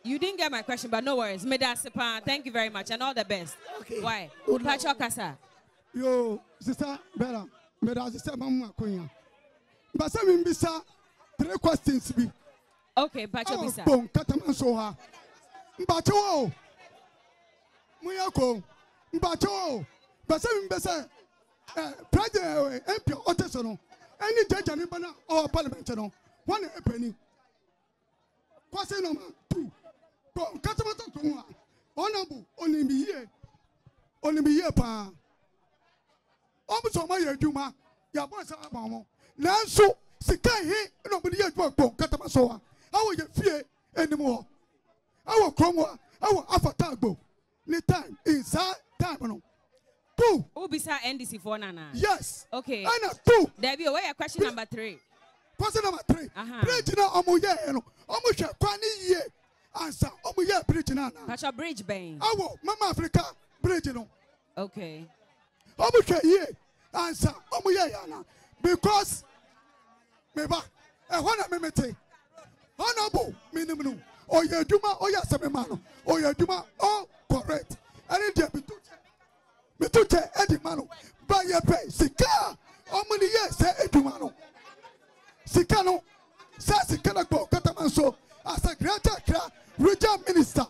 You didn't get my question, but no worries. Medasipa, thank you very much and all the best. Okay. Why? Pacho Kasa. yo sister bella meda sister mamu akonya mbasa mi mbisa three questions bi Okay, Pacho awo Bisa. bon katama so ha mbache wo bɛsɛ mi bɛ sɛ ɛ pɛrɛdɛ ɛ np ɔtɛ sɛ no ɛni jɛjɛ ni bana ɔwɔ palimɛnti no wɔn na epɛni kwasi na ma tu kɔ katamata tó ŋua ɔnabu onimi yie onimi yie paa. Ɔmu sɔ ɔma yɛ adwuma yabɔ ɛsɛ ama ɔmo nanso sika yi na ɔmo de yɛ adwuma gbɔ katama so wa. Awɔ yɛ fie anim wɔ awɔ kurom wa awɔ afata agbo ne time nsa time no. Two. Ubisa NDC for Nana. yes. Okay. ɛna two. Debbie, where your question number three? kwasi number three. Uh-huh. bridge na ɔmu yɛ yɛ no ɔmu hwɛ kwan ne yie ansa ɔmu bridge na ana Pacho Bridge Bang. awɔ mama africa bridge no Okay. ɔmu hwɛ yie ansa ɔmu yɛ yɛ ana because meba ɛhɔ na meme te. Honorable minim no ɔyɛ adwuma ɔyɛ asɛm ma no ɔyɛ adwuma all correct. Deɛ meto kyɛ meto kyɛ ɛde ma no ba yɛ pɛ sika ɔmo ne yɛ sɛ adwuma no sika no sɛ sika no gbɔ katama nso as a greater Accra regional minister.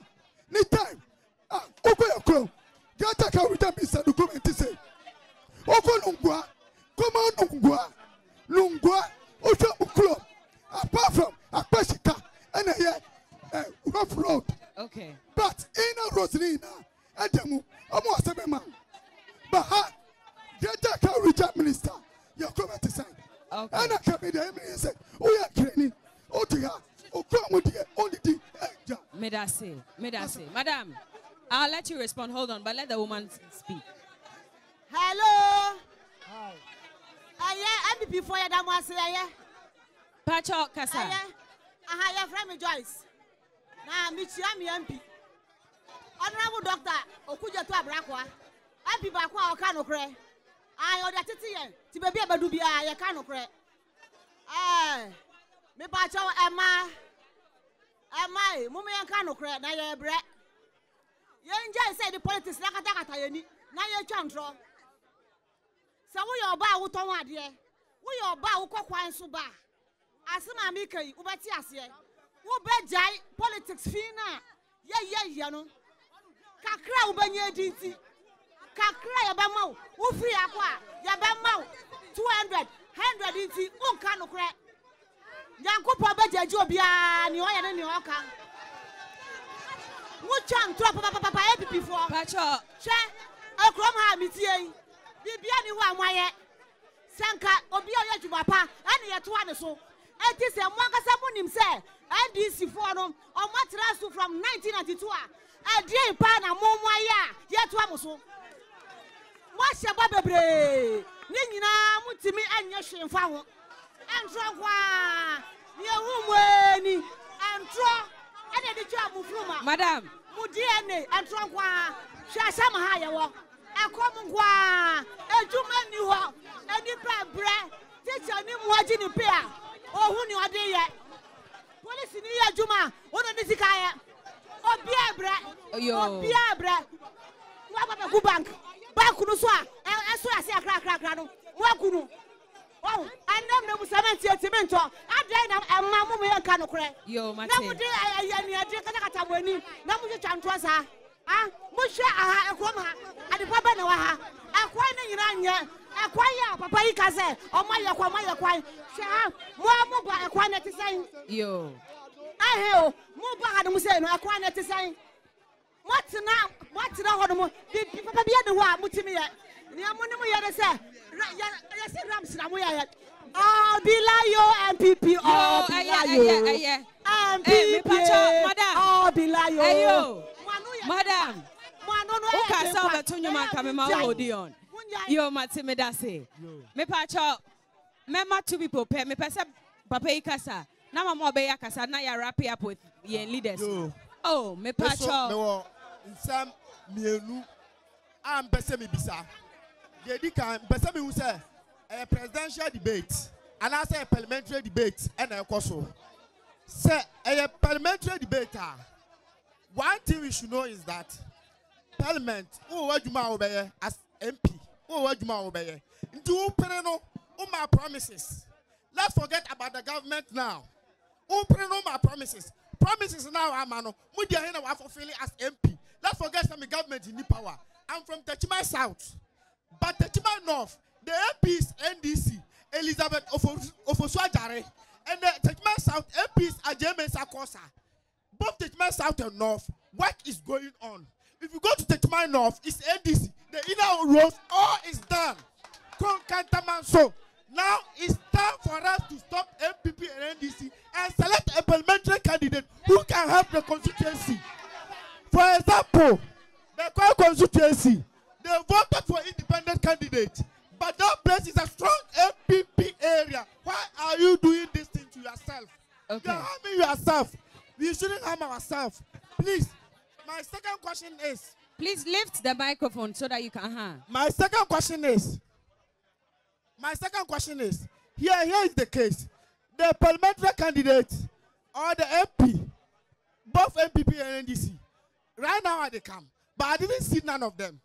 Ne time a wokɔ yɛ kurom greater Accra regional minister document sɛ wokɔ nungua kɔma nungua nungua wohwɛ wo kurom apart from akpɛ sika ɛna ɛyɛ eh, rough road. Okay. but inner roads ne nyinaa ɛda mu ɔmo wɔ sɛ bɛma but ha greater Accra regional minister. Yɛ kɔmɛ te sɛn Okay. ɛna kɛmɛ deɛ ɛmɛ yɛ sɛ woyɛ kirani wote ha okura mo deɛ ɔdidi ɛgya Medasi. Medasi. Madam, I'll let you respond. Hold on, but let the woman speak. hello? Ɛyɛ npp fo yɛ damo ase ɛyɛ Pacho Kasa. ɛyɛ aha yɛfrɛ me joyce na mekyia me mp honorable doctor okugye to abrakoa ah. Mp baako a ɔka nokorɛ ayɛ ɔde atete yɛn nti baabi a bɛdu biara yɛka nokorɛ ɛɛ mepakyɛw ɛma ɛma e mome yɛnka nokorɛ na yɛbrɛ yɛngyae sɛ yɛde politics na katakata yɛni na yɛtwa ntorɔ sɛ woyɛ ɔba a wotɔn adeɛ woyɛ ɔba a wokɔ kwan so ba a asɛm a meka yi wobɛte aseɛ wobɛgyae politics fii no a yɛyɛ yɛ no kakra a wobɛnya adi nti kakra a yɛbɛma wo wofiri akɔ a yɛbɛma wo 200 100 nti wonka nokorɛ. Nyankopɔn bɛgyagye obiara neɛ ɔyɛ ne neɛ ɔka. Wotwa ntorɔ papapapa yɛ Pacho. hwɛ akurom ha a metie yi biribia ne hɔ a moayɛ sɛ nka obi a ɔyɛ adwuma pa ɛne yɛtoa ne so. Ɛnti sɛ mo ankasa monim sɛ ndc foɔ no ɔmo atena so from 1992 a ɛdeɛ paa na mo moayɛ a yɛtoa mo so moahyɛ bɔ bebree. Ne nyinaa motumi anyɛ hwee mfa ho. Ɛntorɔ nko a neɛhu mu ani ɛntorɔ. Ɛne de twa mo funuma Madam. mo dna ɛntorɔ nko a hwɛ ahyɛ mo ha yɛwɔ ɛkɔm nko a adwuma nni hɔ. Anipa brɛ. Tikya ne mmoa gye ne pe a ɔhu ne ɔde yɛ. Polisi ne yɛ adwuma. Wone ne sika yɛ. Obiaa brɛ. Yo. obiaa brɛ. Woababɛgu bank báàkù no so a ɛso ase akrakrakra no wɔaku no ɔwò ɛnam na musa mɛnti eti mi ntɔ. Adan na ɛma mu mi yɛ nka nukurɛ na mu di ɛyɛ nia di katakata mu ani na mu twitwa ntɔ saa. A mu hwɛ aha ɛkɔm ha adepa bɛ na wɔ ha. Ɛkwan ne nyinaa nyɛ ɛkwan yɛ papa yi ka sɛ ɔmo ayɛ kwan ɔmo ayɛ kwan hwɛ ha mu a mu ba ɛkwan na ti sɛn. Ɛhɛ o mu ba ha ne mu sɛ no ti sɛn mo tena mo tena hɔ nom bibi papa bi yɛ ne hɔ a mo ti yɛ nea mo ne mo yɛ ne sɛ ra yɛ yɛ sɛ rams na mo yɛ yɛ ɔbilayo npp ɔbilayo npp ɔbilayo eh, madam. wokasa wobɛto nwoma nka mema wo odi on? Yo Me meda se mepakyɛ mɛma two people pɛ mepɛ sɛ pape yi kasa. Na mama ɔbɛyɛ akasa na ya wrap up with yɛn leaders. Oh me mepakyɛ Nsɛm mmienu a mpɛ sɛ mebisa. Deɛ di kan mpɛ sɛ mehu sɛ ɛyɛ presidential debate anaasɛ ɛyɛ parliamentary debate ɛna ɛkɔ so. Sɛ ɛyɛ parliamentary debate a one thing we should know is that parliament wowɔ adwuma a wobɛyɛ as mp wowɔ adwuma a wobɛyɛ nti wopere no woma promises. Let's forget about the government now. Wopere no woma promises. Promises now ama no mo di ahe na wafulfill as mp let's forget some government in the power. I'm from techima south. But techima north the mp is ndc elizabeth Ofo- ofosu ajare and the techima south is ajeme sakosa. Both techima south and north work is going on. If you go to techima north it's ndc the inner roads all is done. Konkantamanso. Now it's time for us to stop MPP and NDC and select a parliamentary candidate who can help the constituency. For example, the Kwai constituency, they voted for independent candidate, but that place is a strong NPP area. Why are you doing this thing to yourself? Okay. You're harming yourself. We shouldn't harm ourselves. Please, my second question is. Please lift the microphone so that you can hear. My second question is. My second question is. Here, here is the case. The parliamentary candidate or the MP, both NPP and NDC, right now they come, but I didn't see none of them.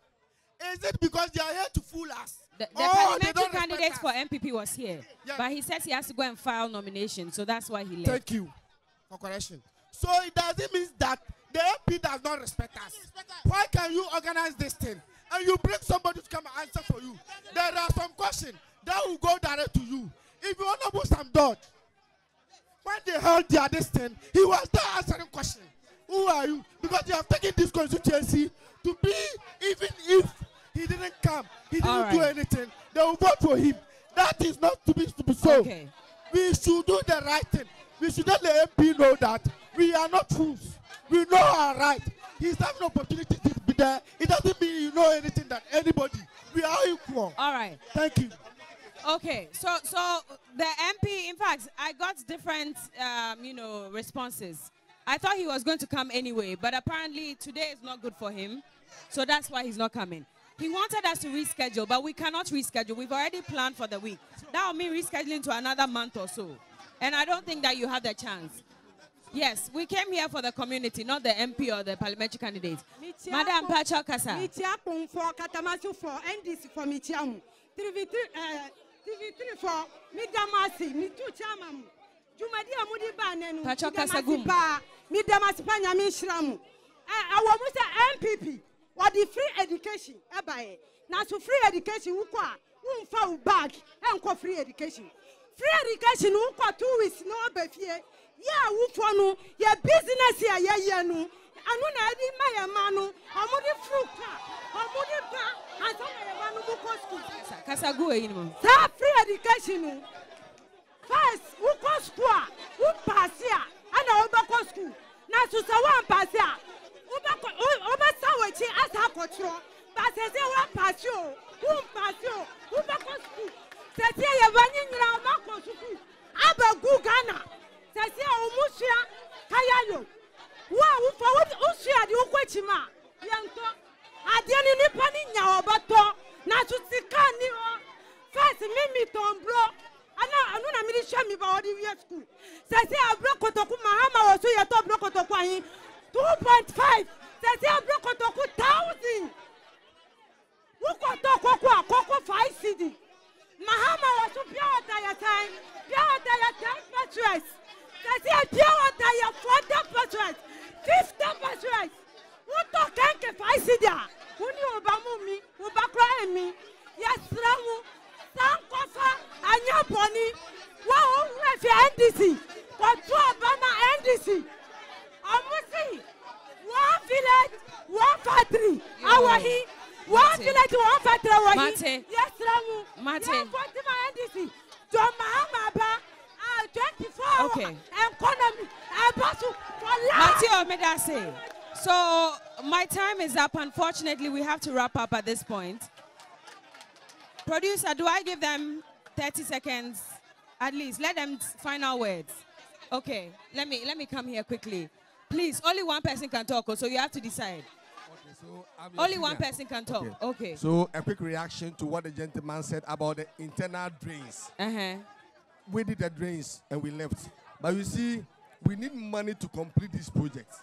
Is it because they are here to fool us? The, the oh, they parliamentary candidate for NPP was here, but he says he has to go and file nomination, so that's why he left. Thank you for correction. So it doesn't mean that the MP does not respect us. Why can you organize this thing and you bring somebody to come and answer for you? There are some questions that will go direct to you. If you honorable Sam George, when they held their this thing, he was there answering questions. Who are you? Because you have taken this constituency to be, even if he didn't come, he didn't All do anything, they will vote for him. That is not to be, to be so. Okay. We should do the right thing. We should let the MP know that we are not fools. We know our right. He's having opportunity to be there. It doesn't mean you know anything that anybody. We are equal. All right. Thank you. Okay, so so the MP, in fact, I got different, um, you know, responses. I thought he was going to come anyway, but apparently today is not good for him, so that's why he's not coming. He wanted us to reschedule, but we cannot reschedule. We've already planned for the week. That will mean rescheduling to another month or so, and I don't think that you have the chance. Yes, we came here for the community, not the MP or the parliamentary candidates. Madam Pacho Kasa. Mitia Kungfo, for NDC for Mitiamu. TV3 TV3 uh, for Midamasi, Mitu Chamamu. dwumadi a mudi baa nanu midamasi paa midamasi paa nyame nhyira mu awɔ mu sɛ npp wɔde free education. E Ɛba yɛ e. nanso free education wokɔ a womfa wo bag. E Ɛnkɔ free education. Free education wokɔ two weeks. Na ɔbɛ fie. Yɛ awofoɔ no yɛ business a yɛyɛ no ɛno na ɛde ma yɛ ma no ɔmo de furu ka ɔmo de ba ansa na yɛ ba no mo kɔ sukuu. kasa gu eyi ni mo. saa free education no. asusa wa mpasi a this point. Producer, do I give them 30 seconds at least? Let them s- final words. Okay, let me let me come here quickly. Please, only one person can talk, so you have to decide. I'm Only one person can talk. Okay. So a quick reaction to what the gentleman said about the internal drains. Uh-huh. We did the drains and we left. But you see, we need money to complete this project.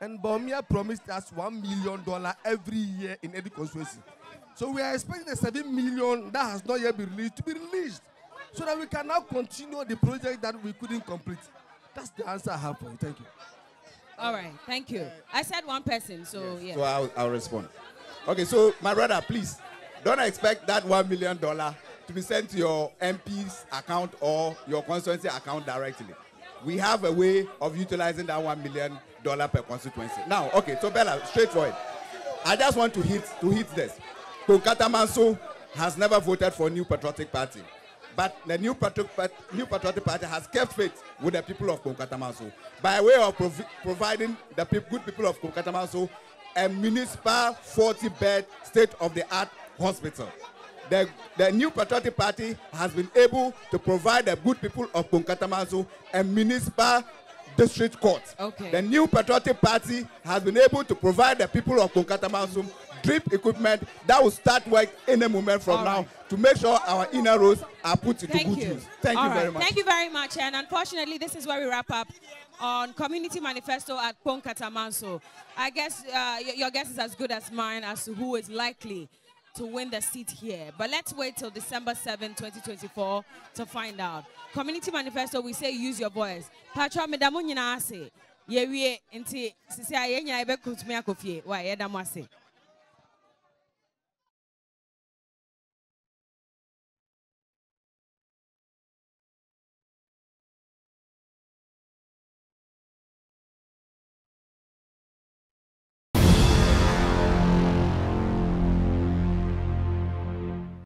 And Bawumia promised us one million dollar every year in every constituency. So we are expecting the seven million that has not yet been released to be released, so that we can now continue the project that we couldn't complete. That's the answer I have for you. Thank you. All right. Thank you. I said one person, so yeah. So I'll, I'll respond. Okay, so my brother, please don't expect that one million dollar to be sent to your MP's account or your constituency account directly. We have a way of utilizing that one million dollar per constituency. Now, okay, so Berla, straightforward. I just want to hit to hit this. Kpone Katamanso has never voted for New Patriotic Party. But the New Patriotic, Part- New Patriotic Party has kept faith with the people of Kpone Katamanso by way of provi- providing the peop- good people of Kpone Katamanso a municipal 40 bed state of the art hospital. The, the New Patriotic Party has been able to provide the good people of Kpone Katamanso a municipal district court. Okay. The New Patriotic Party has been able to provide the people of Kpone Katamanso drip equipment that will start work any moment from All now right. to make sure our inner roads are put into Thank good you. use. Thank All you very much. Thank you very much. And unfortunately, this is where we wrap up on Community Manifesto at Kpone Katamanso. I guess uh, your guess is as good as mine as to who is likely to win the seat here. But let's wait till December 7, 2024 to find out. Community Manifesto, we say use your voice. Patra medamu nyina ase. Yewie nti sisi a yenya ebe kutumi akofie. Wa mo ase.